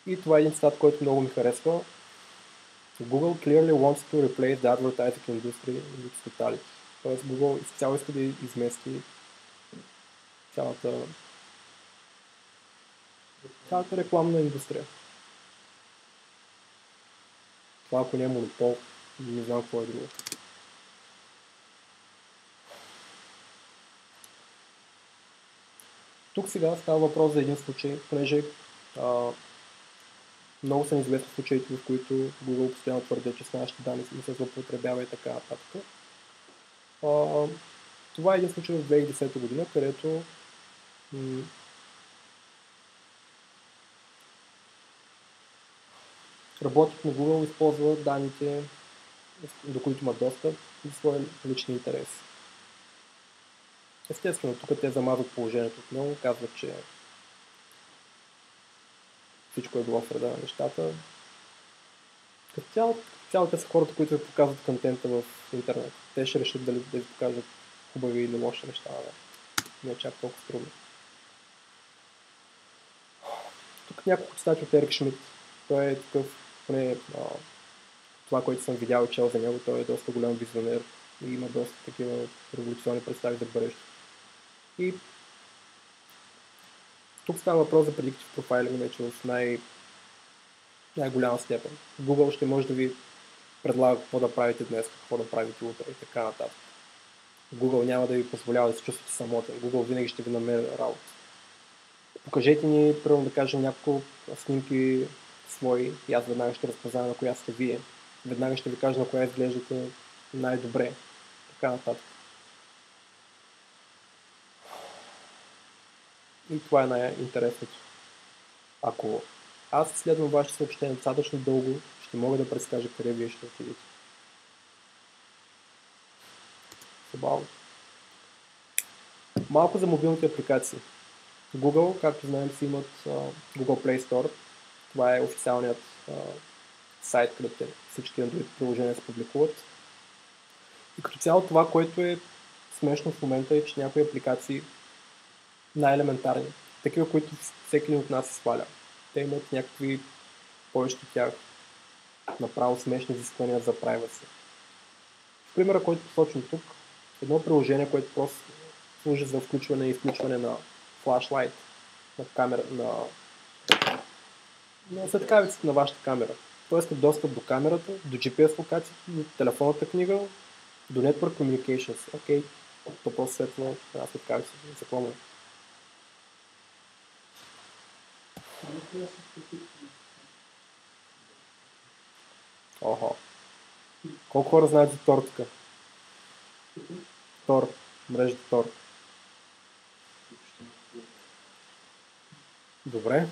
И това е един цитат, който много ми харесва. Google clearly wants to replace the advertising industry in its totality. Тоест Google изцяло иска да измести цялата, цялата рекламна индустрия. Това ако не е монопол, не знам какво е друго. Тук сега става въпрос за един случай, понеже а, много са известни случаите, в които Google постоянно твърдят, че с нашите данни не се злоупотребява и така нататък. Това е един случай в 2010 година, където м- работник на Google използва данните, до които има достъп за своя лични интереси. Естествено, тук те замазват положението отново, казват, че всичко е било в реда на нещата. Като цяло, цяло те са хората, които ви показват контента в интернет. Те ще решат дали да ви покажат хубави или лоши неща. Да. Не е чак толкова трудно. Тук няколко цитати от Ерик Шмидт. Той е такъв, поне а, това, което съм видял и чел за него, той е доста голям визионер и има доста такива революционни представи за бъдещето. И тук става въпрос за предиктив профайлинг вече в най- най-голяма степен. Google ще може да ви предлага какво да правите днес, какво да правите утре и така нататък. Google няма да ви позволява да се чувствате самотен. Google винаги ще ви намери работа. Покажете ни, първо да кажем, няколко снимки свои и аз веднага ще разпознавам на коя сте вие. Веднага ще ви кажа на коя изглеждате най-добре. Така нататък. И това е най-интересното. Ако аз следвам вашето съобщение достатъчно дълго, ще мога да предскажа къде вие ще отидете. Забавно. Малко за мобилните апликации. Google, както знаем, си имат uh, Google Play Store. Това е официалният uh, сайт, където всички Android приложения се публикуват. И като цяло това, което е смешно в момента е, че някои апликации най-елементарни. Такива, които всеки един от нас се сваля. Те имат някакви повечето тях направо смешни изисквания за privacy. В примера, който посочвам тук, едно приложение, което просто служи за включване и изключване на флашлайт на камера, на, на светкавицата на вашата камера. Тоест достъп до камерата, до GPS локацията, до телефонната книга, до Network Communications. Окей, okay. то просто светло на светкавицата. За Охо. Колко хора знаят за Тор тук? Тор. Мрежата Тор. Добре.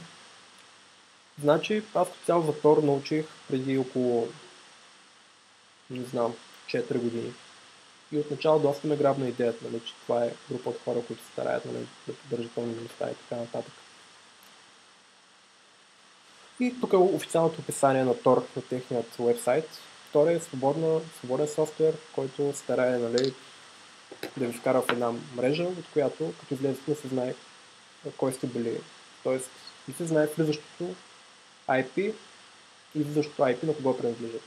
Значи, аз като цял за Тор научих преди около, не знам, 4 години. И отначало доста ме грабна идеята, нали, че това е група от хора, които се стараят нали, да поддържат места и така нататък. И тук е официалното описание на Tor на техният вебсайт. Tor е свободна, свободен софтуер, който старае нали, да ви вкара в една мрежа, от която като излезете не се знае кой сте били. Тоест не се знае влизащото IP и влизащото IP на кого принадлежат.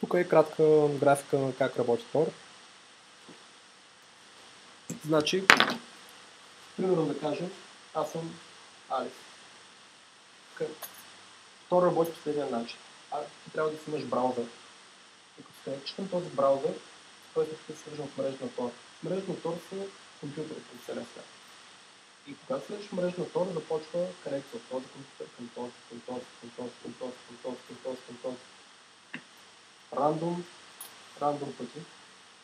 Тук е кратка графика на как работи Tor. Значи, примерно да кажем, аз съм Алис. То работи по следния начин. А ти трябва да си имаш браузър. Като се читам този браузър, той се свържен в мрежа на Tor. Мрежа са компютъри по целия свят. И когато в мрежа на започва конекция от този компютър към този, към този, към този, към този, към този, към този, към този. Рандом, рандом пъти.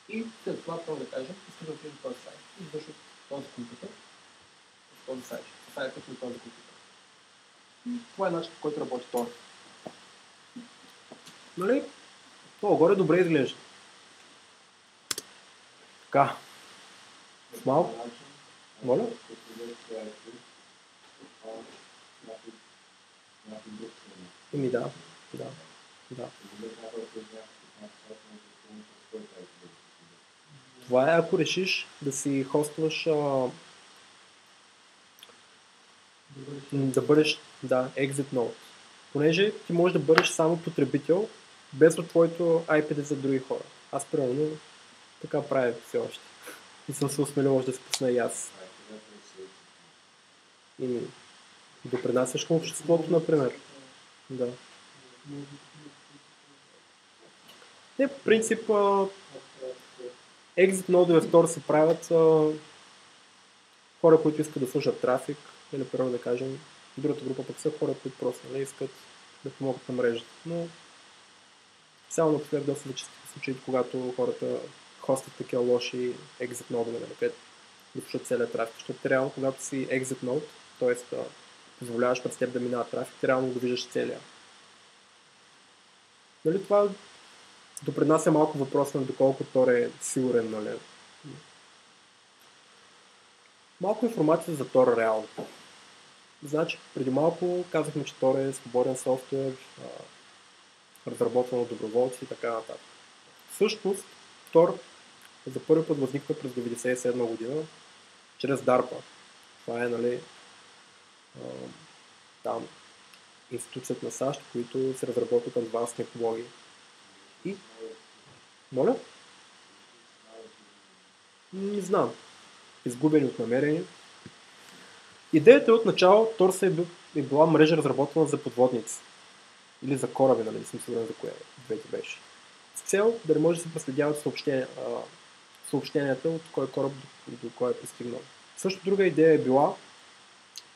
И след това, това да кажем, искам да отидем този сайт. И завършват този компютър в този сайт. Сайтът на този компютър. Това е начин, по който работи Тор. Нали? Това горе добре изглежда. Така. С малко. Моля? Еми да, да, да. Това е ако решиш да си хостваш а, да бъдеш, да, exit node. Понеже ти можеш да бъдеш само потребител, без от твоето IP за други хора. Аз примерно така правя все още. И съм се осмелил още да се пусна и аз. И допринасяш към обществото, например. Да. Не, по принцип, екзит нодове втор се правят а, хора, които искат да слушат трафик, или първо да кажем, другата група пък са хора, които просто не искат да помогат на мрежата. Но само например доста за чести случаи, когато хората хостят такива лоши екзит нодове, нали, където да слушат целият трафик. Защото реално, когато си exit node, т.е. позволяваш през теб да минава трафик, ти реално го виждаш целия. Нали, това допринася малко въпроса на доколко Тор е сигурен, нали? Малко информация за Тор реално. Значи, преди малко казахме, че Тор е свободен софтуер, разработван от доброволци и така нататък. Всъщност, Тор за първи път възниква през 1997 година чрез DARPA. Това е, нали, там, институцията на САЩ, които се разработват адванс технологии. И, моля? Не знам. Изгубени от намерение. Идеята е от начало, Торс е, е била мрежа разработвана за подводници. Или за кораби, нали, съм сигурен за кое двете беше. С цел да не може да се проследяват съобщения, а, съобщенията от кой кораб до, до кой е пристигнал. Също друга идея е била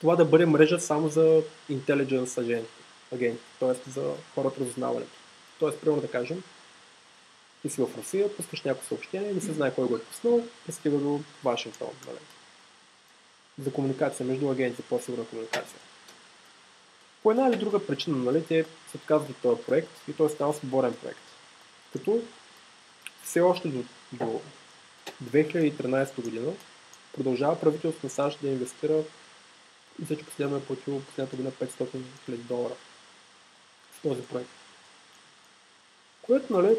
това да бъде мрежа само за intelligence агенти, агенти т.е. за хората разузнаването. Т.е. примерно да кажем, ти си в Русия, пускаш някакво съобщение, не се знае кой го е пуснал, пристига до Вашингтон. Нали? За комуникация между агенти, по-сигурна комуникация. По една или друга причина, нали, те се отказват от този проект и той става свободен проект. Като все още до, до 2013 година продължава правителството на САЩ да инвестира мисля, че последно е платило последната година 500 000 долара в този проект. Което, нали,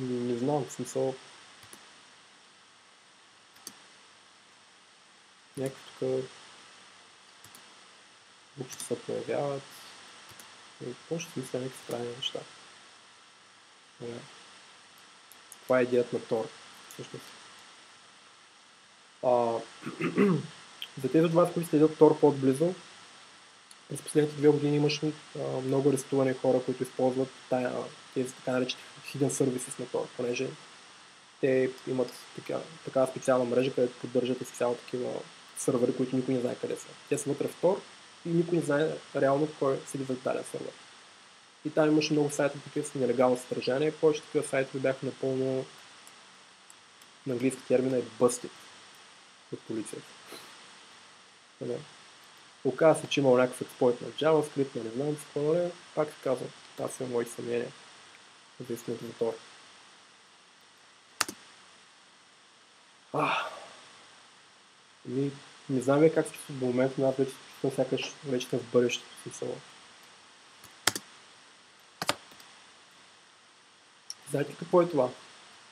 не знам, в смисъл, някакви тук лучи се появяват. И ще си мисля някакви странни неща. Добре. Това е идеята на Тор, всъщност. А, *clears throat* за тези от вас, които следят Тор по-близо, през последните две години имаше много арестувани хора, които използват тая, тези така наречени hidden services на Tor, понеже те имат така, такава специална мрежа, където поддържат специално такива сървъри, които никой не знае къде са. Те са вътре в Tor и никой не знае реално кой седи зад даден сървър. И там имаше много сайтове такива с нелегално съдържание. Повечето такива сайтове бяха напълно на английски термина е busted от полицията. Нали? Оказва се, че имал някакъв експлойт на JavaScript, не знам с какво, нали? Пак се казвам, аз съм моите съмнения. Зависимо от мотор. А, и не знам вие как се чувствам до момента, но аз вече чувствам сякаш вече в бъдещето смисъл. Знаете какво е това?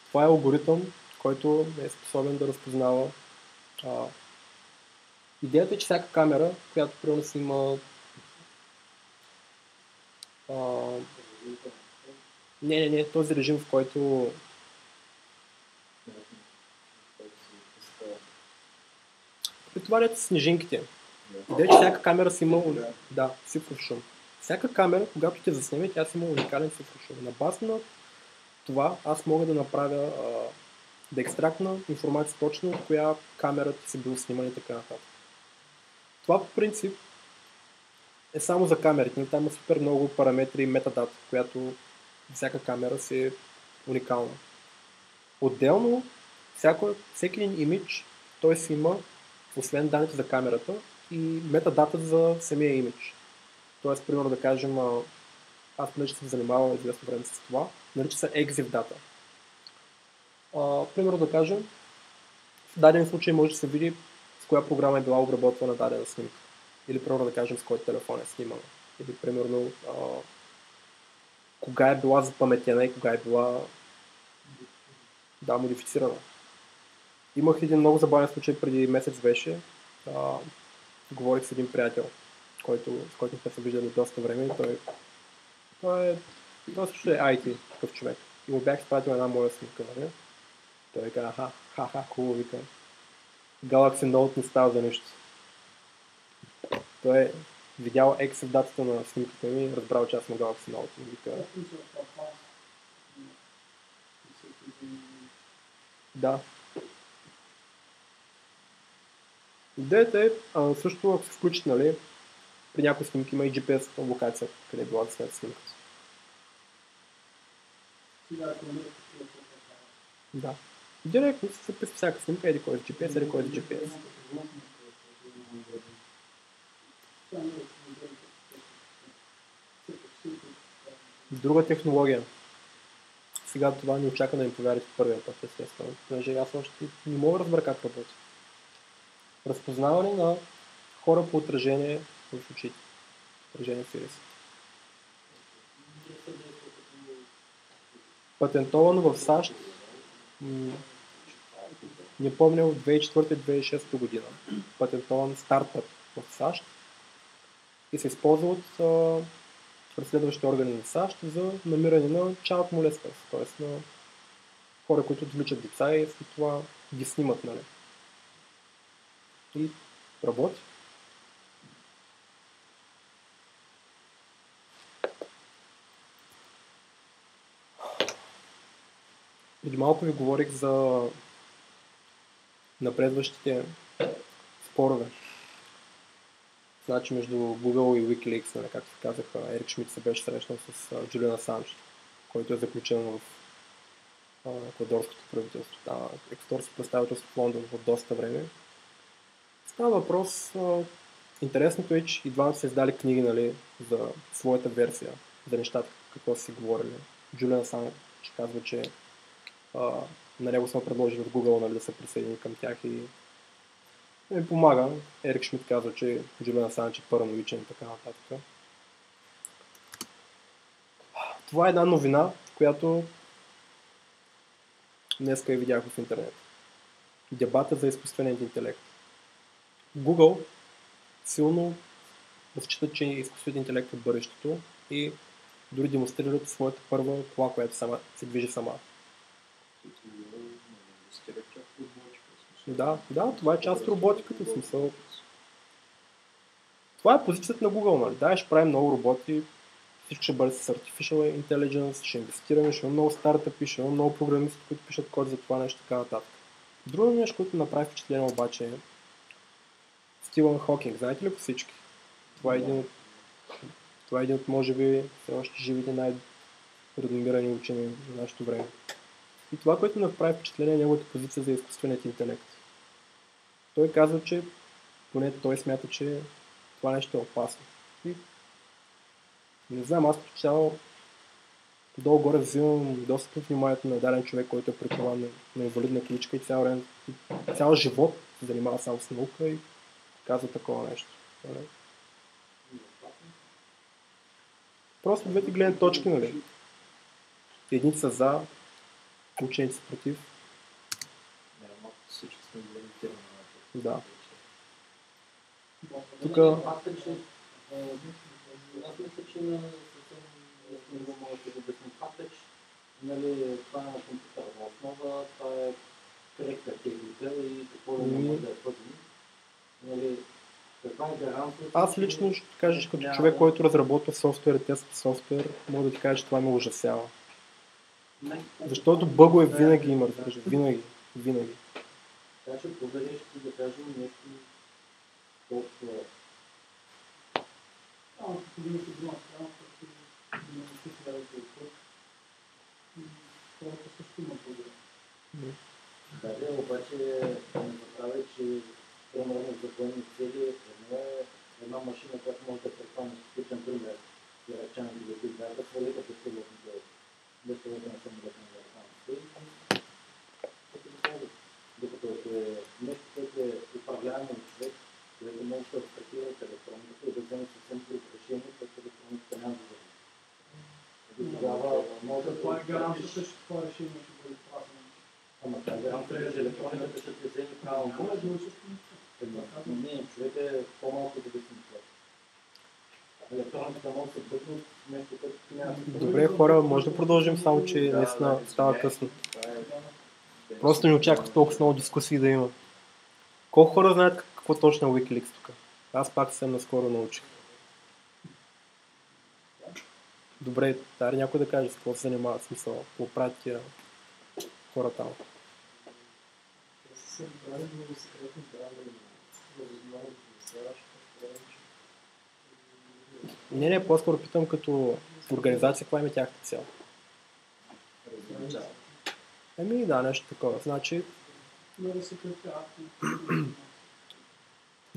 Това е алгоритъм, който е способен да разпознава а, идеята е, че всяка камера, която примерно си има а, не, не, не, този режим, в който претоварят снежинките. Идея, че всяка камера си има да, цифров шум. Всяка камера, когато те заснеме, тя си има уникален цифров шум. На база на това аз мога да направя, а, да екстрактна информация точно от коя камера ти си бил сниман и така нататък. Това по принцип е само за камерите. Там има супер много параметри и метадата, която всяка камера си е уникална. Отделно, всяко, всеки един имидж, той си има, освен данните за камерата, и метадата за самия имидж. Тоест, примерно да кажем, аз понеже съм занимавал известно време с това, нарича се EXIF data. Примерно да кажем, в даден случай може да се види с коя програма е била обработвана дадена снимка. Или примерно да кажем с кой телефон е снимана. Или примерно а, кога е била запаметена и кога е била да, модифицирана. Имах един много забавен случай преди месец беше. А, говорих с един приятел, който, с който сме се виждали доста време той, той, е, той също е IT, такъв човек. И му бях изпратил една моя снимка, нали? Той каза, аха, ха-ха, хубаво, вика. Galaxy Note не става за нищо. Той е видял екс датата на снимката ми разбрал, че аз съм Galaxy Note. И вика, Да. Идеята е а, също, ако се включите, нали, при някои снимки има и GPS локация, къде е била да снята снимката. Да. Директно се записва всяка снимка, еди кой е GPS, еди кой е GPS. Друга технология. Сега това не очаква да ми повярите първия път, естествено, понеже аз още не мога да разбера как работи. Разпознаване на хора по отражение в очите. Отражение в ириса. Патентовано в САЩ, не помня от 2004-2006 година. Патентован стартъп в САЩ и се използва от а, разследващи органи на САЩ за намиране на child molesters, т.е. на хора, които отвличат деца и след това ги снимат, нали. И работи. Преди малко ви говорих за напредващите спорове. Значи между Google и Wikileaks, нали, както казаха, Ерик Шмидт се беше срещнал с Джулиан Асанж, който е заключен в еквадорското правителство, да, еквадорското представителство в Лондон от доста време. Става въпрос, а, интересното е, че и двамата са издали книги нали, за своята версия, за нещата, какво са си говорили. Джулиан Асанж казва, че а, на него сме предложили от Google нали, да се присъедини към тях и ми помага. Ерик Шмидт казва, че Джулиан Асанч е параноичен и така нататък. Това е една новина, която днеска я видях в интернет. Дебата за изкуственият интелект. Google силно разчитат, че изкуственият интелект е бъдещето и дори демонстрират своята първа кола, която сама, се движи сама. Да, да, това е част от роботиката, в смисъл. Това е позицията на Google, нали? Да, ще правим много роботи, всичко ще бъде с Artificial Intelligence, ще инвестираме, ще има много стартъпи, ще има много програмисти, които пишат код за това нещо така нататък. Друго нещо, което направи впечатление обаче е Стивън Хокинг. Знаете ли по всички? Това е един от, това е един от може би, все още живите най-редомирани учени на нашето време. И това, което направи впечатление е неговата позиция за изкуственият интелект. Той казва, че поне той смята, че това нещо е опасно. И не знам, аз прочитавам долу-горе взимам доста вниманието на даден човек, който е прикован на, на инвалидна количка и цял, цял живот се занимава само с наука и казва такова нещо. Просто двете гледни точки, нали? Едни са за, ученици са против. Да. Тук... Аз мисля, че на съвсем ясно мога да го обясня. Факт че нали, това е на компютърна основа, това е крехка техника и какво да може да е пътно. Нали, каква е? Аз лично ще кажа, че като човек, който разработва софтуер и тества софтуер, мога да ти кажа, че това ме ужасява. Защото бъгове винаги има, разбираш, винаги, винаги. Така че по-добре ще да кажем нещо толкова... Дума, да се да е Хората също имат проблем. Да, обаче не забравяй, че примерно за военни цели едно е една машина, която може да прехване статичен пример. иракчаните, които бяха да свалиха безпилотните безпилотни самолетни върханства. Като да кажа, докато ако е нещо, което е управляемо от човек, където може да стартира от електрониката и да вземе съвсем друго решение, което електрониката няма да вземе. И тогава може да Това е гаранцията, че това решение ще бъде правилно. Ама това е гаранция, че електрониката ще вземе правилно. Това е едно и също нещо. Ами, Не, човек е по-малко зависим от това. Електрониката може да от нещо, което няма. Добре, хора, може да продължим, само че наистина става късно. Просто не очаквах толкова много дискусии да има. Колко хора знаят какво точно е Wikileaks тук? Аз пак съвсем наскоро научих. Добре, даде някой да каже с какво се занимава, смисъл, какво правят тия хора там. Събрали много секретни Не, не, по-скоро питам като организация, каква е тяхната цел. Еми да, нещо такова. Значи.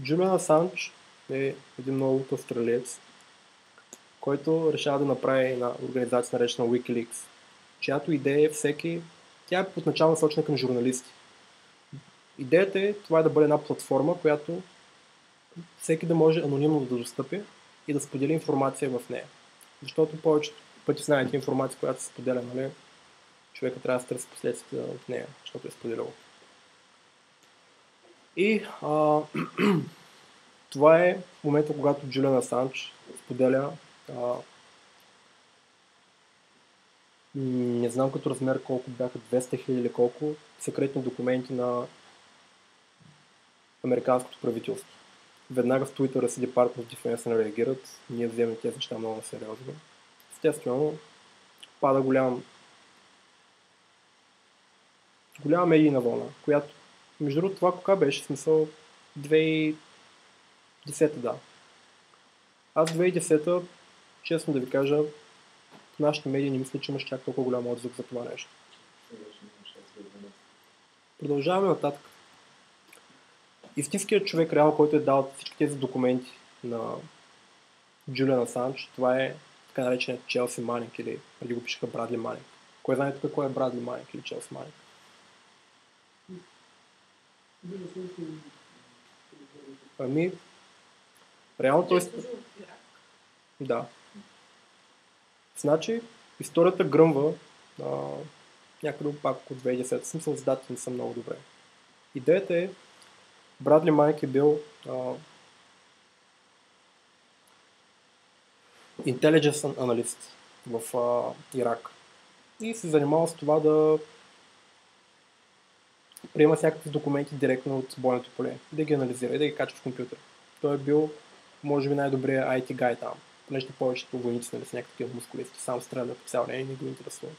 Джулиан Асанч е един много луд австралиец, който решава да направи една организация наречена Wikileaks, чиято идея е всеки, тя е отначало насочена към журналисти. Идеята е това е да бъде една платформа, която всеки да може анонимно да достъпи и да сподели информация в нея. Защото повечето пъти знаете информация, която се споделя, нали? човека трябва да се търси последствия от нея, защото е споделял. И а, *clears throat* това е момента, когато Джулиан Асанч споделя а, не знам като размер колко бяха 200 хиляди или колко секретни документи на американското правителство. Веднага в Twitter си Department of Defense не реагират, ние вземем тези неща много сериозно. Естествено, пада голям голяма медийна вълна, която между другото това кога беше смисъл 2010 да. Аз 2010 честно да ви кажа, в нашите медии не мисля, че имаш чак толкова голям отзвук за това нещо. Продължаваме нататък. Истинският човек, реално, който е дал всички тези документи на Джулиан Асанч, това е така нареченият Челси Манинг или преди го пишеха Брадли Манинг. Кой знае тук кой е Брадли Манинг или Челси че Ами, реално той... Е. Да. Значи, историята гръмва а, някъде пак от 2010. Смисъл с датите не съм много добре. Идеята е, Брадли Майк е бил а, аналист в а, Ирак. И се занимава с това да приема всякакви документи директно от бойното поле да ги анализира и да ги качва в компютър. Той е бил, може би, най-добрият IT гай там. Понеже повечето войници нали, са някакви такива мускулисти, сам стреля по цял ден и не го интересува.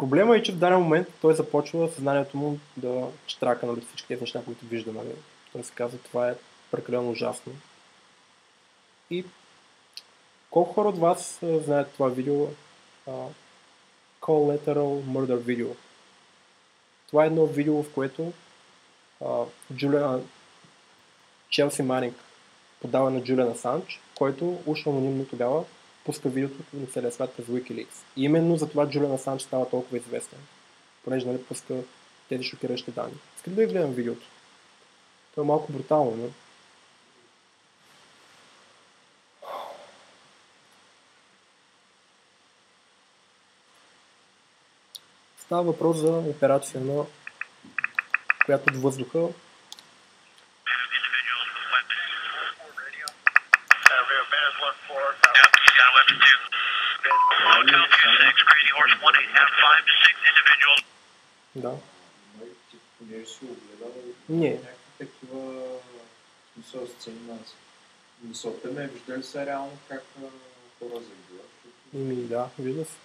Проблема е, че в даден момент той започва съзнанието му да чтрака нали, всички тези неща, които вижда. Нали. Той се казва, това е прекалено ужасно. И колко хора от вас а, знаят това видео? А, Collateral Murder Video. Това е едно видео, в което а, Джулиан, Челси Манинг подава на Джулиан Асанч, който уж анонимно тогава пуска видеото на целия свят през Wikileaks. И именно за това Джулиан Асанч става толкова известен, понеже нали, пуска тези шокиращи данни. Искате да гледам видеото? То е малко брутално, не? Става въпрос за операция на която от въздуха Да. Ти понеже си огледал Не. някакви такива смисъл сцени на мисълта ме, виждали са реално как хора загиват. Ими да, вижда се.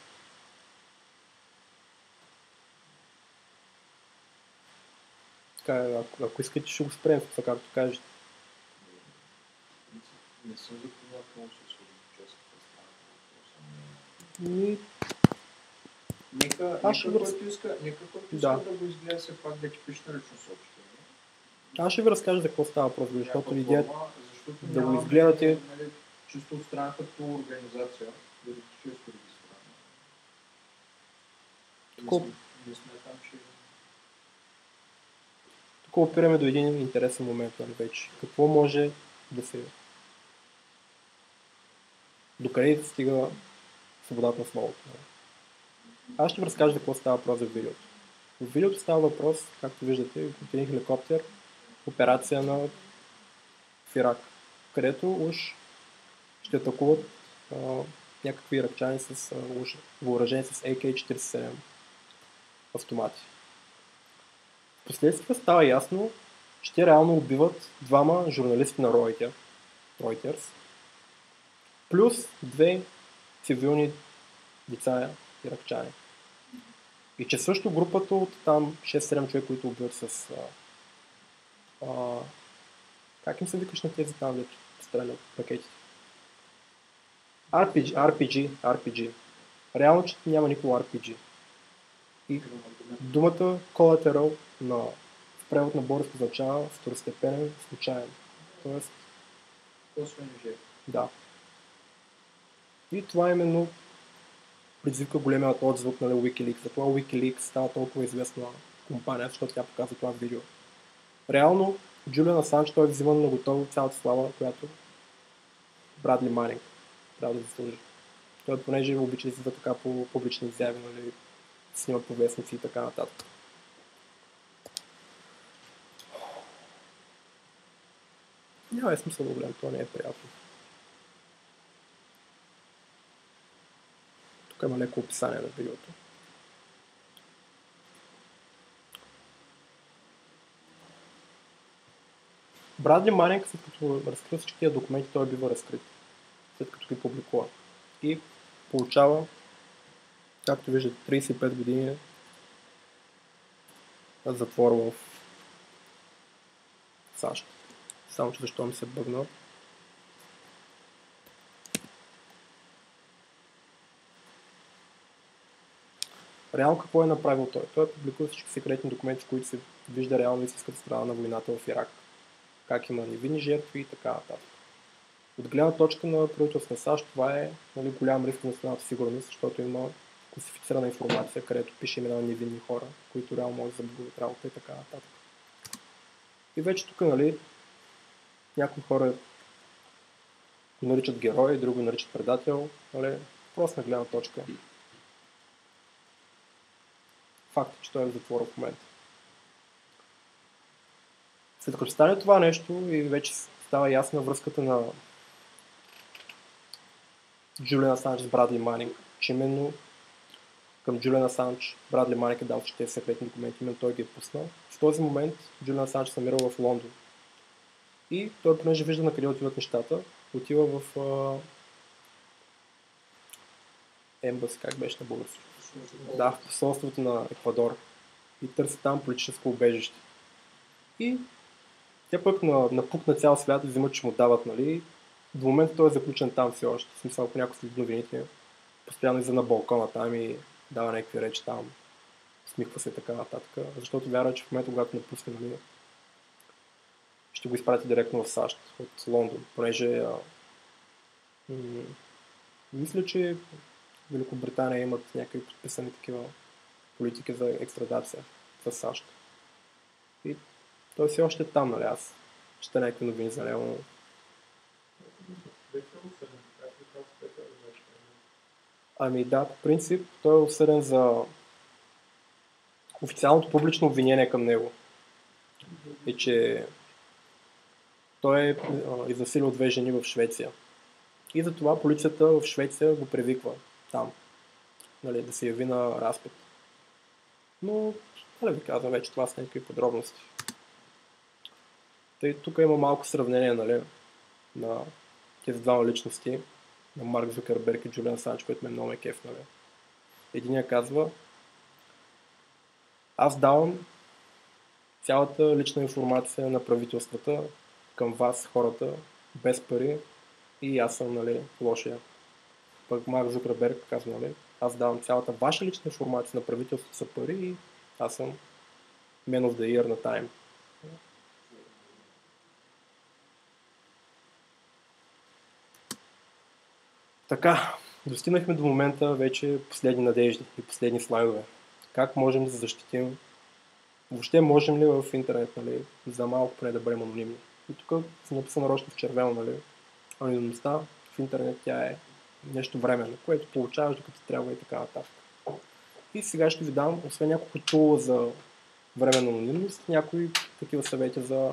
Така, е, ако, ако искате, ще го спрем, това, както кажете. Не съм запознат много с честно Ми, Нека, Аз ще нека, раз- който иска, нека който Да. иска да. го изгледа, все пак да ти пише на лично съобщение. аз ще ви разкажа за какво става въпрос, защото Някаква идеята форма, защото да го изгледате- Нали, чисто от страна като организация, дали чисто Колко- сме- Не сме там, че Тук опираме до един интересен момент нали, вече. Какво може да се... Докъде стига свободата на словото? нали? Аз ще ви разкажа за какво става въпрос за видеото. В видеото става въпрос, както виждате, от един хеликоптер, операция на в Ирак, където уж ще атакуват а, някакви иракчани с а, уж, въоръжени с AK-47 автомати. Впоследствие става ясно, че те реално убиват двама журналисти на Reuters, Reuters плюс две цивилни деца иракчани. И че също групата от там 6-7 човека, които убиват с... А, а, как им се викаш на тези там, дето стрелят ракетите? RPG, RPG, RPG. Реално, че няма никакво RPG. И думата collateral на, в превод на български означава второстепенен, случайен. Тоест, жертви. да. И това именно предизвика големият отзвук на Wikileaks. Затова Wikileaks става толкова известна компания, защото тя показва това видео. Реално, Джулиан Асанч той взима на готово цялата слава, която Брадли Манинг трябва да заслужи. Той понеже обича да така по публични изяви, нали, снима по вестници и така нататък. Няма е смисъл да гледам, това не е приятно. Тук има леко описание на видеото. Брадли Манинг, след като разкрива всички тия документи, той бива разкрит. След като ги публикува. И получава, както виждате, 35 години затвор в САЩ. Само, че защо ми се бъгна. Реално какво е направил той? Той е публикува всички секретни документи, които се вижда реално истинската страна на войната в Ирак. Как има невинни жертви и така нататък. От гледна точка на правителството на САЩ това е нали, голям риск на националната сигурност, защото има класифицирана информация, където пише имена на невинни хора, които реално могат да загубят работа и така нататък. И вече тук, нали, някои хора го наричат герой, други го наричат предател, нали, просто на гледна точка. Факт е, че той е в затвора в момента. След като стане това нещо и вече става ясна връзката на Джулиан Асанч с Брадли Манинг, че именно към Джулиан Асанч Брадли Манинг е дал че секретни документи, именно той ги е пуснал. В този момент Джулиан Асанч се намира в Лондон. И той, понеже вижда на къде отиват нещата, отива в Ембас, как беше на български? Да, в посолството на Еквадор. И търси там политическо убежище. И тя пък на, напук на цял свят взимат, че му дават, нали? До момента той е заключен там все още. В смисъл, ако някой след новините, постоянно излиза на балкона там и дава някакви речи там. Смихва се така нататък. Защото вярва, че в момента, когато напусне, нали, ще го изпрати директно в САЩ от Лондон, понеже м- мисля, че Великобритания имат някакви подписани такива политики за екстрадация в САЩ. И той все още е там, нали? Аз ще някакви новини за него. Ами да, по принцип той е осъден за официалното публично обвинение към него. И че той е а, изнасилил две жени в Швеция. И затова полицията в Швеция го превиква там, нали, да се яви на разпит. Но, да ви казвам вече, това са някакви подробности. Тъй, тук има малко сравнение нали, на тези двама личности, на Марк Зукерберг и Джулиан Санч, което ме много е кеф. Нали. Единия казва, аз давам цялата лична информация на правителствата към вас, хората, без пари и аз съм нали, лошия. Пък Марк Зукерберг казва, нали, аз давам цялата ваша лична информация на правителството за пари и аз съм Man of the Year на Time. Така, достигнахме до момента вече последни надежди и последни слайдове. Как можем да защитим? Въобще можем ли в интернет, нали, за малко поне да бъдем анонимни? И тук съм написан нарочно в червено, нали, анонимността в интернет тя е нещо временно, което получаваш докато трябва и така нататък. И сега ще ви дам, освен няколко тула за временна анонимност, някои такива съвети за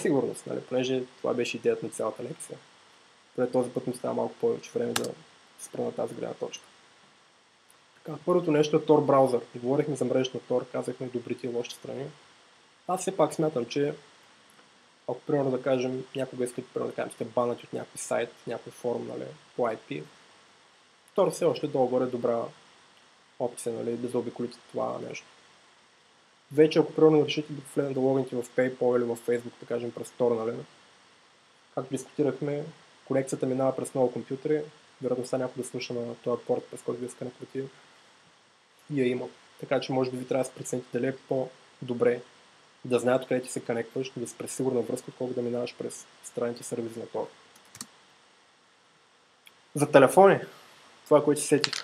сигурност, нали, понеже това беше идеята на цялата лекция. Пред този път ми става малко повече време да спра на тази гледна точка. Така, първото нещо е Tor браузър. Говорихме за мрежата на Tor, казахме добрите и лоши страни. Аз все пак смятам, че ако примерно да кажем, някога искате примерно да кажем, сте банати от някой сайт, някой форум нали, по IP, Tor все още долу е добра опция, нали, да заобиколите това нещо. Вече ако примерно решите да влезете да логните в PayPal или в Facebook, да кажем през Tor, нали, както дискутирахме, конекцията минава през много компютри, вероятността някой да слуша на този порт, през който ви иска накрути, я има. Така че може би ви трябва да се прецените дали е по-добре да знаят къде ти се конектваш, да си през сигурна връзка, отколкото да минаваш през странните сервизи на Tor. За телефони, това, което си сетих.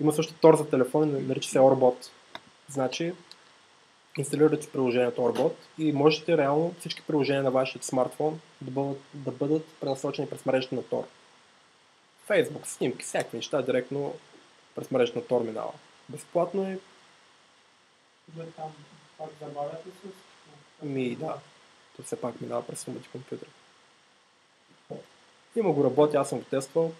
Има също Tor за телефони, нарича се Orbot. Значи, инсталирате приложението Orbot и можете реално всички приложения на вашия смартфон да бъдат, да бъдат пренасочени през мрежата на Tor. Facebook, снимки, всякакви неща директно през мрежата на Tor минава. Безплатно е. Пак забавяте с... Ми, да. То все пак минава през сумати компютър. Има го работи, аз съм го тествал.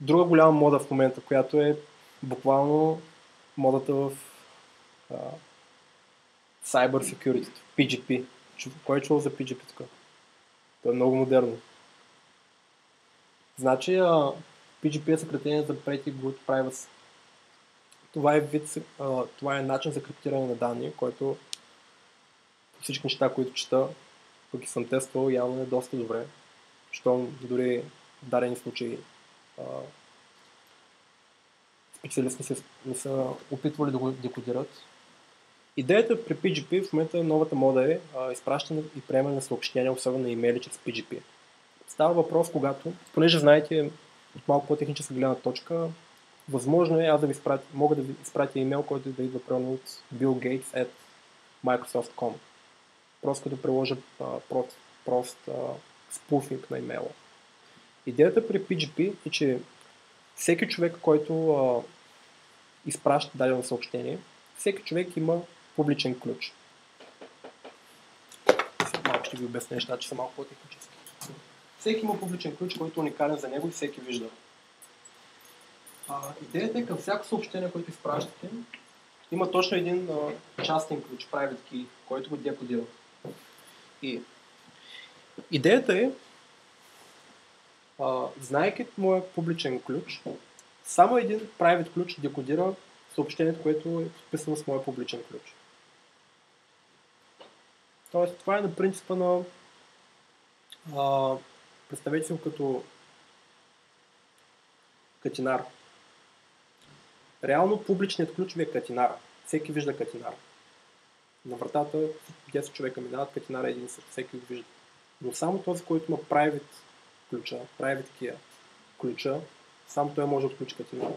Друга голяма мода в момента, която е буквално модата в а, Cyber Security, PGP. Кой е чул за PGP тук? То е много модерно. Значи а, PGP е съкратение за Pretty Good Privacy. Това е, вид, това е начин за криптиране на данни, който всички неща, които чета, пък и съм тествал, явно е доста добре. Щом дори в дадени случаи специалисти са, не са опитвали да го декодират. Идеята при PGP в момента новата мода е а, изпращане и приемане на съобщения, особено на имейли чрез PGP. Става въпрос, когато, понеже знаете, от малко по-техническа гледна точка, възможно е аз да ви изпратя, мога да ви изпратя имейл, който да идва примерно от Bill Gates at Microsoft.com. Просто като приложа прост, прост спуфинг на имейла. Идеята при PGP е, че всеки човек, който а, изпраща дадено съобщение, всеки човек има публичен ключ. Малко ще ви обясня неща, че са малко по-технически. Всеки има публичен ключ, който е уникален за него и всеки вижда. Идеята е към всяко съобщение, което изпращате, има точно един а, частен ключ, private key, който го декодира. И идеята е, а, знайки моя публичен ключ, само един private ключ декодира съобщението, което е подписано с моя публичен ключ. Тоест, това е на принципа на а, представете си го като катинар. Реално публичният ключ ви е катинар. Всеки вижда катинар. На вратата 10 човека минават, катинар е един и същ, всеки го вижда. Но само този, който има private ключа, private key ключа, само той може да отключи катинар.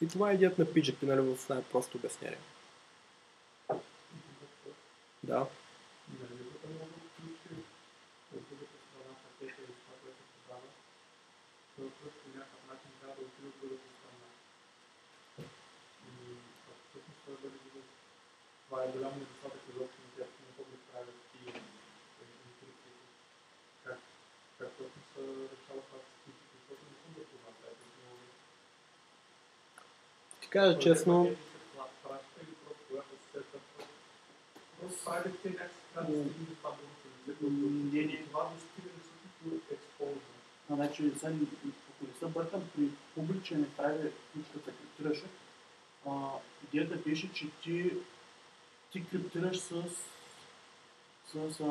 И това е идеята на PGP, нали, в най-просто обяснение. Да. Това е голям недостатък изобщо на тях, не могат да правят и инструкции. Как, как точно се решава това защото не съм запознат с тази технология. Ти кажа честно, Не, не. Това експозна. А, Значи, сега, ако не се бъркам, при публичен и правил ключ, като се криптираше, идеята беше, че ти, ти криптираш с с а,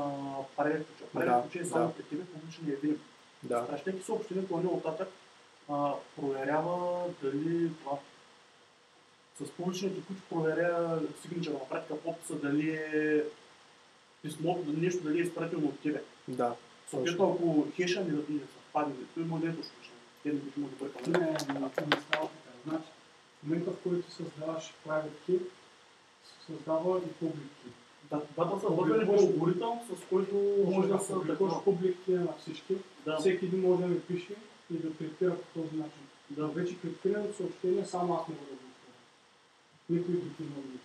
правил ключ. Да, ключ е само да. при тебе, публичен е видим. да. Пращайки съобщението, он оттатък а, проверява дали това с публичният ключ проверя сигничър на практика подписа, дали е писмо, нещо дали е изпратено от тебе. Да. Съответно, ако хеша не, не съвпадне, той може да е точно. Те не бихме да бъркаме. Не, не, не, не става така. Значи, в момента, в който създаваш private key, създава и key. Да, двата са въвели по алгоритъм, с който може да се публикуваш key на всички. Да, Всеки един може да ми пише и да криптира по този начин. да. Вече криптираното съобщение само аз мога да го отворя. Никой друг не може да го.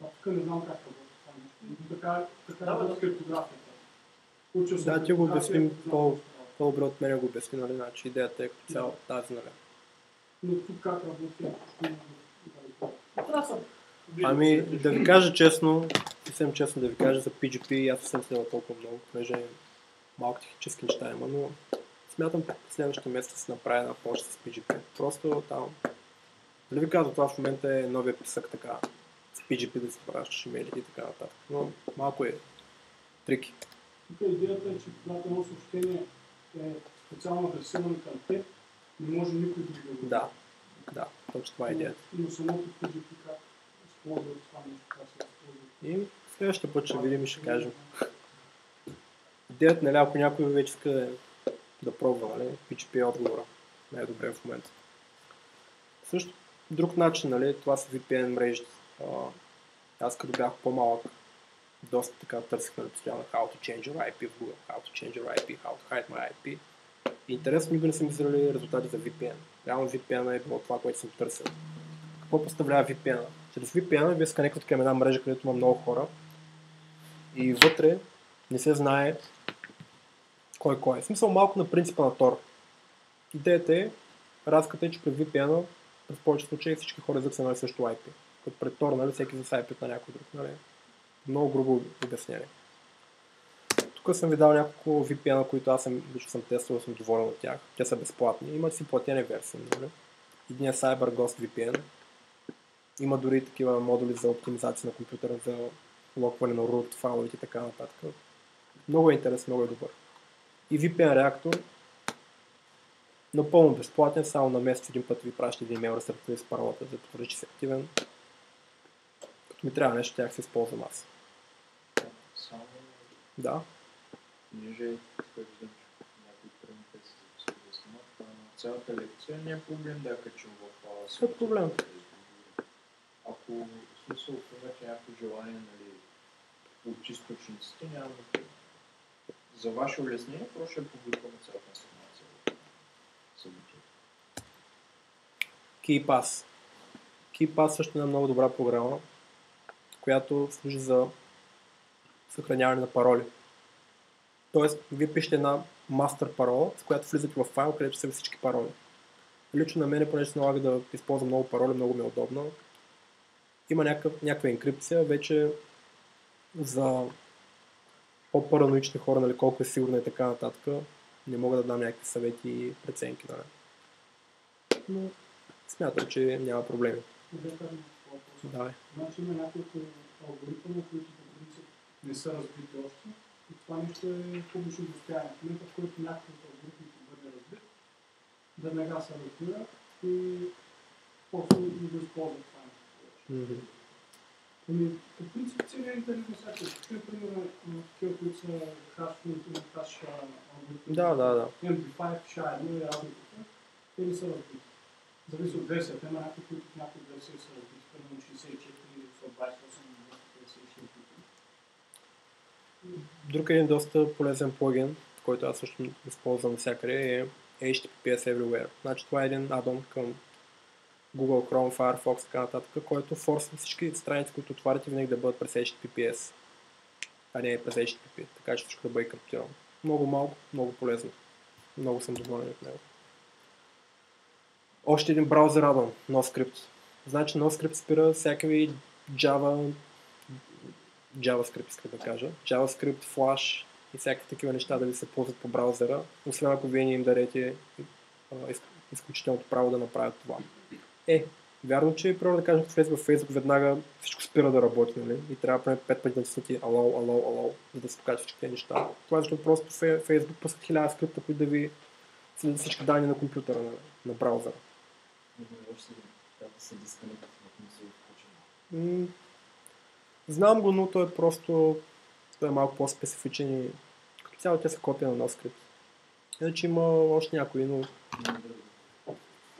А тук не знам как работи това нещо. Така, така Да, да. криптографията. Учил съм Да, ти го обясним. По-добре от мен го обясни, нали, значи идеята е като цяло тази, нали. Но тук как работи, да- да Трябва да са Ами, да ви кажа честно, съвсем честно да ви кажа за PGP, аз съм следвал толкова много, понеже малко технически неща има, но смятам следващия месец да се направя една помощ с PGP. Просто там, нали ви казвам, това в момента е новия писък така, с PGP да си пращаш имейлите и така нататък, но малко е трики. Тук идеята е, че когато едно съобщение е специално адресирано към теб, не може никой да го Да, да, точно това е идеята. Но самото PGP как И следващия път ще видим и ще кажем. Идеята, нали, ако някой вече иска да, да пробва, нали, PGP е отговора. Най-добре в момента. Също друг начин, нали, това са VPN мрежите. Аз като бях по-малък, доста така търсих нали, постоянно how to change your IP в Google, how to change your IP, how to hide my IP. Интересно, никога не съм израли резултати за VPN. Реално VPN е било това, което съм търсил. Какво представлява VPN? Чрез VPN вие се конектвате към една мрежа, където има много хора и вътре не се знае кой кой е. Смисъл малко на принципа на Tor. Идеята е, разката е, че при VPN в повечето случаи всички хора излизат едно и също IP. Като пред Tor, нали, всеки за IP на някой друг. Нали. Много грубо обяснение. Тук съм ви дал няколко VPN, които аз съм, лично съм тествал, съм доволен от тях. Те са безплатни. Имат си платени версии. Нали. Един е CyberGhost VPN. Има дори такива модули за оптимизация на компютъра, за локване на root файловете и така нататък. Много е интересен, много е добър. И VPN реактор напълно безплатен, само на месец един път ви праща един имейл разсъртите с паролата, за да потвърди, че си активен. Като ми трябва нещо, тях се използвам аз. Само, Да. тук виждам, а, цялата лекция не е проблем да качим в а, Какъв проблем? Ако в смисъл ако имате някакво желание, нали, от източниците, няма За ваше улеснение, просто ще публикуваме цялата информация в събитието. KeyPass. KeyPass също е много добра програма, която служи за съхраняване на пароли. Тоест, вие пишете една мастер парола, с която влизате в файл, където са всички пароли. Лично на мен, понеже се налага да използвам много пароли, много ми е удобно. Има някакъв, някаква енкрипция, вече за по-параноични хора, нали, колко е сигурно и така нататък, не мога да дам някакви съвети и преценки. Нали. Но смятам, че няма проблеми. Давай. Значи има няколко алгоритъма, които по принцип не са разбити още. И това нещо е публично достояние. В момента, в който някой от алгоритмите бъде разбит, веднага се разбира и после не го използва това. Ами, по принцип целият интернет на всяка. Тук, примерно, на такива, които са хаш, хаш алгоритми. Да, да, да. MP5, SHA-1 и разликата, те не са разбити. Зависи от версията. Има някои, които в някои версии са разбити. Примерно 64 или 128 или 256. Друг един доста полезен плагин, който аз също използвам всякъде е HTTPS Everywhere. Значи това е един адон към Google Chrome, Firefox и така нататък, който форсва всички страници, които отваряте винаги да бъдат през HTTPS, а не през HTTP, така че всичко да бъде криптирано. Много малко, много полезно. Много съм доволен от него. Още един браузър адон, NoScript. Значи NoScript спира всякакви Java, JavaScript, иска да кажа. JavaScript, Flash и всякакви такива неща да ви се ползват по браузъра, освен ако вие не им дадете изключителното право да направят това. Е, вярно, че примерно да кажем, влезе във Facebook веднага всичко спира да работи, нали? И трябва поне 5 пъти да натиснете ало, ало, ало, за да се покажат всички тези неща. Това е защото просто Facebook пускат хиляда скрипта, които да ви следят всички данни на компютъра, на, на браузъра. Знам го, но той е просто той е малко по-специфичен и като цяло те са копия на скрипт. Иначе има още някои, но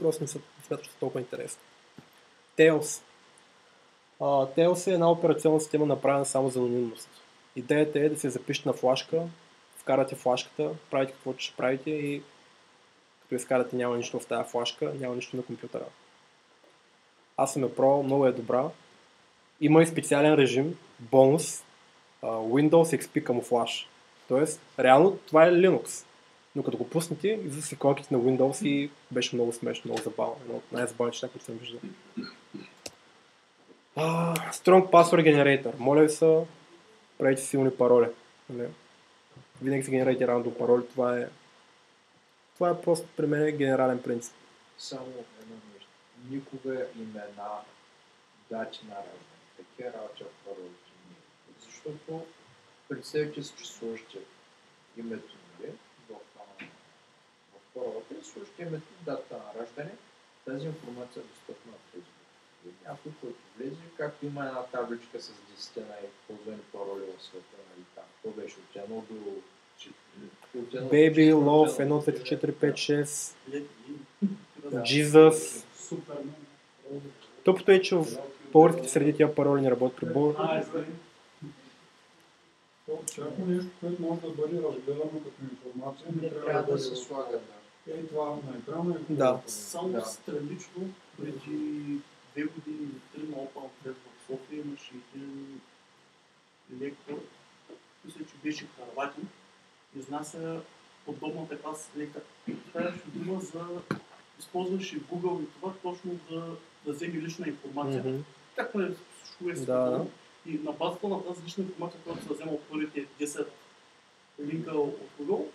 просто не са, смятам, че са толкова интересни. Tails. Tails е една операционна система направена само за анонимност. Идеята е да се запишете на флашка, вкарате флашката, правите каквото ще правите и като изкарате няма нищо в тази флашка, няма нищо на компютъра. Аз съм я пробвал, много е добра. Има и специален режим, бонус, Windows XP камуфлаж. Тоест, реално това е Linux. Но като го пуснете, излиза се иконките на Windows и беше много смешно, много забавно. Едно от най-забавните неща, които съм виждал. А, Strong Password Generator. Моля ви се, правите силни пароли. Нали? Винаги се генерирайте рандом пароли. Това е, това е просто при мен генерален принцип. Само едно нещо. Никога имена, дати на раждане, такива работи в паролите е. Защото представете си, че сложите името, паролата и сложите името, дата на раждане, тази информация е достъпна в Facebook. И някой, който влезе, както има една табличка с 10 най-ползвани пароли в света, нали, там, то беше от 1 до от Baby, 400, Love, от 1, 2, 4, 5, 6, Да. Jesus. Тъпото е, че в българските среди тия пароли не работят при българ. Е. Всяко нещо, което може да бъде разгледано като информация, Не трябва да се слага, да. Ей, това на екрана е Да. Само Да. странично, преди две години или три на Open Fest в София имаше един лектор, мисля, че беше Харватин, изнася подобна така с лека. Ставаше дума за използваше Google и това точно да, да вземе лична информация. Мгм. Както е всичко е да. И на базата на тази лична информация, която се взема от първите 10 линка от Google,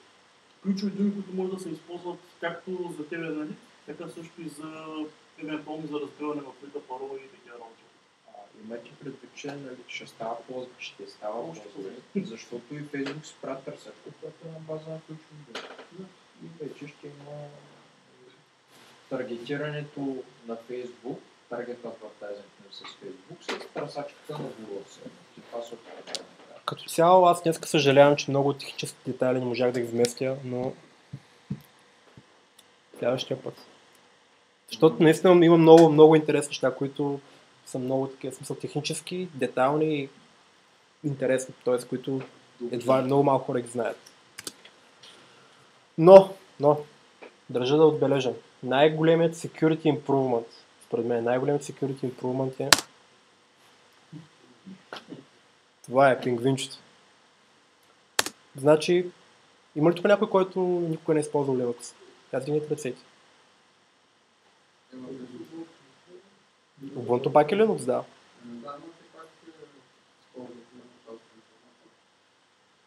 ключови думи, които може да се използват както за тебе, нали, така също и за евентуално за разбиване в плита парола и такива работи. Имайте предвид, че нали, ще става по ще става Още по защото и Facebook спря търсачка, която е на база на ключови думи. И вече ще има таргетирането на Facebook, таргет advertising с Facebook, с търсачката на Google това се оправя. Като цяло аз днес съжалявам, че много технически детайли не можах да ги вместя, но следващия път. Защото наистина има много, много интересни неща, които са много такива, смисъл технически, детайлни и интересни, т.е. които едва много малко хора ги знаят. Но, но, държа да отбележа, най-големият security improvement, според мен, най-големият security improvement е това е пингвинчето. Значи, има ли тук някой, който никога не е използвал Linux? Аз ги ръцете. Ubuntu пак е Linux, да.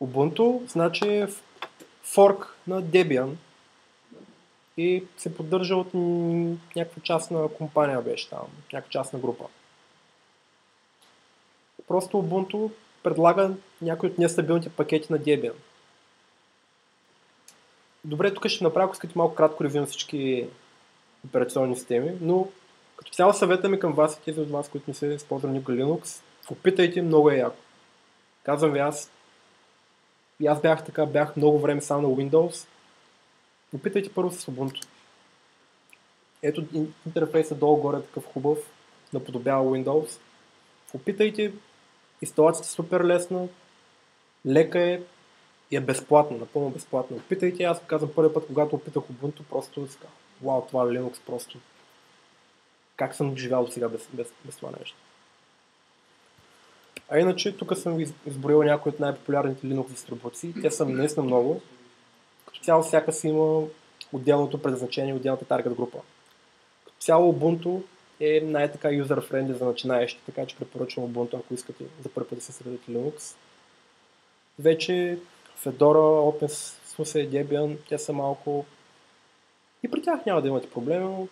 Ubuntu значи е форк на Debian и се поддържа от някаква частна компания беше там, някаква частна група. Просто Ubuntu предлага някои от нестабилните пакети на Debian. Добре, тук ще направя, искате малко кратко ревю на всички операционни системи, но като цяло съвета ми към вас и тези от вас, които не са използвали Linux, опитайте, много е яко. Казвам ви аз, и аз бях така, бях много време само на Windows. Опитайте първо с Ubuntu. Ето ин- интерфейсът долу-горе е такъв хубав, наподобява Windows. Опитайте, инсталацията е супер лесна, лека е и е безплатна, напълно безплатна. Опитайте, аз казвам първи път, когато опитах Ubuntu, просто така, вау, това е Linux просто. Как съм живял сега без, без, без това нещо. А иначе, тук съм ви из- изброил някои от най-популярните Linux дистрибуции. Те са наистина много. Като цяло всяка си има отделното предназначение, отделната таргет група. Като цяло Ubuntu е най-така user-friendly за начинаещи, така че препоръчвам Ubuntu, ако искате за първи път да се средите Linux. Вече Fedora, OpenSUSE, Debian, те са малко... И при тях няма да имате проблеми, но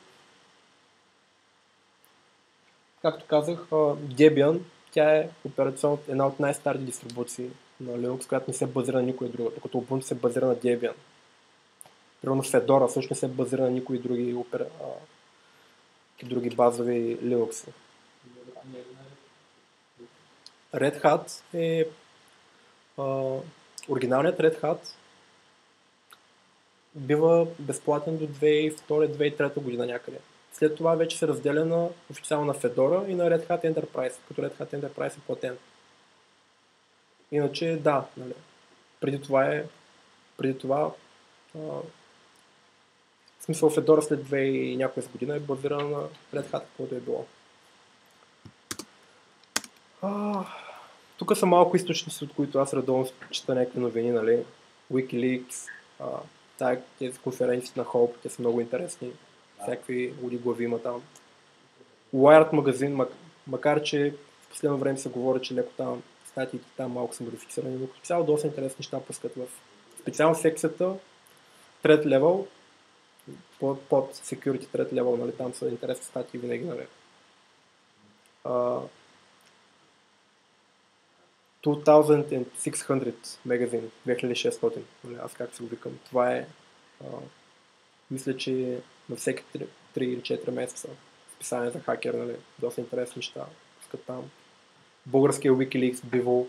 както казах, Debian, тя е операционна, една от най-старите дистрибуции на Linux, която не се базира на никой друг, докато Ubuntu се базира на Debian. Примерно Fedora също не се базира на никои други, опера, а, други базови Linux. Red Hat е а, оригиналният Red Hat бива безплатен до 2002-2003 година някъде. След това вече се разделя на официално на Fedora и на Red Hat Enterprise, като Red Hat Enterprise е платен. Иначе да, нали. преди това е преди това а, смисъл Fedora след 2 и някоя година е базирана на Red Hat, каквото е било. А, тук са малко източници, от които аз редовно чета някакви новини, нали? Wikileaks, а, тая, тези конференции на Hope, те са много интересни. Всякакви луди глави има там. Wired магазин, мак, макар че в последно време се говори, че леко там статиите там малко са модифицирани, но като цяло доста интересни неща пускат в специално секцията Thread Level, под, под Security Thread Level, нали, там са интересни статии винаги, нали. А, 2600 магазин, 2600, нали, аз как се го викам. Това е, а, мисля, че на всеки 3, 3 или 4 месеца списание за хакер, нали, доста интересни неща. Пускат там. Българския Wikileaks бивал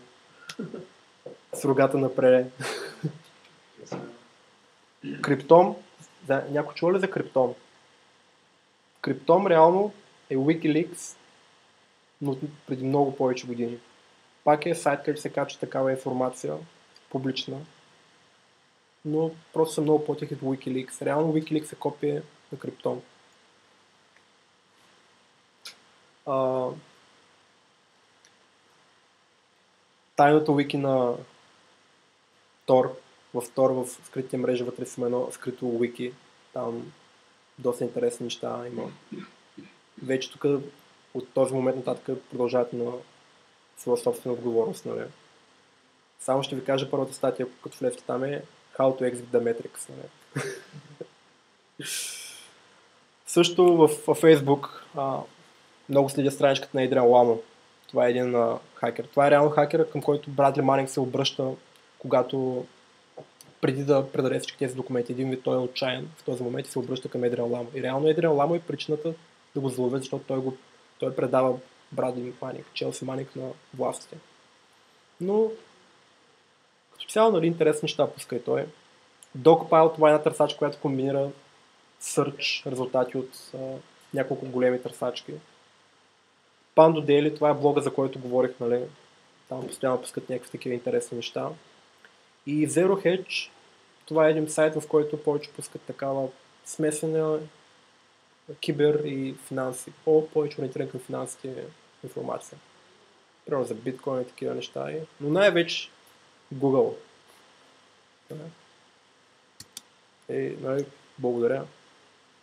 с рогата напред. Криптом, да, някой чува ли за Криптом? Криптом реално е Wikileaks, но преди много повече години. Пак е сайт, където се качва такава информация, публична, но просто са много по-тихи от Wikileaks. Реално Wikileaks е копия на Криптом. А, тайното вики на Tor, в Tor, в скрития мрежа вътре има едно скрито вики. Там доста интересни неща има. Вече тук от този момент нататък продължават на своя собствена отговорност. Нали. Само ще ви кажа първата статия, като влезете там е How to exit the Matrix. Нали. *laughs* Също в, в Facebook а, много следя страничката на Адриан Ламо. Това е един а, хакер. Това е реално хакера, към който Брадли Манинг се обръща, когато преди да предаде всички тези документи. Един вид той е отчаян в този момент и се обръща към Едриан Ламо. И реално Едриан Ламо е причината да го заловят, защото той, го, той предава Брадли Маник, Челси Маник на властите. Но като цяло, нали, интересни неща пуска и той. Dogpile, това е една търсачка, която комбинира search резултати от а, няколко големи търсачки. Pando Daily, това е блога, за който говорих, нали? Там постоянно пускат някакви такива интересни неща. И Zero Hedge, това е един сайт, в който повече пускат такава смесена кибер и финанси, по- повече ориентиран към финансите информация. Примерно за биткоин и такива неща. Но най-вече Google. Е, нали, благодаря.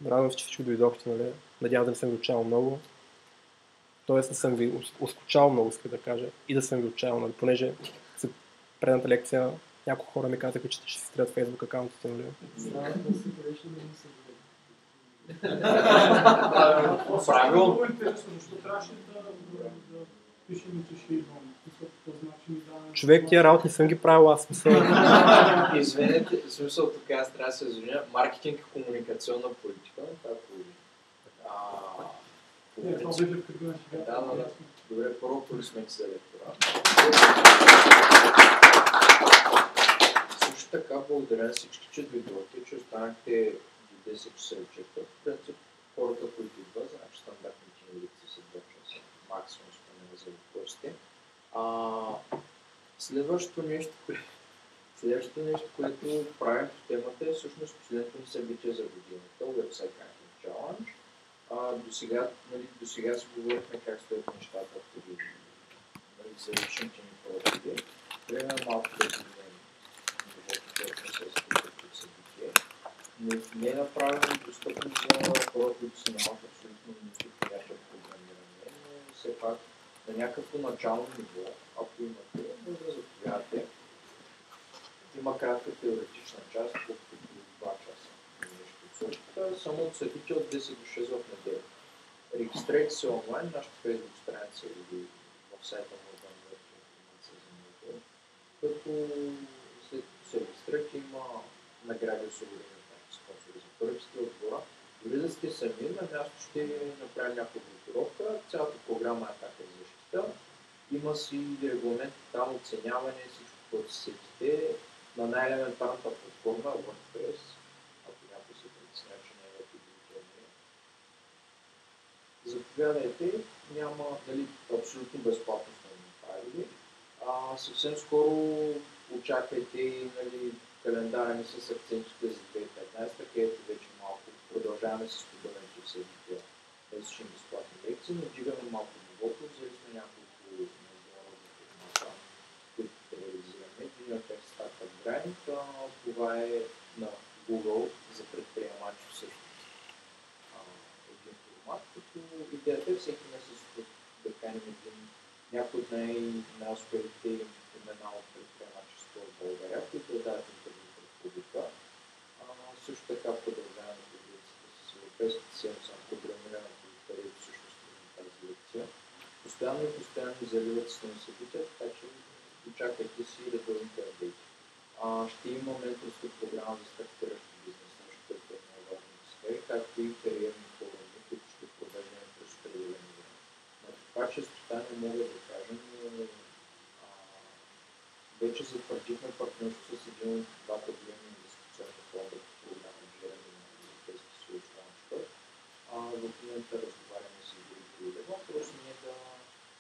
Радвам се, че всички дойдохте. Нали. Надявам да не съм ви отчаял много. Тоест не съм ви ускочал много, иска да кажа. И да съм ви отчаял, нали, понеже за предната лекция няколко хора ми казаха, че ще си стрят фейсбук акаунтите. Нали. Правилно. Човек, тия работи съм ги правил, аз. Извинете, смисъл така, аз трябва да се извиня. Маркетинг и комуникационна политика, е. Добре, първо полисмек за електора. Също така, благодаря на всички, че дойдохте, че останахте до 10 часа вечерта. В принцип, хората, които идват, значи стандартните ни лекции 2 часа, максимум спомена за гости. А, следващото нещо, *laughs* следващото нещо, което правим в темата е всъщност последното ни събитие за годината, Website Ranking Challenge. А, до сега, нали, до сега си говорихме как стоят нещата преди нали, за личните ни проекти. Е малко се. Не, не е направено достъпно за хора, които си нямат абсолютно никакъв някакъв програмиране, но все пак на някакво начално ниво, ако имате, може да заповядате. Има кратка теоретична част, колкото 2 часа. Същата, само от събитие от 10 до 6 в неделя. Регистрирайте се онлайн, нашата Facebook страница или в сайта на Urban Work информация за него. Като като се регистрирате има награди осигурени от спонсори за първи сте отбора. Дори да сте сами, на място ще направим някаква групировка. Цялата програма е така за защита. Има си регламент, там оценяване, всичко който се сетите, на най-елементарната платформа WordPress, ако някой се притесня, че не е в библиотекия. Заповядайте, няма, нали, абсолютно безплатно. А, съвсем скоро очаквайте и нали, календара ни с акцентите за 2015, където вече малко продължаваме с студентите в следните месечни безплатни лекции, но вдигаме малко нивото, взели сме няколко международни които реализираме. Един от тях Startup Grind, а, това е на Google за предприемачи. А, един формат, като идеята е всеки месец да каним един някой от най- най-успелите имена от предприемачество в България, които да дадат интервю пред публика. Също така продължаваме традицията с Европейската седмица на програмирането, където също стигнем тази лекция. Постоянно и постоянно заливат с нови събития, така че очаквайте си редовните апдейти. Ще има менторска програма за стартиращи бизнес, нещо, което е много важно да се както и кариерни форуми, които ще провеждаме през определено време. На каква честота не мога да кажа, но а, вече затвърдихме партньорство с един от двата големи инвестиционни фонда по Джереми на Европейския съюз. А, в момента разговаряме с другите люди. Просто ние да,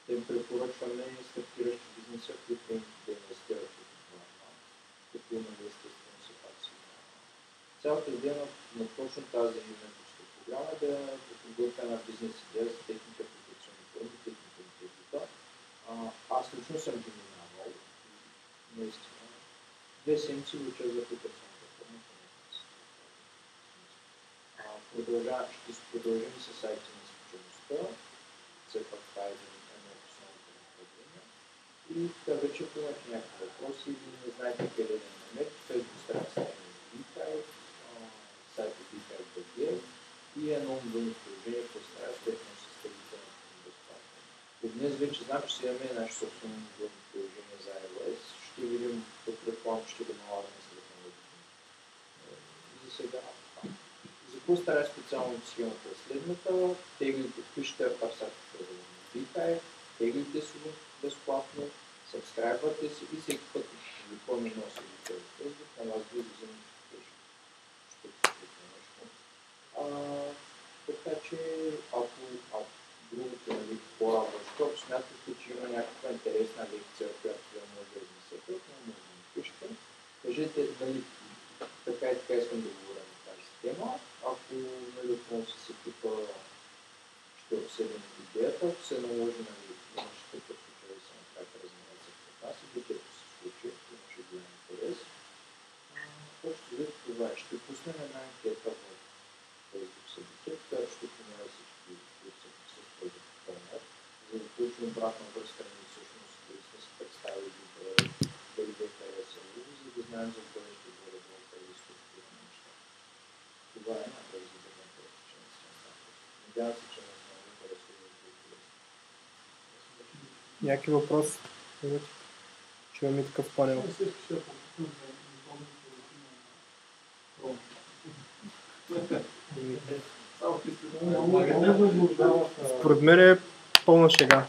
да им препоръчваме стартиращи бизнеса, които им да инвестират в като нали, естествено се пак си Цялата идея на, на точно тази менторска програма е да подготвя една бизнес идея за техните Аз лично съм ги минавал. Наистина. Две седмици за апликационната форма. Продължа, ще продължим с сайта на спечелността. Все пак това е едно от основните направления. И така вече, ако някакви въпроси или не знаете къде да намерите, Facebook страницата е BType, сайта BType.bg и едно мобилно приложение, което става естествено с тези безплатно. От днес вече знам, че си имаме наше собствено мобилно приложение за iOS. Ще видим, тук предполагам, ще го налагаме след много За сега за какво става специално схемата е следната? Теглите, пишете в BType, теглите си безплатно, сабскрайбвате си и всеки път, ви пълни носи в Facebook, на вас ви ще се нещо. Така че, ако, ако другото нали, по-рабърщо, ако смятате, че има някаква интересна лекция, която да може да изнесете, отново може да ми пишете. Кажете, нали, така и така искам да говоря на тази тема. Ако нали, отново се екипа ще обсъдим идеята, ако се наложи, нали, имаше такъв случай да се направи презентация пред нас и докато се случи, имаше голям интерес. Общо това ще пуснем една анкета в Facebook събитие, която ще помоля всички, които са присъствали да попълнят, за да получим обратна връзка на всъщност дали сме се представили добре, дали да е харесало, за да знаем за бъдеще горе-долу тези структурни неща. Това е най-бързо да ме че не съм Надявам се, че не сме много Някакви въпрос? Чуваме такъв панел. За рутина. Само Според мен е vamos chegar.